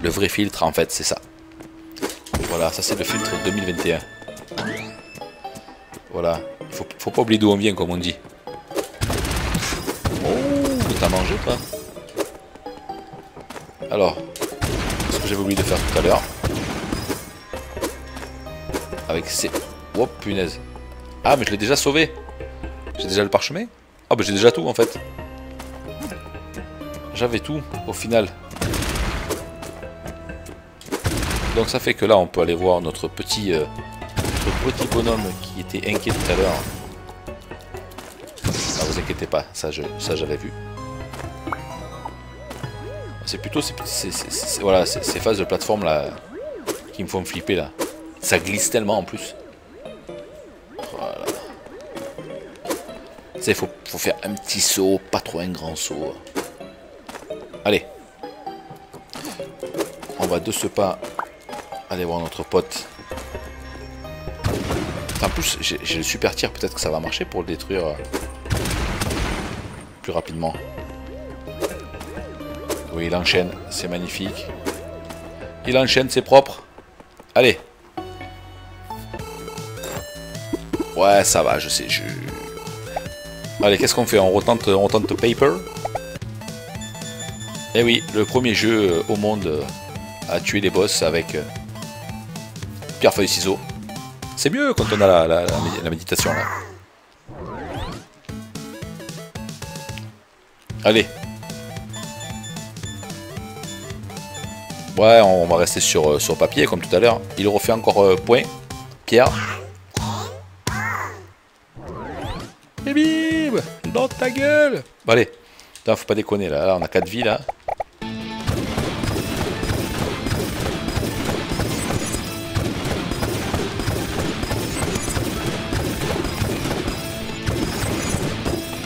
Le vrai filtre, en fait, c'est ça. Voilà, ça c'est le filtre 2021. Voilà. Faut, faut pas oublier d'où on vient, comme on dit. Oh, t'as mangé, toi? Alors, ce que j'avais oublié de faire tout à l'heure. Avec ces... Oh, punaise. Ah, mais je l'ai déjà sauvé. J'ai déjà le parchemin Ah, bah j'ai déjà tout, en fait. J'avais tout, au final. Donc ça fait que là, on peut aller voir notre petit... Euh, petit bonhomme qui était inquiet tout à l'heure. Ne vous inquiétez pas, ça j'avais vu. C'est plutôt ces, ces phases de plateforme là qui me font flipper là. Ça glisse tellement en plus. Voilà. Il faut, faut faire un petit saut, pas trop un grand saut. Allez. On va de ce pas aller voir notre pote en plus, j'ai le super tir, peut-être que ça va marcher pour le détruire euh, plus rapidement. Oui, il enchaîne, c'est magnifique. Il enchaîne, c'est propre. Allez. Ouais, ça va, je sais. Je... Allez, qu'est-ce qu'on fait? On retente, on Paper? Eh oui, le premier jeu euh, au monde euh, à tuer les boss avec pierre, feuille, ciseaux. C'est mieux quand on a la, la, méditation là. Allez. Ouais, on va rester sur, euh, sur papier comme tout à l'heure. Il refait encore euh, point. Pierre. Ta gueule. Bon allez. faut pas déconner là. là on a 4 vies là.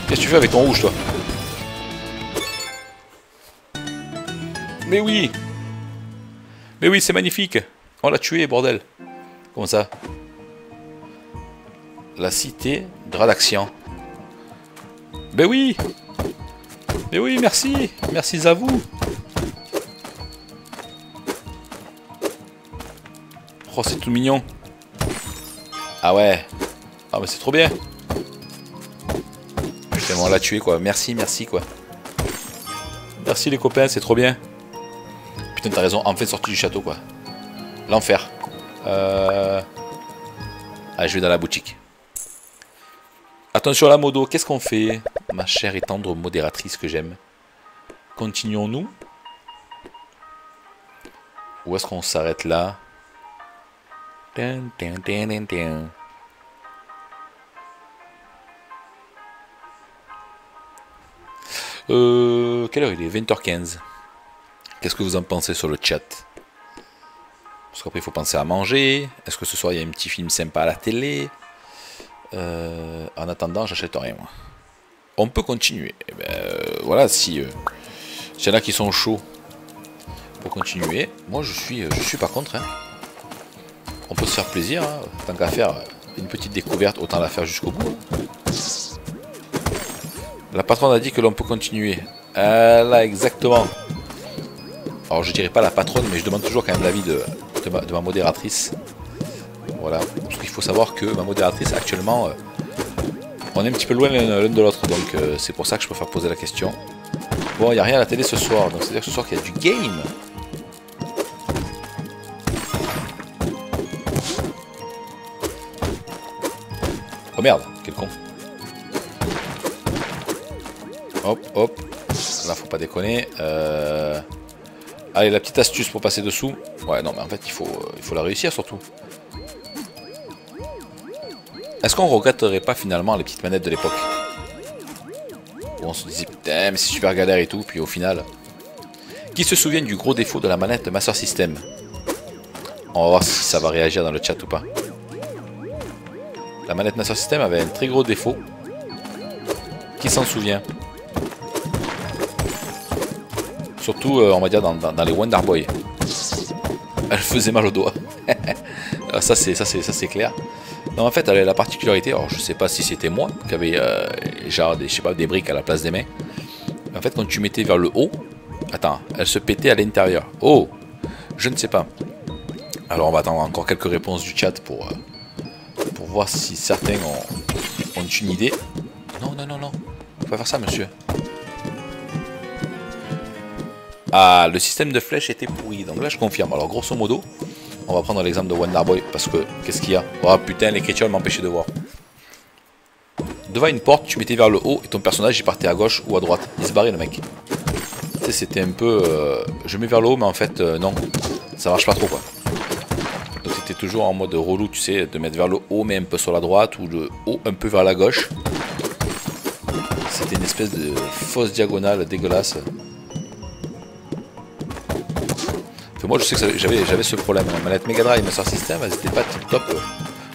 Qu'est-ce que tu fais avec ton rouge, toi? Mais oui. Mais oui, c'est magnifique. On l'a tué, bordel. Comment ça? La cité de Mais oui Mais oui, merci Merci à vous Oh, c'est tout mignon Ah ouais Ah mais c'est trop bien on l'a tué quoi. Merci, merci quoi. Merci les copains, c'est trop bien. Putain, t'as raison, en fait sorti du château quoi. L'enfer. Euh... Allez, je vais dans la boutique. Attention à la modo, qu'est-ce qu'on fait Ma chère et tendre modératrice que j'aime? Continuons-nous? Ou est-ce qu'on s'arrête là? Euh, quelle heure il est? 20h15. Qu'est-ce que vous en pensez sur le chat? Parce qu'après il faut penser à manger. Est-ce que ce soir il y a un petit film sympa à la télé? Euh, En attendant, j'achète rien. On peut continuer. Eh ben, euh, voilà, si euh, s'il y en a qui sont chauds pour continuer, moi je suis, je suis pas contre. Hein. On peut se faire plaisir, hein. tant qu'à faire une petite découverte, autant la faire jusqu'au bout. La patronne a dit que l'on peut continuer. Euh, là, exactement. Alors, je dirais pas la patronne, mais je demande toujours quand même l'avis de, ma, modératrice. Voilà. Parce qu'il faut savoir que ma modératrice, actuellement, euh, on est un petit peu loin l'un de l'autre. Donc, euh, c'est pour ça que je préfère poser la question. Bon, il n'y a rien à la télé ce soir. Donc, c'est-à-dire ce soir qu'il y a du game. Oh merde, quel con. Hop, hop. Là, faut pas déconner. Euh, allez, la petite astuce pour passer dessous. Ouais, non, mais en fait, il faut, il faut la réussir surtout. Est-ce qu'on regretterait pas finalement les petites manettes de l'époque? On se disait, putain, mais c'est super galère et tout, puis au final... Qui se souvient du gros défaut de la manette Master System? On va voir si ça va réagir dans le chat ou pas. La manette Master System avait un très gros défaut. Qui s'en souvient? Surtout, euh, on va dire, dans, les Wonder Boy. Elle faisait mal au doigt. Ça c'est clair. Non, en fait, elle avait la particularité, alors je sais pas si c'était moi qui avait euh, des, je sais des briques à la place des mains. En fait, quand tu mettais vers le haut, attends, elle se pétait à l'intérieur. Oh, je ne sais pas. Alors, on va attendre encore quelques réponses du chat pour, euh, pour voir si certains ont, une idée. Non, non, non, non. Faut pas faire ça, monsieur. Ah, le système de flèche était pourri. Donc là, je confirme. Alors, grosso modo, on va prendre l'exemple de Wonder Boy. Parce que, qu'est-ce qu'il y a? Oh putain, l'écriture m'empêchait de voir. Devant une porte, tu mettais vers le haut et ton personnage il partait à gauche ou à droite. Il se barrait le mec. C'était un peu. Euh, je mets vers le haut, mais en fait, euh, non. Ça marche pas trop quoi toujours en mode relou, tu sais, de mettre vers le haut mais un peu sur la droite ou le haut un peu vers la gauche. C'était une espèce de fausse diagonale dégueulasse. Moi je sais que j'avais ce problème. La manette Mega Drive Master System, elles n'étaient pas top.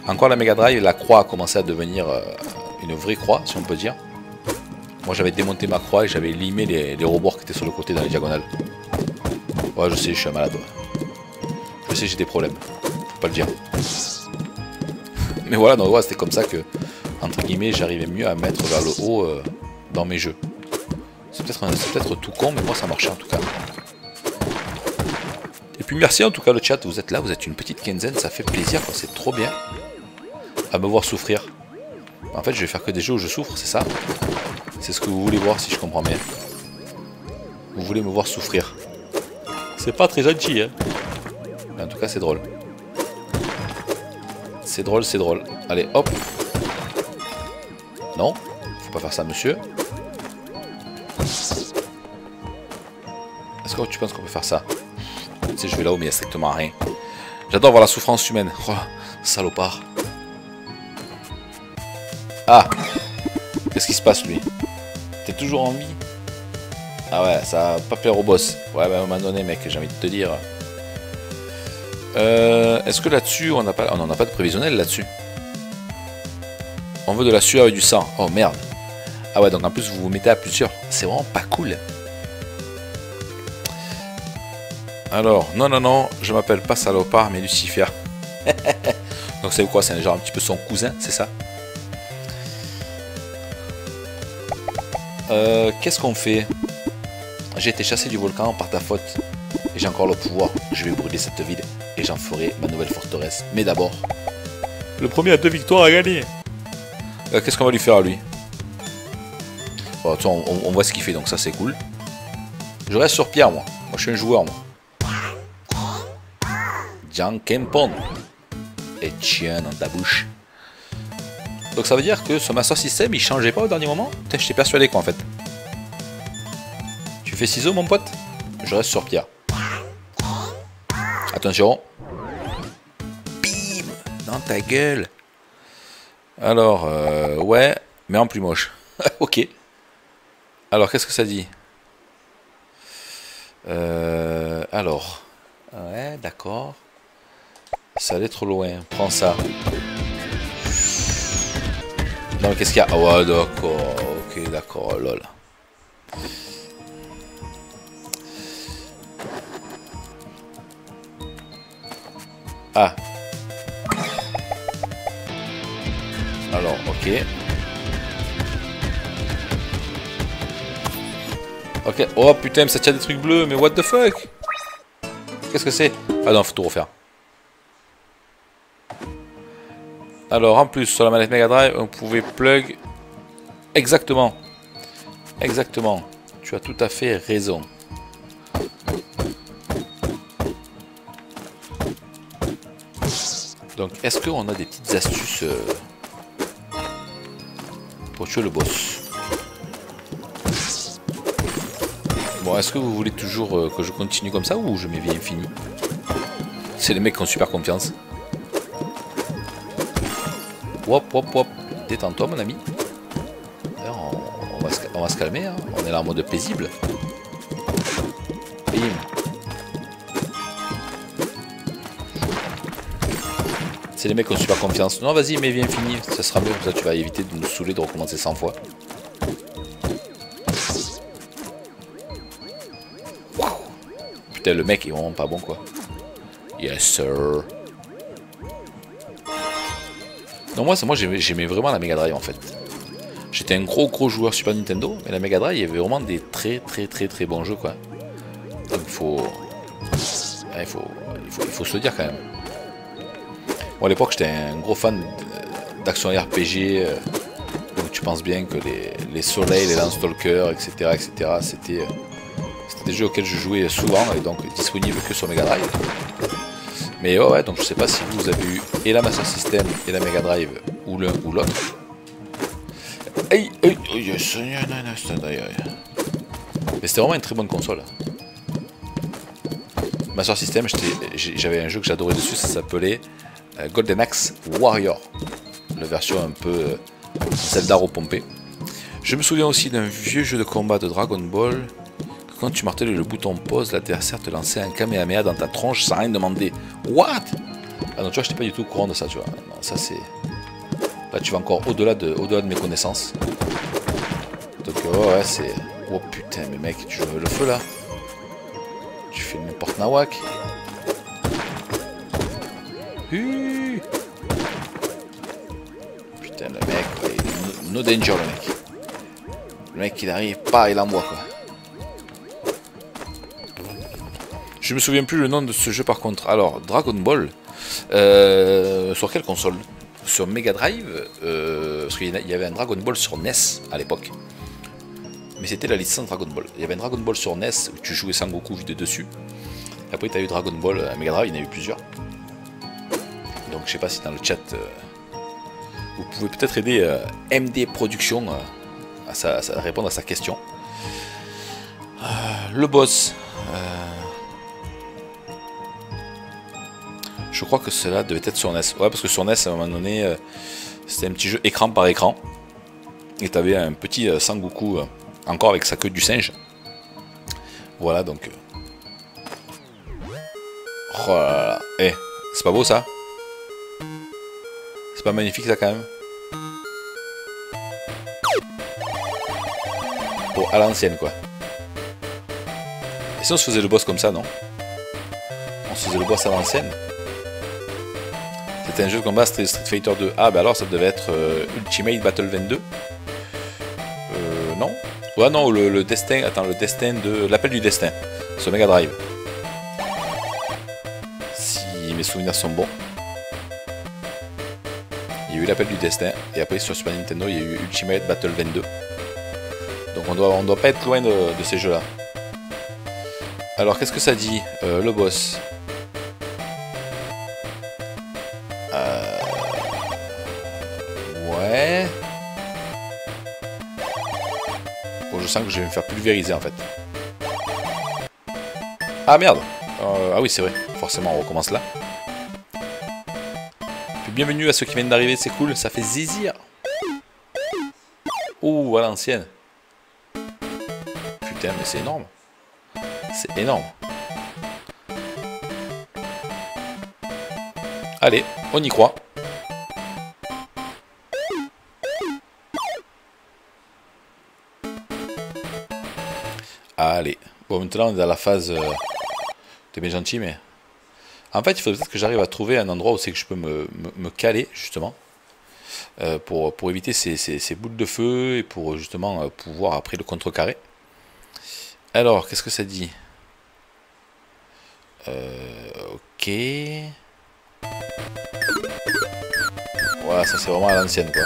Encore la Mega Drive, la croix a commencé à devenir euh, une vraie croix, si on peut dire. Moi j'avais démonté ma croix et j'avais limé les, les robots qui étaient sur le côté dans les diagonales. Ouais, je sais, je suis un malade. Je sais, j'ai des problèmes le dire. Mais voilà, c'était comme ça que, entre guillemets, j'arrivais mieux à mettre vers le haut euh, dans mes jeux. C'est peut-être peut tout con, mais moi ça marchait en tout cas. Et puis merci en tout cas le chat, vous êtes là, vous êtes une petite quinzaine, ça fait plaisir, c'est trop bien à me voir souffrir. En fait, je vais faire que des jeux où je souffre, c'est ça? C'est ce que vous voulez voir si je comprends bien. Vous voulez me voir souffrir. C'est pas très gentil, hein En tout cas, c'est drôle. C'est drôle, c'est drôle. Allez, hop. Non, faut pas faire ça, monsieur. Est-ce que tu penses qu'on peut faire ça? Tu je vais là-haut, mais il n'y a strictement rien. J'adore voir la souffrance humaine. Oh, salopard. Ah Qu'est-ce qui se passe, lui? T'es toujours en vie? Ah ouais, ça va pas plaire au boss. Ouais, bah, à un moment donné, mec, j'ai envie de te dire... Euh, Est-ce que là-dessus, on n'a pas, on pas de prévisionnel là-dessus? On veut de la sueur et du sang. Oh merde. Ah ouais, donc en plus vous vous mettez à plusieurs. C'est vraiment pas cool. Alors, non, non, non, je m'appelle pas Salopard, mais Lucifer. donc c'est quoi C'est genre un petit peu son cousin, c'est ça? Euh, Qu'est-ce qu'on fait? J'ai été chassé du volcan par ta faute et j'ai encore le pouvoir. Je vais brûler cette ville et j'en ferai ma nouvelle forteresse. Mais d'abord, le premier a deux victoires à gagner. Euh, qu'est-ce qu'on va lui faire à lui? Bon, on, on, voit ce qu'il fait, donc ça c'est cool. Je reste sur Pierre, moi. Moi, je suis un joueur, moi. Jean Kempon. Et tiens dans ta bouche. Donc ça veut dire que ce Master System, il changeait pas au dernier moment? Putain, je t'ai persuadé quoi, en fait. Tu fais ciseaux, mon pote? Je reste sur Pierre. Attention. Bim Dans ta gueule. Alors, euh, ouais, mais en plus moche. ok. Alors, qu'est-ce que ça dit? Euh, Alors, ouais, d'accord. Ça allait trop loin. Prends ça. Non, qu'est-ce qu'il y a? Ah ouais, d'accord. Ok, d'accord. Lol. Ah. Alors, ok. Ok. Oh putain, ça tient des trucs bleus, mais what the fuck? Qu'est-ce que c'est? Ah non, faut tout refaire. Alors, en plus, sur la manette Mega Drive, on pouvait plug... Exactement. Exactement. Tu as tout à fait raison. Donc, est-ce qu'on a des petites astuces euh, pour tuer le boss? Bon, est-ce que vous voulez toujours euh, que je continue comme ça ou je mets vie infinie C'est les mecs qui ont super confiance. Wop, wop, wop. Détends-toi, mon ami. On, va se, calmer. Hein. On est là en mode paisible. Bim. C'est les mecs qui ont super confiance. Non, vas-y, mais viens finir. Ça sera mieux. ça, tu vas éviter de nous saouler de recommencer 100 fois. Putain, le mec est vraiment pas bon, quoi. Yes, sir. Non, moi, moi j'aimais vraiment la Mega Drive en fait. J'étais un gros gros joueur Super Nintendo, mais la Mega Drive, il y avait vraiment des très très très très bons jeux quoi. Donc il faut... il faut, il faut, se le dire quand même. Bon, à l'époque, j'étais un gros fan d'action RPG, euh, donc tu penses bien que les, les Soleil, les Landstalker, etc., etc., c'était des jeux auxquels je jouais souvent et donc disponibles que sur Mega Drive. Mais ouais, donc je sais pas si vous avez eu et la Master System et la Mega Drive ou l'un ou l'autre. Mais c'était vraiment une très bonne console. Master System, j'avais un jeu que j'adorais dessus, ça s'appelait euh, Golden Axe Warrior. La version un peu euh, Zelda repompée. Je me souviens aussi d'un vieux jeu de combat de Dragon Ball quand tu martelais le bouton pause, l'adversaire te lançait un Kamehameha dans ta tronche sans rien demander. What? Ah non, tu vois, j'étais pas du tout au courant de ça, tu vois. Non, ça c'est... Là, tu vas encore au-delà de, mes connaissances. Donc, oh, ouais, c'est... Oh putain, mais mec, tu veux le feu là? Tu fais n'importe nawak. Putain, le mec, no danger, le mec. Le mec, il arrive pas, il envoie quoi. Je me souviens plus le nom de ce jeu par contre. Alors, Dragon Ball. Euh, sur quelle console? Sur Mega Drive euh, Parce qu'il y avait un Dragon Ball sur NES à l'époque. Mais c'était la licence Dragon Ball. Il y avait un Dragon Ball sur NES où tu jouais Sangoku vide dessus. Après, tu as eu Dragon Ball à Mega Drive, il y en a eu plusieurs. Donc, je sais pas si dans le chat, euh, vous pouvez peut-être aider MD Productions à, répondre à sa question. le boss. Je crois que cela devait être sur NES. Ouais, parce que sur NES, à un moment donné, euh, c'était un petit jeu écran par écran. Et tu avais un petit euh, Sangoku, euh, encore avec sa queue du singe. Voilà, donc... Oh là là. Eh, c'est pas beau ça? C'est pas magnifique ça quand même? Bon, à l'ancienne quoi. Et si on se faisait le boss comme ça, non? On se faisait le boss à l'ancienne? C'était un jeu de combat Street Fighter 2. Ah, bah alors ça devait être euh, Ultimate Battle 22. Euh, non Ouais, non, le, destin. Attends, le destin de. L'appel du destin. Sur Mega Drive. Si mes souvenirs sont bons. Il y a eu l'appel du destin. Et après, sur Super Nintendo, il y a eu Ultimate Battle 22. Donc Donc on doit, on doit pas être loin de, ces jeux-là. Alors qu'est-ce que ça dit, euh, le boss? Que je vais me faire pulvériser en fait. Ah merde euh, Ah oui, c'est vrai. Forcément, on recommence là. Puis bienvenue à ceux qui viennent d'arriver, c'est cool, ça fait zizir. Oh, à l'ancienne. Putain, mais c'est énorme. C'est énorme. Allez, on y croit. Allez. Bon, maintenant, on est dans la phase... Euh, T'es bien gentil, mais... En fait, il faudrait peut-être que j'arrive à trouver un endroit où c'est que je peux me, caler, justement. Euh, pour, pour éviter ces, ces, boules de feu et pour justement euh, pouvoir après le contrecarrer. Alors, qu'est-ce que ça dit? Euh, Ok. Voilà, ça c'est vraiment à l'ancienne quoi.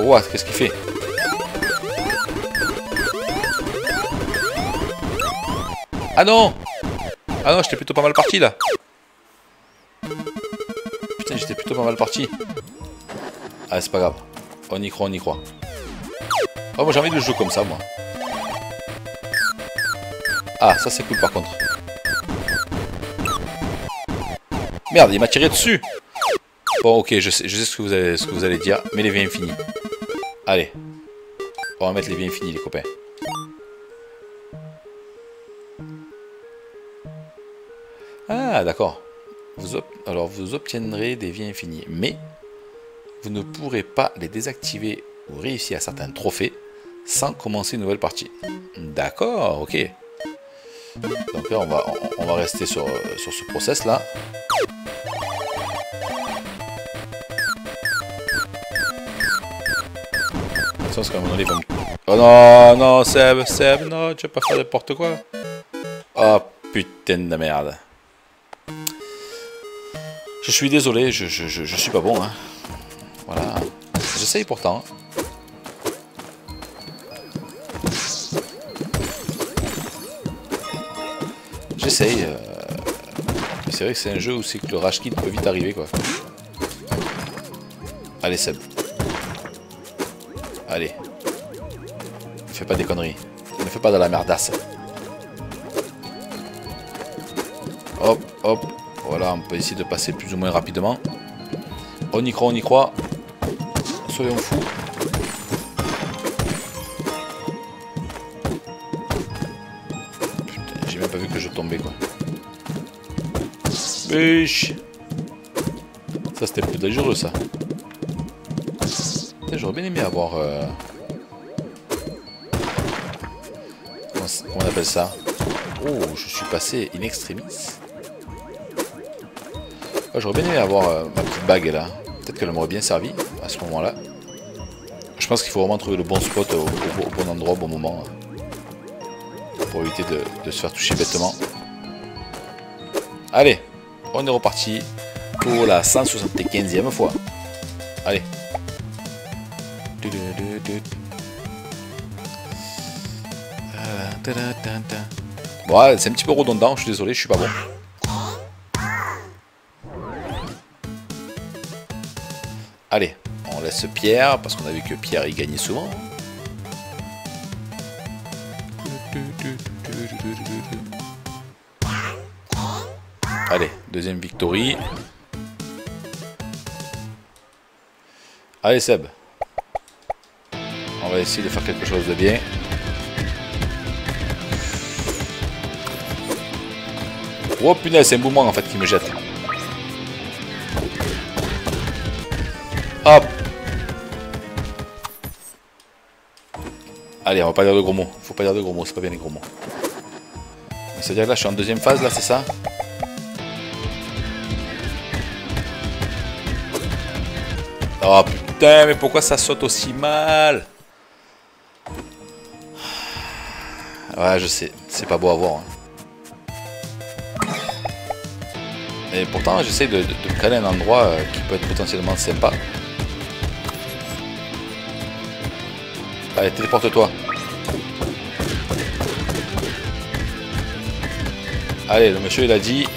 Oh, qu'est-ce qu'il fait Ah non Ah non, j'étais plutôt pas mal parti là. Putain, j'étais plutôt pas mal parti. Ah, c'est pas grave. On y croit, on y croit. Oh, moi j'ai envie de jouer comme ça, moi. Ah, ça c'est cool par contre. Merde, il m'a tiré dessus Bon, ok, je sais, je sais ce, que vous allez, ce que vous allez dire, mais les vies infinies. Allez. On va mettre les vies infinies, les copains. Ah, d'accord. Alors, vous obtiendrez des vies infinies, mais vous ne pourrez pas les désactiver ou réussir à certains trophées sans commencer une nouvelle partie. D'accord, ok. Donc là, on va, on, va rester sur, sur ce process Oh non, non, Seb, Seb, non, tu vas pas faire n'importe quoi? Oh putain de merde. Je suis désolé, je, je, je, suis pas bon. Hein. Voilà. J'essaye pourtant. J'essaye. Euh... C'est vrai que c'est un jeu où c'est que le rage kit peut vite arriver quoi. Allez Seb. Allez. Ne fais pas des conneries. Ne fais pas de la merdasse. Hop, hop. Voilà, on peut essayer de passer plus ou moins rapidement. On y croit, on y croit. Soyons fous. Putain, j'ai même pas vu que je tombais quoi. Biche Ça c'était plus dangereux ça. J'aurais bien aimé avoir... Euh... Comment on appelle ça? Oh, je suis passé in extremis. J'aurais bien aimé avoir euh, ma petite bague là. Peut-être qu'elle m'aurait bien servi à ce moment-là. Je pense qu'il faut vraiment trouver le bon spot au, bon endroit au bon moment. Hein, pour éviter de, se faire toucher bêtement. Allez, on est reparti pour la 175e fois. Allez. Bon, c'est un petit peu redondant, je suis désolé, je suis pas bon. Allez, on laisse Pierre, parce qu'on a vu que Pierre il gagnait souvent. Allez, deuxième victory. Allez Seb. Essayer de faire quelque chose de bien. Oh punaise, c'est un boomerang en fait qui me jette. Hop Allez, on va pas dire de gros mots. Faut pas dire de gros mots, c'est pas bien les gros mots. C'est-à-dire que là, je suis en deuxième phase, là, c'est ça? Oh putain, mais pourquoi ça saute aussi mal? Ouais, je sais, c'est pas beau à voir. Hein. Et pourtant, j'essaie de, de, me caler un endroit euh, qui peut être potentiellement sympa. Allez, téléporte-toi. Allez, le monsieur, il a dit...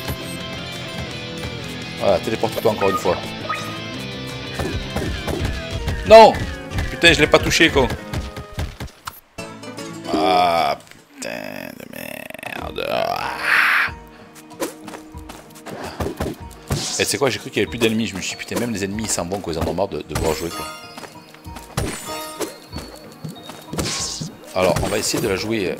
Voilà, téléporte-toi encore une fois. Non Putain, je l'ai pas touché, con. C'est quoi, j'ai cru qu'il y avait plus d'ennemis. Je me suis dit, putain, même les ennemis, ils sont bons qu'ils en ont marre de, de voir jouer, quoi. Alors, on va essayer de la jouer.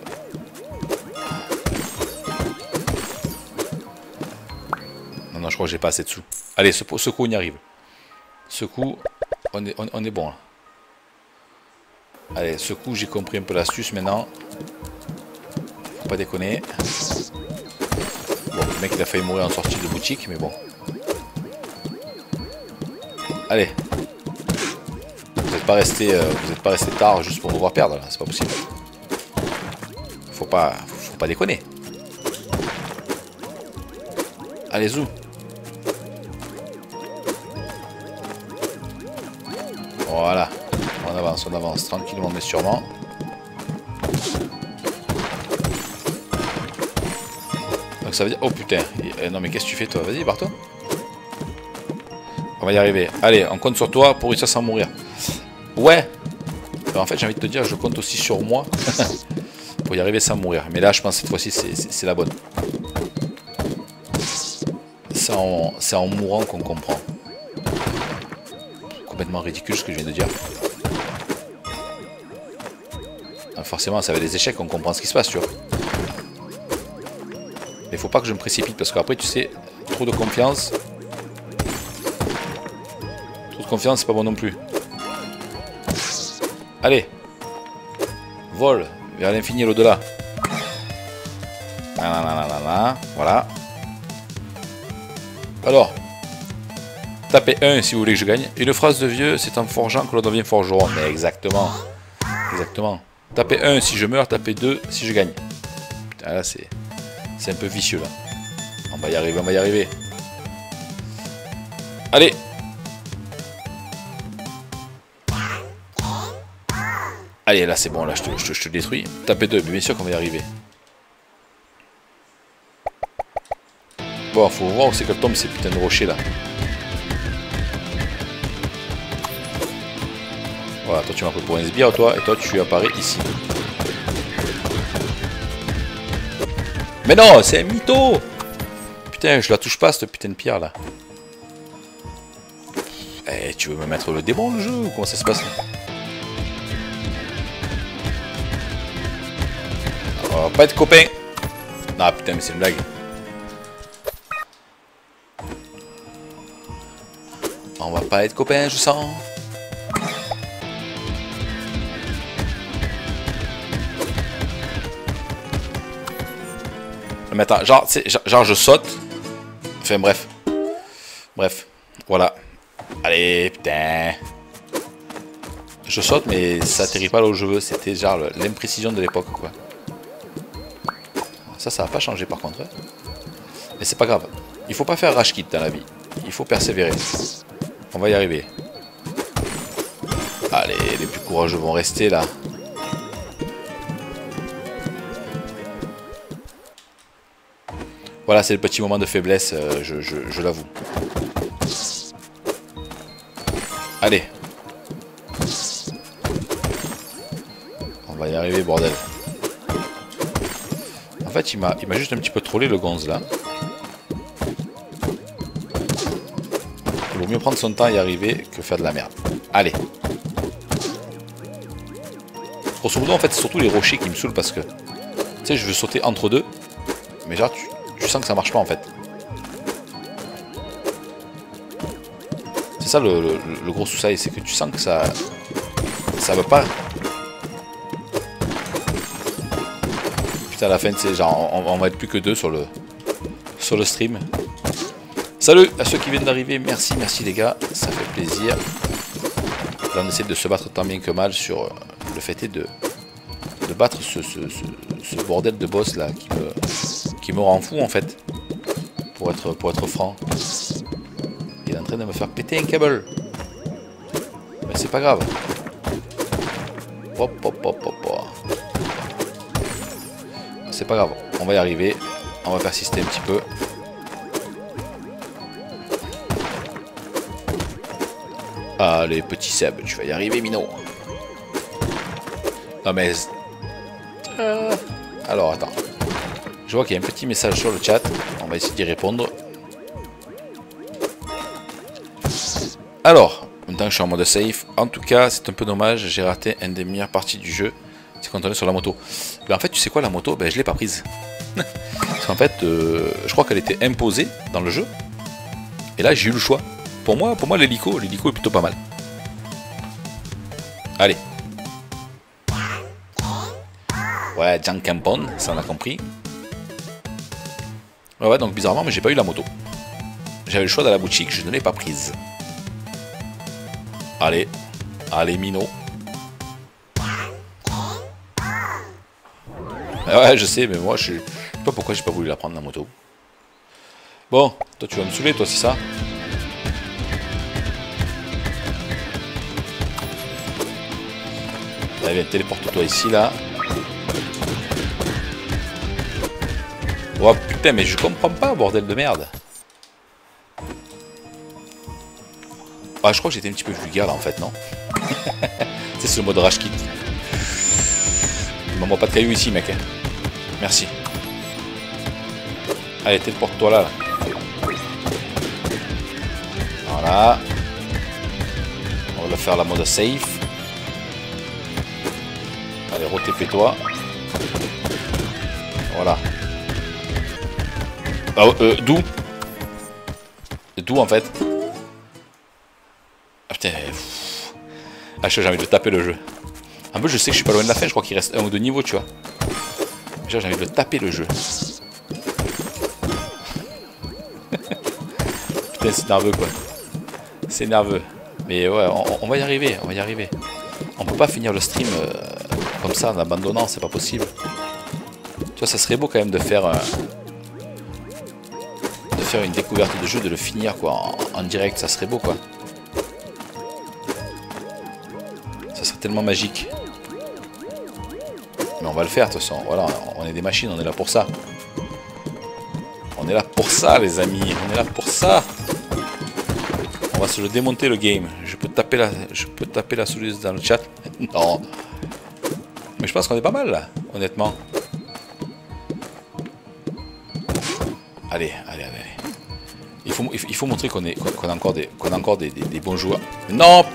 Non, non, je crois que j'ai pas assez de sous. Allez, ce, ce coup, on y arrive. Ce coup, on est, on, est bon là. Allez, ce coup, j'ai compris un peu l'astuce maintenant. Faut pas déconner. Bon, le mec, il a failli mourir en sortie de boutique, mais bon. Allez. Vous n'êtes pas resté, euh, vous êtes pas resté tard juste pour nous voir perdre. C'est pas possible. Faut pas, faut pas déconner. Allez, zou. Voilà. On avance, on avance tranquillement mais sûrement. Donc ça veut dire... Oh putain. Eh, non mais qu'est-ce que tu fais toi? Vas-y, barre-toi. On va y arriver. Allez, on compte sur toi pour réussir sans mourir. Ouais. en fait, j'ai envie de te dire, je compte aussi sur moi. pour y arriver sans mourir. Mais là, je pense que cette fois-ci, c'est la bonne. C'est en, en mourant qu'on comprend complètement ridicule ce que je viens de dire. Ah, forcément, ça va des échecs, on comprend ce qui se passe, tu vois. Mais faut pas que je me précipite parce qu'après, tu sais, trop de confiance. Confiance, c'est pas bon non plus. Allez. Vol vers l'infini et l'au-delà. Voilà. Alors, Tapez 1 si vous voulez que je gagne. Une phrase de vieux, c'est en forgeant que l'on devient forgeron. Mais exactement. Exactement. Tapez 1 si je meurs, tapez 2 si je gagne. Putain, là, c'est... C'est un peu vicieux, là. On va y arriver, on va y arriver. Allez Allez, là, c'est bon, là, je te, détruis. Tapez 2, mais bien sûr qu'on va y arriver. Bon, faut voir où c'est que tombe ces putains de rochers, là. Voilà, toi tu m'as pris pour un sbire, toi, et toi tu apparais ici. Mais non, c'est un mytho Putain, je la touche pas, cette putain de pierre, là. Eh, tu veux me mettre le démon, le jeu, ou comment ça se passe, On va pas être copains Non, putain, mais c'est une blague. On va pas être copains, je sens. Mais attends, genre, genre je saute. Enfin bref. Bref. Voilà. Allez, putain. Je saute, mais ça atterrit pas là où je veux. C'était genre l'imprécision de l'époque, quoi. Ça, ça va pas changer par contre. Hein. Mais c'est pas grave. Il faut pas faire rage kit dans la vie. Il faut persévérer. On va y arriver. Allez, les plus courageux vont rester là. Voilà, c'est le petit moment de faiblesse, euh, je, l'avoue. Allez. On va y arriver, bordel. En fait, il m'a juste un petit peu trollé le gonze, là. Il vaut mieux prendre son temps à y arriver que faire de la merde. Allez. Grosso modo, en fait, c'est surtout les rochers qui me saoulent parce que... Tu sais, je veux sauter entre deux. Mais genre, tu, tu sens que ça marche pas en fait. C'est ça le, gros souci, c'est que tu sens que ça ça veut pas. À la fin c'est genre on, va être plus que deux sur le sur le stream. Salut à ceux qui viennent d'arriver, merci, merci les gars, ça fait plaisir. On essaie de se battre tant bien que mal sur le fait de, de battre ce, ce bordel de boss là qui me, qui me rend fou en fait. Pour être, pour être franc. Il est en train de me faire péter un câble. Mais c'est pas grave. hop, hop, hop, hop. Pas grave, on va y arriver. On va persister un petit peu. Allez, petit Seb, tu vas y arriver, Mino. Non mais... Euh, alors, attends. Je vois qu'il y a un petit message sur le chat. On va essayer d'y répondre. Alors, maintenant je suis en mode safe. En tout cas, c'est un peu dommage. J'ai raté une des meilleures parties du jeu. C'est quand on est sur la moto. Ben, en fait, sais quoi, la moto, ben, je l'ai pas prise. Parce qu'en fait, euh, je crois qu'elle était imposée dans le jeu. Et là, j'ai eu le choix. Pour moi, pour moi l'hélico, l'hélico est plutôt pas mal. Allez. Ouais, Jean Campon, ça on a compris. Ouais, ouais, donc bizarrement, mais j'ai pas eu la moto. J'avais le choix dans la boutique, je ne l'ai pas prise. Allez. Allez, Mino. Ouais, je sais, mais moi, je sais pas pourquoi j'ai pas voulu la prendre, la moto. Bon, toi, tu vas me saouler, toi, c'est ça Allez, téléporte-toi ici, là. Oh putain, mais je comprends pas, bordel de merde. Ah, je crois que j'étais un petit peu vulgaire là en fait, non C'est le mode rage kit. Il m'envoie pas de cailloux ici, mec. Hein. Merci. Allez, téléporte-toi là, là. Voilà. On va faire la mode safe. Allez, re-TP-toi. Voilà. Ah, euh, d'où? D'où en fait? Ah putain. Ah, j'ai envie de taper le jeu. Un peu, je sais que je suis pas loin de la fin, je crois qu'il reste un ou deux niveaux, tu vois. J'ai envie de taper le jeu. putain, c'est nerveux quoi. C'est nerveux. Mais ouais, on, va y arriver, on va y arriver. On peut pas finir le stream euh, comme ça en abandonnant, c'est pas possible. Tu vois, ça serait beau quand même de faire... Euh, faire une découverte de jeu, de le finir quoi en, direct, ça serait beau quoi. Ça serait tellement magique. Mais on va le faire de toute façon, voilà, on est des machines, on est là pour ça. On est là pour ça les amis, on est là pour ça. On va se le démonter le game. Je peux taper la, je peux taper la solution dans le chat. non. Mais je pense qu'on est pas mal là, honnêtement. Allez, allez, allez. Il faut, il faut montrer qu'on a encore, des, encore des, des, bons joueurs. Non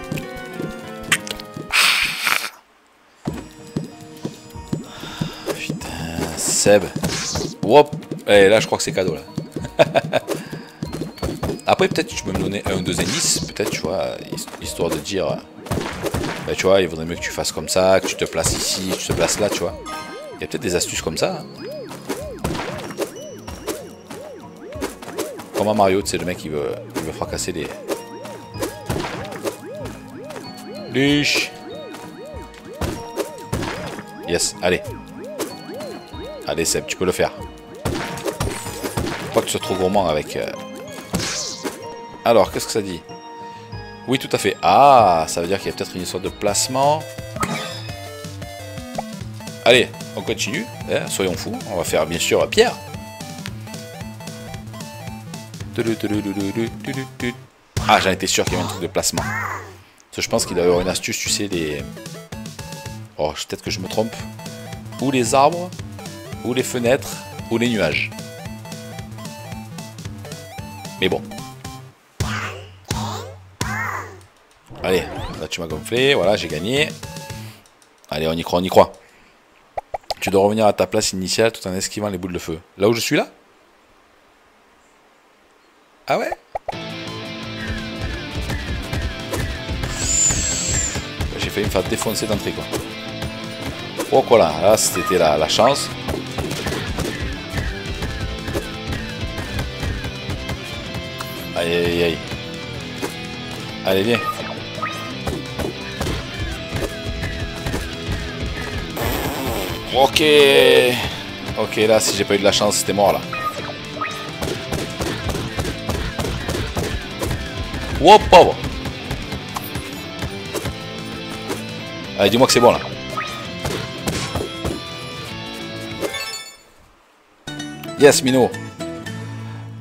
Seb. Hop Et là, je crois que c'est cadeau, là. Après, peut-être tu peux me donner un ou deux indices, peut-être, tu vois, histoire de dire... Bah, tu vois, il vaudrait mieux que tu fasses comme ça, que tu te places ici, tu te places là, tu vois. Il y a peut-être des astuces comme ça. Hein. Comme Mario, c'est le mec qui veut, il veut fracasser les... Liche Yes, allez. Allez Seb, tu peux le faire. Pas que tu sois trop gourmand avec... Euh. Alors, qu'est-ce que ça dit? Oui, tout à fait. Ah, ça veut dire qu'il y a peut-être une sorte de placement. Allez, on continue. Hein, soyons fous. On va faire bien sûr Pierre. Ah, j'en étais sûr qu'il y avait un truc de placement. je pense qu'il doit y avoir une astuce, tu sais, les... Oh, peut-être que je me trompe. Ou les arbres, ou les fenêtres, ou les nuages. Mais bon. Allez, là tu m'as gonflé, voilà, j'ai gagné. Allez, on y croit, on y croit. Tu dois revenir à ta place initiale tout en esquivant les boules de feu. Là où je suis là? Ah ouais? J'ai failli me faire défoncer d'entrée quoi. Oh quoi là, c'était la, la chance. Aïe aïe aïe. Allez viens. Ok. Ok là si j'ai pas eu de la chance c'était mort là. Wow, Allez, dis-moi que c'est bon là. Yes, Mino.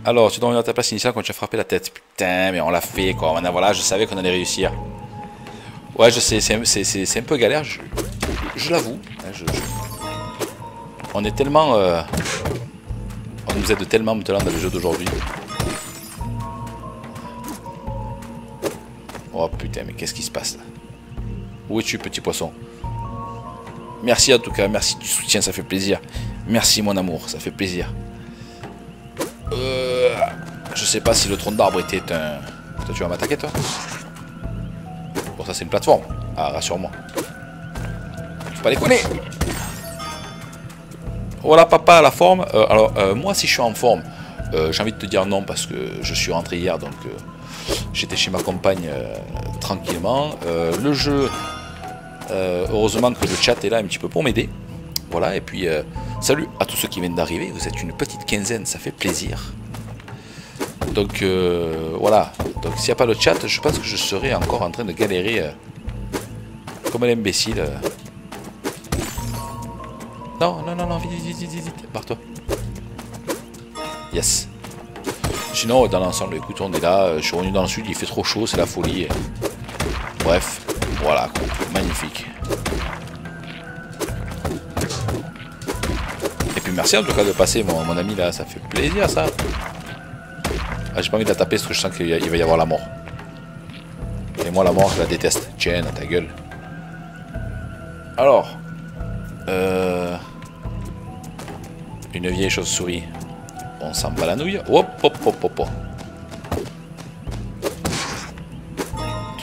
Alors, tu dois revenir à ta place initiale quand tu as frappé la tête. Putain, mais on l'a fait, quoi. voilà, je savais qu'on allait réussir. Ouais, je sais, c'est un peu galère, je, l'avoue. Hein, on est tellement... Euh, on nous aide tellement maintenant dans le jeu d'aujourd'hui. Oh putain, mais qu'est-ce qui se passe là? Où es-tu, petit poisson? Merci en tout cas, merci du soutien, ça fait plaisir. Merci mon amour, ça fait plaisir. Euh, je sais pas si le tronc d'arbre était un... Toi tu vas m'attaquer toi Bon ça c'est une plateforme. Ah rassure-moi. Faut pas déconner Voilà papa la forme. Euh, alors euh, moi si je suis en forme, j'ai envie de te dire non parce que je suis rentré hier donc j'étais chez ma compagne tranquillement. le jeu euh, heureusement que le chat est là un petit peu pour m'aider. Voilà, et puis euh, salut à tous ceux qui viennent d'arriver. Vous êtes une petite quinzaine, ça fait plaisir. Donc euh, voilà, donc s'il n'y a pas le chat, je pense que je serais encore en train de galérer comme un imbécile. Non, non, non, non, vite, vite, vite, vite, vite, barre-toi. Yes. Sinon, dans l'ensemble, écoute, on est là, je suis revenu dans le sud, il fait trop chaud, c'est la folie. Bref, voilà, magnifique. Merci en tout cas de passer mon, ami là, ça fait plaisir ça. Ah, j'ai pas envie de la taper parce que je sens qu'il va y avoir la mort. Et moi la mort je la déteste. Tiens, ta gueule. Alors. Euh, une vieille chauve-souris. On s'en bat la nouille. Hop, hop, hop, hop, hop.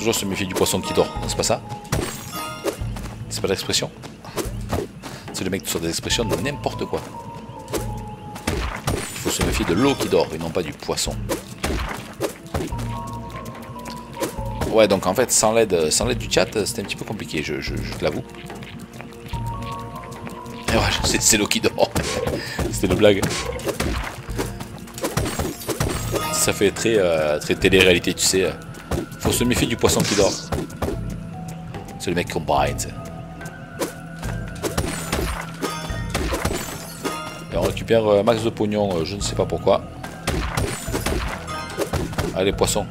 toujours se méfier du poisson qui dort, c'est pas ça? C'est pas l'expression? Le mec sur des expressions de n'importe quoi. Il faut se méfier de l'eau qui dort et non pas du poisson. Ouais, donc en fait, sans l'aide, sans l'aide du chat, c'était un petit peu compliqué, je, je, l'avoue. C'est l'eau qui dort. c'était une blague. Ça fait très, euh, très télé-réalité, tu sais. Faut se méfier du poisson qui dort. C'est le mec qui combine. Et on récupère euh, max de pognon, euh, je ne sais pas pourquoi. Allez poisson,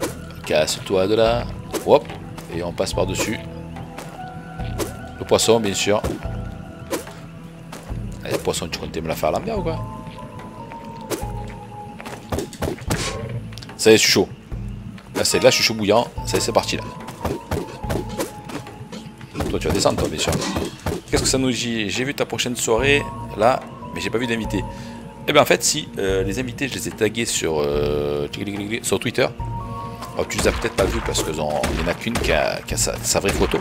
casse-toi de là. Hop, et on passe par-dessus. Le poisson, bien sûr. Allez, poisson, tu comptais me la faire à l'envers ou quoi? Ça y est, je suis chaud. Là, c'est là, je suis chaud bouillant. C'est parti là. Toi, tu vas descendre, toi, bien sûr. Qu'est-ce que ça nous dit? J'ai vu ta prochaine soirée là, mais j'ai pas vu d'invité. Eh bien, en fait, si euh, les invités, je les ai tagués sur, sur Twitter. Alors, tu les as peut-être pas vus parce qu'il n'y en a qu'une qui a, sa, vraie photo.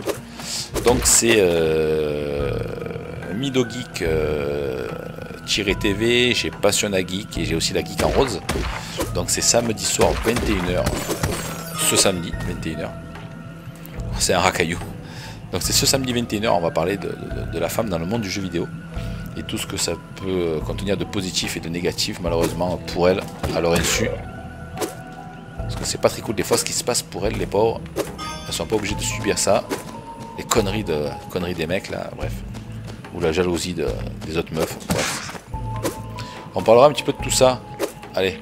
Donc, c'est euh, Midogeek TV, j'ai Passion Geek et j'ai aussi la Geek en rose. Donc, c'est samedi soir 21h ce samedi, 21h. C'est un racaillou. Donc c'est ce samedi 21h, on va parler de, la femme dans le monde du jeu vidéo. Et tout ce que ça peut contenir de positif et de négatif, malheureusement, pour elle, à leur insu. Parce que c'est pas très cool des fois ce qui se passe pour elles, les pauvres. Elles sont pas obligées de subir ça. Les conneries, de, conneries des mecs, là, bref. Ou la jalousie des autres meufs, bref. On parlera un petit peu de tout ça. Allez,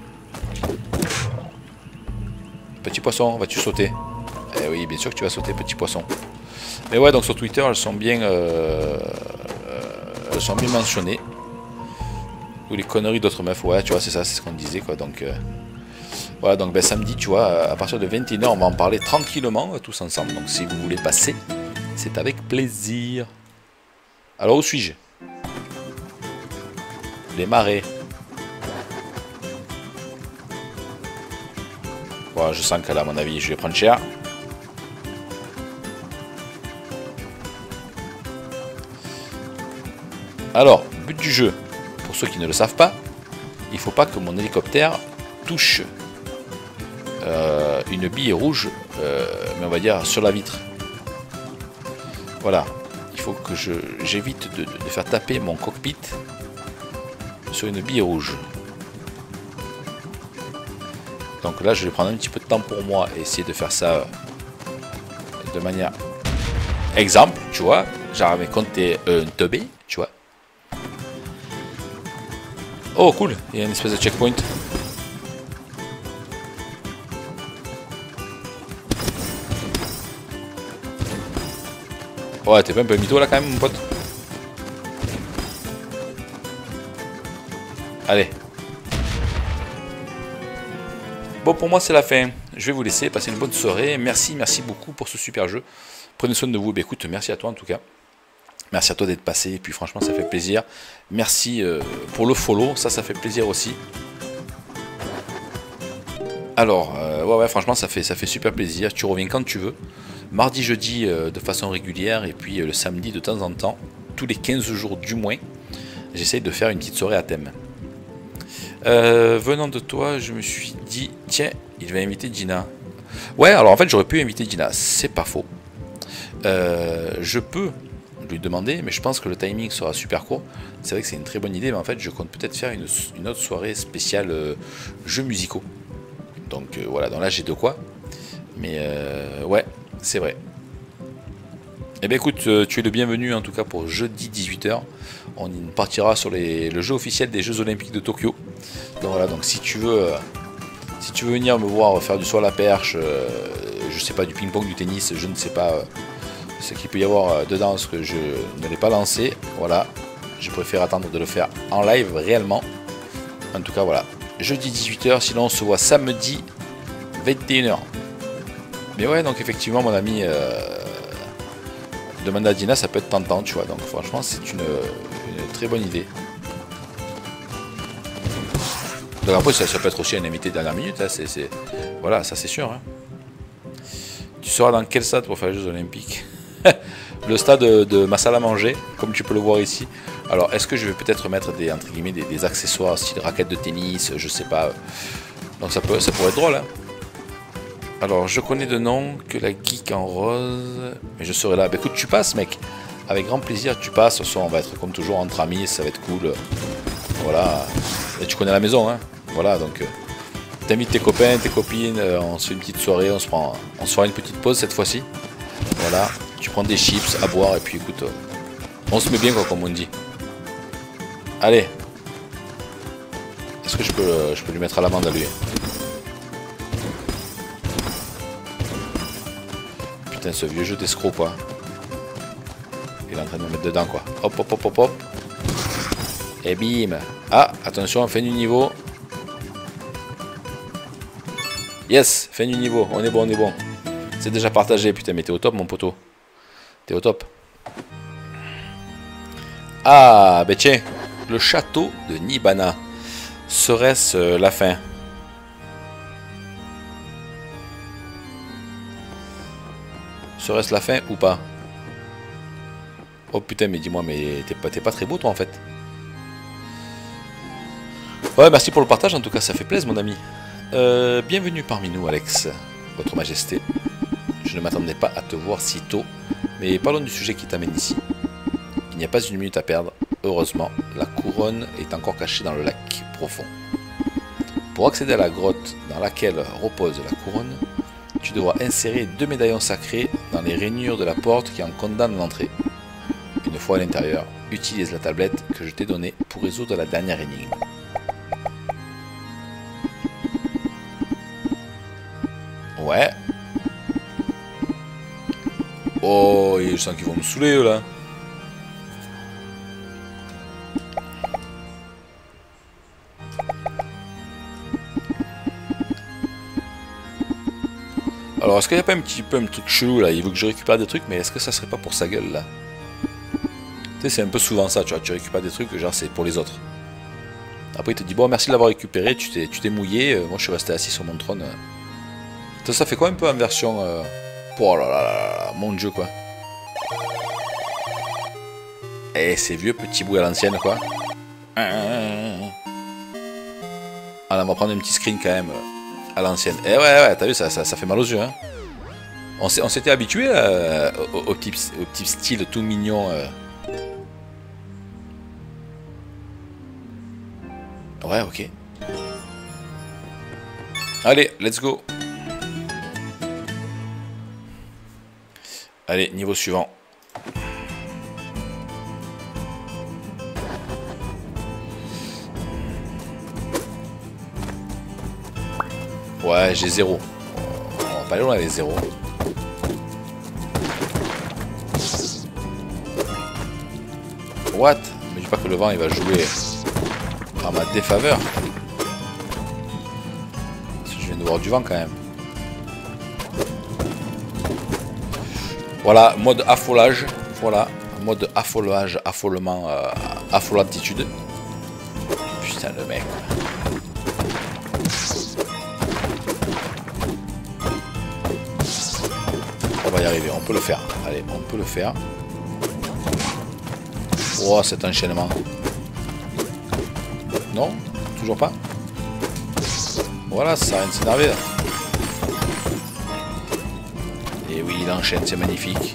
Petit poisson, vas-tu sauter? Eh oui, bien sûr que tu vas sauter, petit poisson. Mais ouais, donc sur Twitter, elles sont bien, euh, elles sont bien mentionnées. Ou les conneries d'autres meufs, ouais, tu vois, c'est ça, c'est ce qu'on disait, quoi. Donc, euh, voilà, donc ben, samedi, tu vois, à partir de 21h, on va en parler tranquillement, euh, tous ensemble. Donc, si vous voulez passer, c'est avec plaisir. Alors, où suis-je? Les marais. je sens qu'à à mon avis, je vais prendre cher. Alors, but du jeu, pour ceux qui ne le savent pas, il faut pas que mon hélicoptère touche euh, une bille rouge, euh, mais on va dire sur la vitre. Voilà, il faut que j'évite de, faire taper mon cockpit sur une bille rouge. Donc là, je vais prendre un petit peu de temps pour moi et essayer de faire ça euh, de manière exemple, tu vois. J'avais compté un teubé, Oh cool, il y a une espèce de checkpoint. Ouais, t'es pas un peu mytho là quand même, mon pote Allez. Bon, pour moi, c'est la fin. Je vais vous laisser. Passer une bonne soirée. Merci, merci beaucoup pour ce super jeu. Prenez soin de vous. Bah, écoute, merci à toi en tout cas. Merci à toi d'être passé. Et puis, franchement, ça fait plaisir. Merci euh, pour le follow. Ça, ça fait plaisir aussi. Alors, euh, ouais, ouais, franchement, ça fait, ça fait super plaisir. Tu reviens quand tu veux mardi, jeudi euh, de façon régulière et puis le samedi de temps en temps, tous les 15 jours du moins, j'essaye de faire une petite soirée à thème. Venant de toi, je me suis dit, tiens, il va inviter Gina. Ouais, alors en fait, j'aurais pu inviter Gina, c'est pas faux. je peux lui demander, mais je pense que le timing sera super court. C'est vrai que c'est une très bonne idée, mais en fait, je compte peut-être faire une, autre soirée spéciale jeux musicaux. Donc voilà, donc là j'ai de quoi. Mais ouais, c'est vrai. Eh bien écoute, euh, tu es le bienvenu en tout cas pour jeudi 18h. On partira sur le jeu officiel des Jeux Olympiques de Tokyo. Donc voilà, donc si tu veux, euh, si tu veux venir me voir faire du à la perche, euh, je sais pas, du ping-pong, du tennis, je ne sais pas ce qu'il peut y avoir dedans, ce que je ne l'ai pas lancé. Voilà, je préfère attendre de le faire en live réellement. En tout cas voilà, jeudi 18h, sinon on se voit samedi 21h. Mais ouais, donc effectivement, mon ami, euh, à Dina, ça peut être tentant, tu vois. Donc franchement, c'est une, très bonne idée. Donc après, ça, peut être aussi un invité de dernière minute. Hein, Voilà, ça c'est sûr. Hein. Tu seras dans quel stade pour faire les Jeux Olympiques? Le stade de, ma salle à manger, comme tu peux le voir ici. Alors, est-ce que je vais peut-être mettre des, entre guillemets, des, accessoires, style raquettes de tennis, je sais pas. Donc ça, peut, ça pourrait être drôle. Hein. Alors, je connais de nom que la geek en rose, mais je serai là. Bah écoute, tu passes, mec. Avec grand plaisir, tu passes. Ce soir, on va être comme toujours entre amis, ça va être cool. Voilà. Et tu connais la maison, hein. Voilà, donc. Euh, t'invites tes copains, tes copines, euh, on se fait une petite soirée, on se prend, on se fera une petite pause cette fois-ci. Voilà, tu prends des chips à boire et puis écoute, euh, on se met bien quoi comme on dit. Allez. Est-ce que je peux, je peux lui mettre à l'amende à lui? Putain, ce vieux jeu d'escroc, quoi. Il est en train de me mettre dedans, quoi. Hop, hop, hop, hop, hop. Et bim. Ah, attention, fin du niveau. Yes, fin du niveau. On est bon, on est bon. C'est déjà partagé, putain, mais t'es au top, mon poteau. T'es au top. Ah, ben. Le château de Nibana. Serait-ce euh, la fin? Serait-ce la fin ou pas? Oh putain, mais dis-moi, mais t'es pas, pas très beau toi en fait. Ouais, merci pour le partage, en tout cas ça fait plaisir mon ami. Euh, bienvenue parmi nous Alex, votre majesté. Je ne m'attendais pas à te voir si tôt, mais parlons du sujet qui t'amène ici. Il n'y a pas une minute à perdre, heureusement, la couronne est encore cachée dans le lac profond. Pour accéder à la grotte dans laquelle repose la couronne, tu devras insérer deux médaillons sacrés dans les rainures de la porte qui en condamnent l'entrée. Une fois à l'intérieur, utilise la tablette que je t'ai donnée pour résoudre la dernière énigme. Ouais. Oh, je sens qu'ils vont me saouler là. Alors, est-ce qu'il n'y a pas un petit peu un truc chelou là? Il veut que je récupère des trucs, mais est-ce que ça serait pas pour sa gueule là? Tu sais, c'est un peu souvent ça, tu vois, tu récupères des trucs, genre c'est pour les autres. Après, il te dit, bon, merci de l'avoir récupéré, tu t'es mouillé, euh, moi je suis resté assis sur mon trône. Ça, ça fait quoi un peu en version. Euh... Oh là là là mon dieu quoi. Eh, c'est vieux petit bout à l'ancienne quoi. Ah, on va prendre un petit screen quand même. Euh à l'ancienne. Eh ouais, ouais, t'as vu, ça, ça, fait mal aux yeux. Hein. On s'était habitué euh, au, petit, au, petit, style tout mignon. Euh. Ouais, ok. Allez, let's go. Allez, niveau suivant. Ouais, j'ai zéro. On va pas aller loin avec zéro. What? Mais dis pas que le vent il va jouer à ma défaveur. Parce que je viens de voir du vent quand même. Voilà, mode affolage. Voilà, mode affolage, affolement, euh, affolantitude. Putain, le mec. On va y arriver, on peut le faire. Allez, on peut le faire. Oh, cet enchaînement. Non Toujours pas Voilà, ça sert à rien de s'énerver. Oui, il enchaîne, c'est magnifique.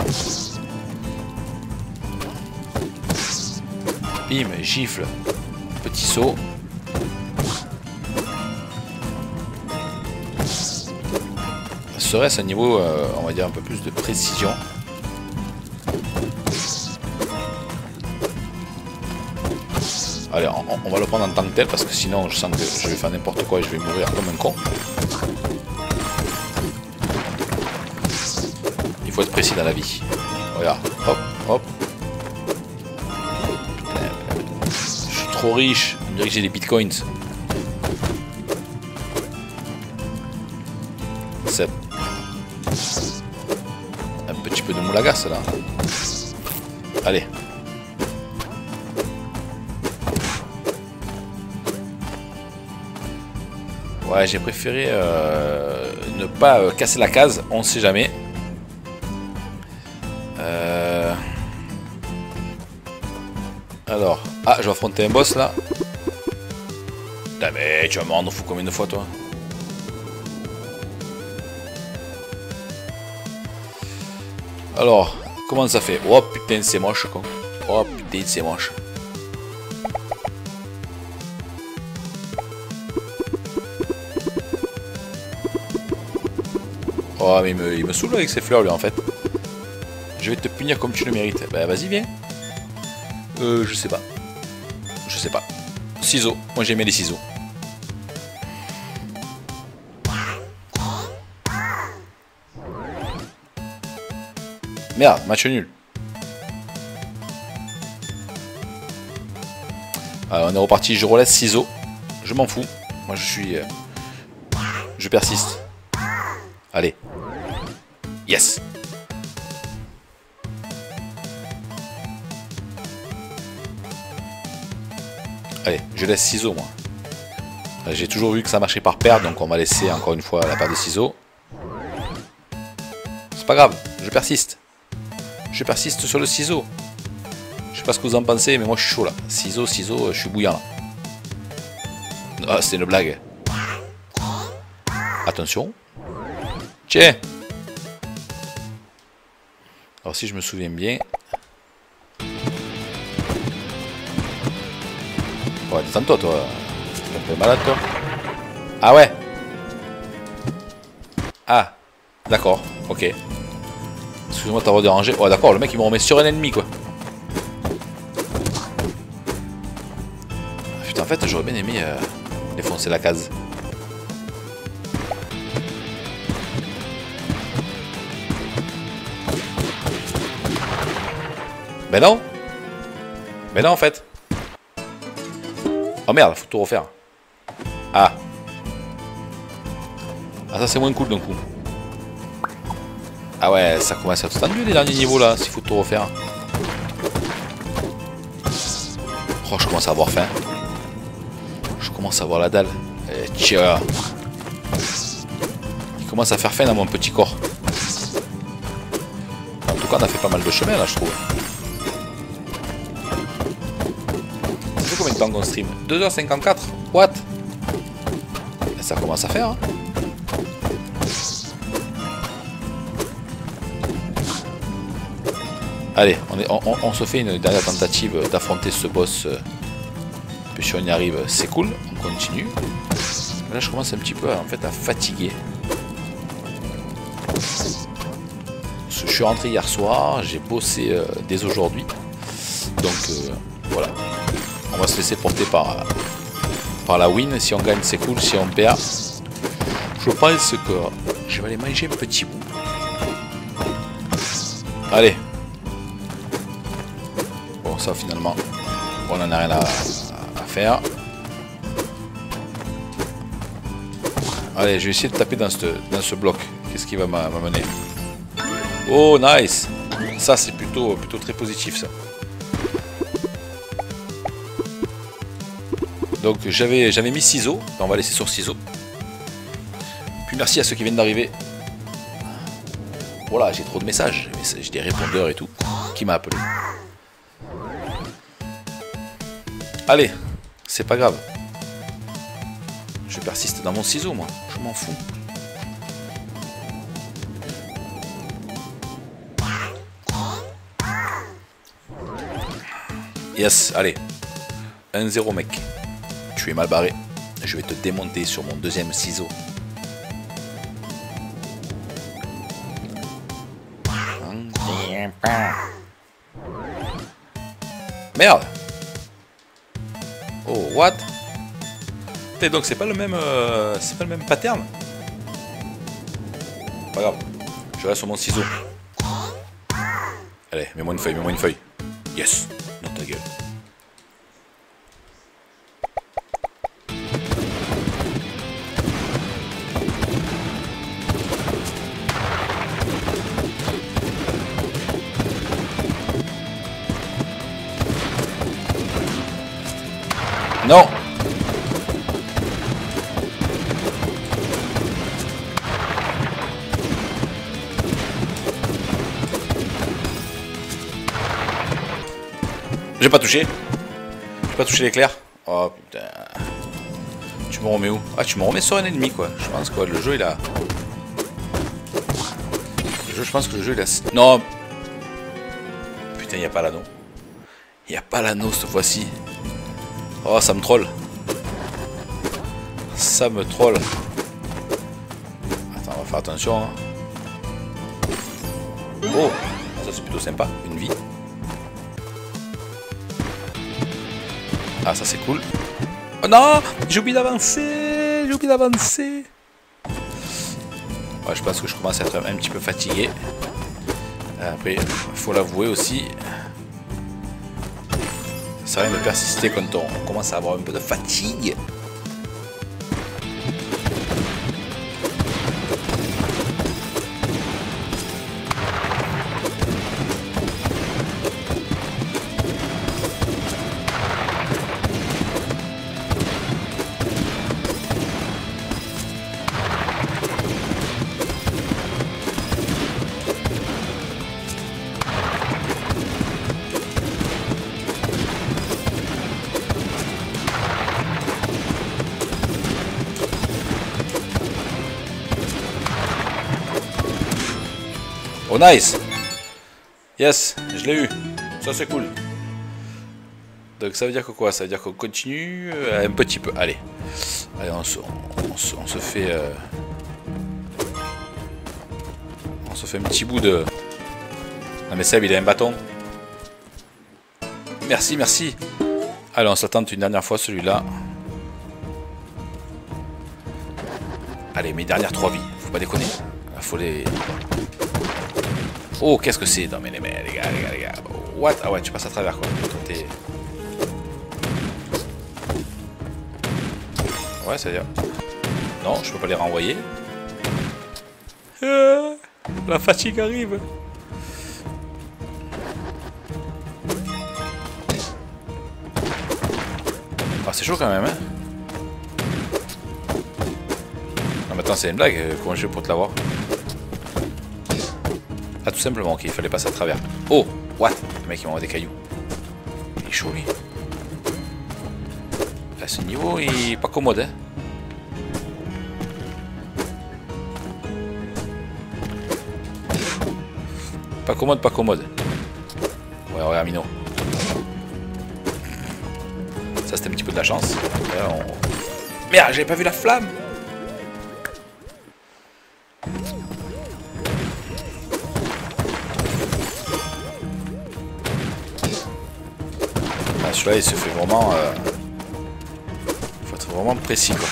Bim, gifle. Petit saut. Serait-ce un niveau, euh, on va dire, un peu plus de précision? Allez, on, va le prendre en tant que tel parce que sinon je sens que je vais faire n'importe quoi et je vais mourir comme un con. Faut être précis dans la vie. Regarde, hop, hop. Je suis trop riche, on dirait que j'ai des bitcoins. 7. Un petit peu de moulagas là. Allez. Ouais, j'ai préféré euh, ne pas euh, casser la case, on sait jamais. Ah, je vais affronter un boss là. Putain, mais tu vas me rendre fou combien de fois toi? Alors, comment ça fait? Oh putain, c'est moche quoi. Oh putain, c'est moche. Oh, mais il me, il me saoule avec ses fleurs, lui, en fait. Je vais te punir comme tu le mérites. Bah, vas-y, viens. Euh, je sais pas. Ciseaux. Moi, j'aimais les ciseaux. Merde, match nul. Alors, on est reparti, je relaisse ciseaux. Je m'en fous. Moi, je suis... Euh, je persiste. Allez. Yes Allez, je laisse ciseaux moi. Euh, j'ai toujours vu que ça marchait par paire, donc on va laisser encore une fois la paire de ciseaux. C'est pas grave, je persiste. Je persiste sur le ciseau. Je sais pas ce que vous en pensez, mais moi je suis chaud là. Ciseaux, ciseaux, je suis bouillant là. Ah, c'est une blague. Attention. Tiens alors si je me souviens bien... Détends-toi, toi. T'es un peu malade, toi. Ah ouais Ah, d'accord, ok. Excuse-moi de t'avoir dérangé. Ouais, d'accord, le mec, il me remet sur un ennemi, quoi. Putain, en fait, j'aurais bien aimé euh, défoncer la case. Mais non Mais non en fait Oh merde, faut tout refaire. Ah Ah ça c'est moins cool d'un coup. Ah ouais, ça commence à être tendu les derniers niveaux là, s'il faut tout refaire. Oh, je commence à avoir faim. Je commence à avoir la dalle. Et eh, tiens Il commence à faire faim dans mon petit corps. En tout cas, on a fait pas mal de chemin là, je trouve. Temps qu'on stream 2h54 What? Ça commence à faire. Hein. Allez, on, est, on, se fait une dernière tentative d'affronter ce boss. Euh, puis si on y arrive, c'est cool. On continue. Là, je commence un petit peu en fait, à fatiguer. Je suis rentré hier soir, j'ai bossé euh, dès aujourd'hui. Donc euh, voilà, se laisser porter par, par la win. Si on gagne, c'est cool. Si on perd, Je pense que je vais aller manger un petit bout. Allez. Bon, ça finalement, on en a rien à, à faire. Allez, je vais essayer de taper dans ce, dans ce bloc. Qu'est-ce qui va m'amener? Oh, nice Ça, c'est plutôt, plutôt très positif, ça. Donc, j'avais mis ciseaux. On va laisser sur ciseaux. Puis merci à ceux qui viennent d'arriver. Voilà, j'ai trop de messages. J'ai des répondeurs et tout. Qui m'a appelé Allez, c'est pas grave. Je persiste dans mon ciseau, moi. Je m'en fous. Yes, allez. 1-0, mec. Tu es mal barré. Je vais te démonter sur mon deuxième ciseau. Merde Oh, what? Donc c'est pas le même euh, c'est pas le même pattern? Pas grave. Je reste sur mon ciseau. Allez, mets-moi une feuille, mets-moi une feuille. Yes. Non ta gueule. Pas touché. J'ai pas touché l'éclair. Oh putain. Tu me remets où? Ah, tu me remets sur un ennemi quoi. Je pense quoi, le jeu il a. Le jeu, je pense que le jeu il a. Non Putain, y a pas l'anneau. Y a pas l'anneau cette fois-ci. Oh, ça me troll. Ça me troll. Attends, on va faire attention. Hein. Oh, ça c'est plutôt sympa. Une vie. Ah, ça c'est cool. Oh non J'ai oublié d'avancer J'ai oublié d'avancer je pense que je commence à être un petit peu fatigué. Après, faut l'avouer aussi. Ça rien de persister quand on commence à avoir un peu de fatigue. Nice Yes, je l'ai eu. Ça c'est cool. Donc ça veut dire que quoi? Ça veut dire qu'on continue euh, un petit peu. Allez. Allez, on se, on se, fait... Euh, on se fait un petit bout de... Ah mais Seb, il a un bâton. Merci, merci. Allez, on s'attend une dernière fois celui-là. Allez, mes dernières trois vies. Faut pas déconner. Faut les... Oh, qu'est-ce que c'est? Non mais les, gars, les gars, les gars. What? Ah ouais, tu passes à travers quoi. Ouais, c'est-à-dire... Non, je peux pas les renvoyer. Euh, la fatigue arrive. Ah, c'est chaud quand même, hein Non mais attends, c'est une blague, comment je fais pour te l'avoir? Ah, tout simplement, qu'il fallait passer à travers. Oh What? Le mec, il m'envoie des cailloux. Il est chaud, lui. À ce niveau, il est pas commode, hein. Pas commode, pas commode. Ouais, regarde, Mino. Ça, c'était un petit peu de la chance. Merde, j'avais pas vu la flamme il se fait vraiment... Euh... faut être vraiment précis, quoi.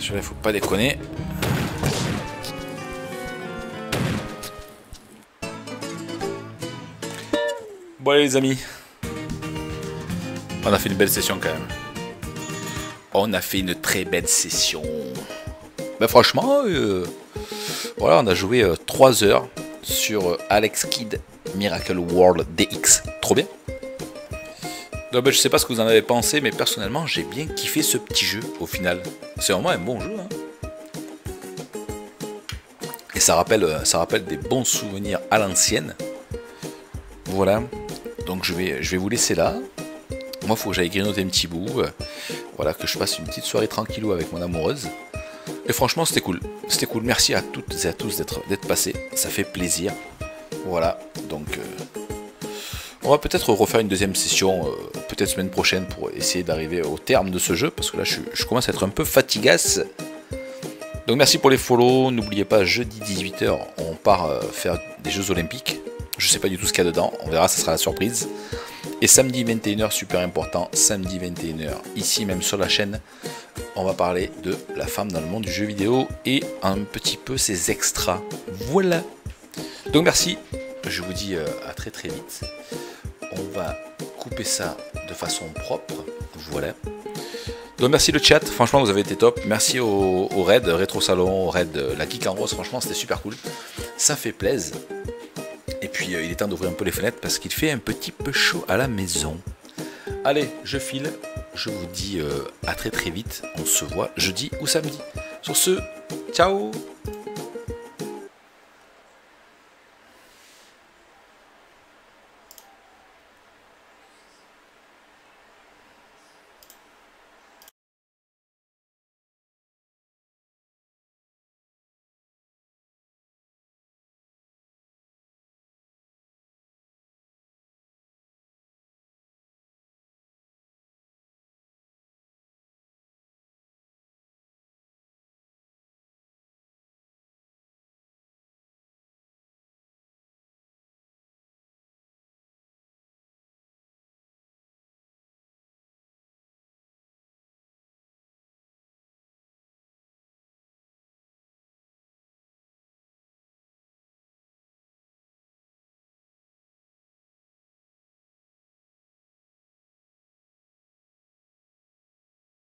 Je faut pas déconner. Bon allez les amis. On a fait une belle session quand même. On a fait une très belle session. Ben franchement, euh, voilà, on a joué 3 euh, heures sur euh, Alex Kidd Miracle World DX. Trop bien. Donc, ben, je sais pas ce que vous en avez pensé, mais personnellement, j'ai bien kiffé ce petit jeu au final. C'est vraiment un bon jeu. Hein. Et ça rappelle, ça rappelle des bons souvenirs à l'ancienne. Voilà. Donc je vais, je vais vous laisser là. Moi, il faut que j'aille grignoter un petit bout. Voilà, que je passe une petite soirée tranquillou avec mon amoureuse. Franchement, c'était cool. C'était cool. Merci à toutes et à tous d'être passés. Ça fait plaisir. Voilà. Donc, euh, on va peut-être refaire une deuxième session, euh, peut-être semaine prochaine, pour essayer d'arriver au terme de ce jeu. Parce que là, je, commence à être un peu fatigasse. Donc, merci pour les follow. N'oubliez pas, jeudi 18h, on part euh, faire des Jeux Olympiques. Je sais pas du tout ce qu'il y a dedans. On verra, ça sera la surprise. Et samedi 21h, super important, samedi 21h, ici même sur la chaîne, on va parler de la femme dans le monde du jeu vidéo et un petit peu ses extras. Voilà. Donc merci, je vous dis euh, à très très vite. On va couper ça de façon propre. Voilà. Donc merci le chat, franchement vous avez été top. Merci au, raid Rétro Salon, au raid La Geek en Rose, franchement c'était super cool. Ça fait plaisir. Et puis euh, il est temps d'ouvrir un peu les fenêtres parce qu'il fait un petit peu chaud à la maison. Allez, je file. Je vous dis euh, à très très vite. On se voit jeudi ou samedi. Sur ce, ciao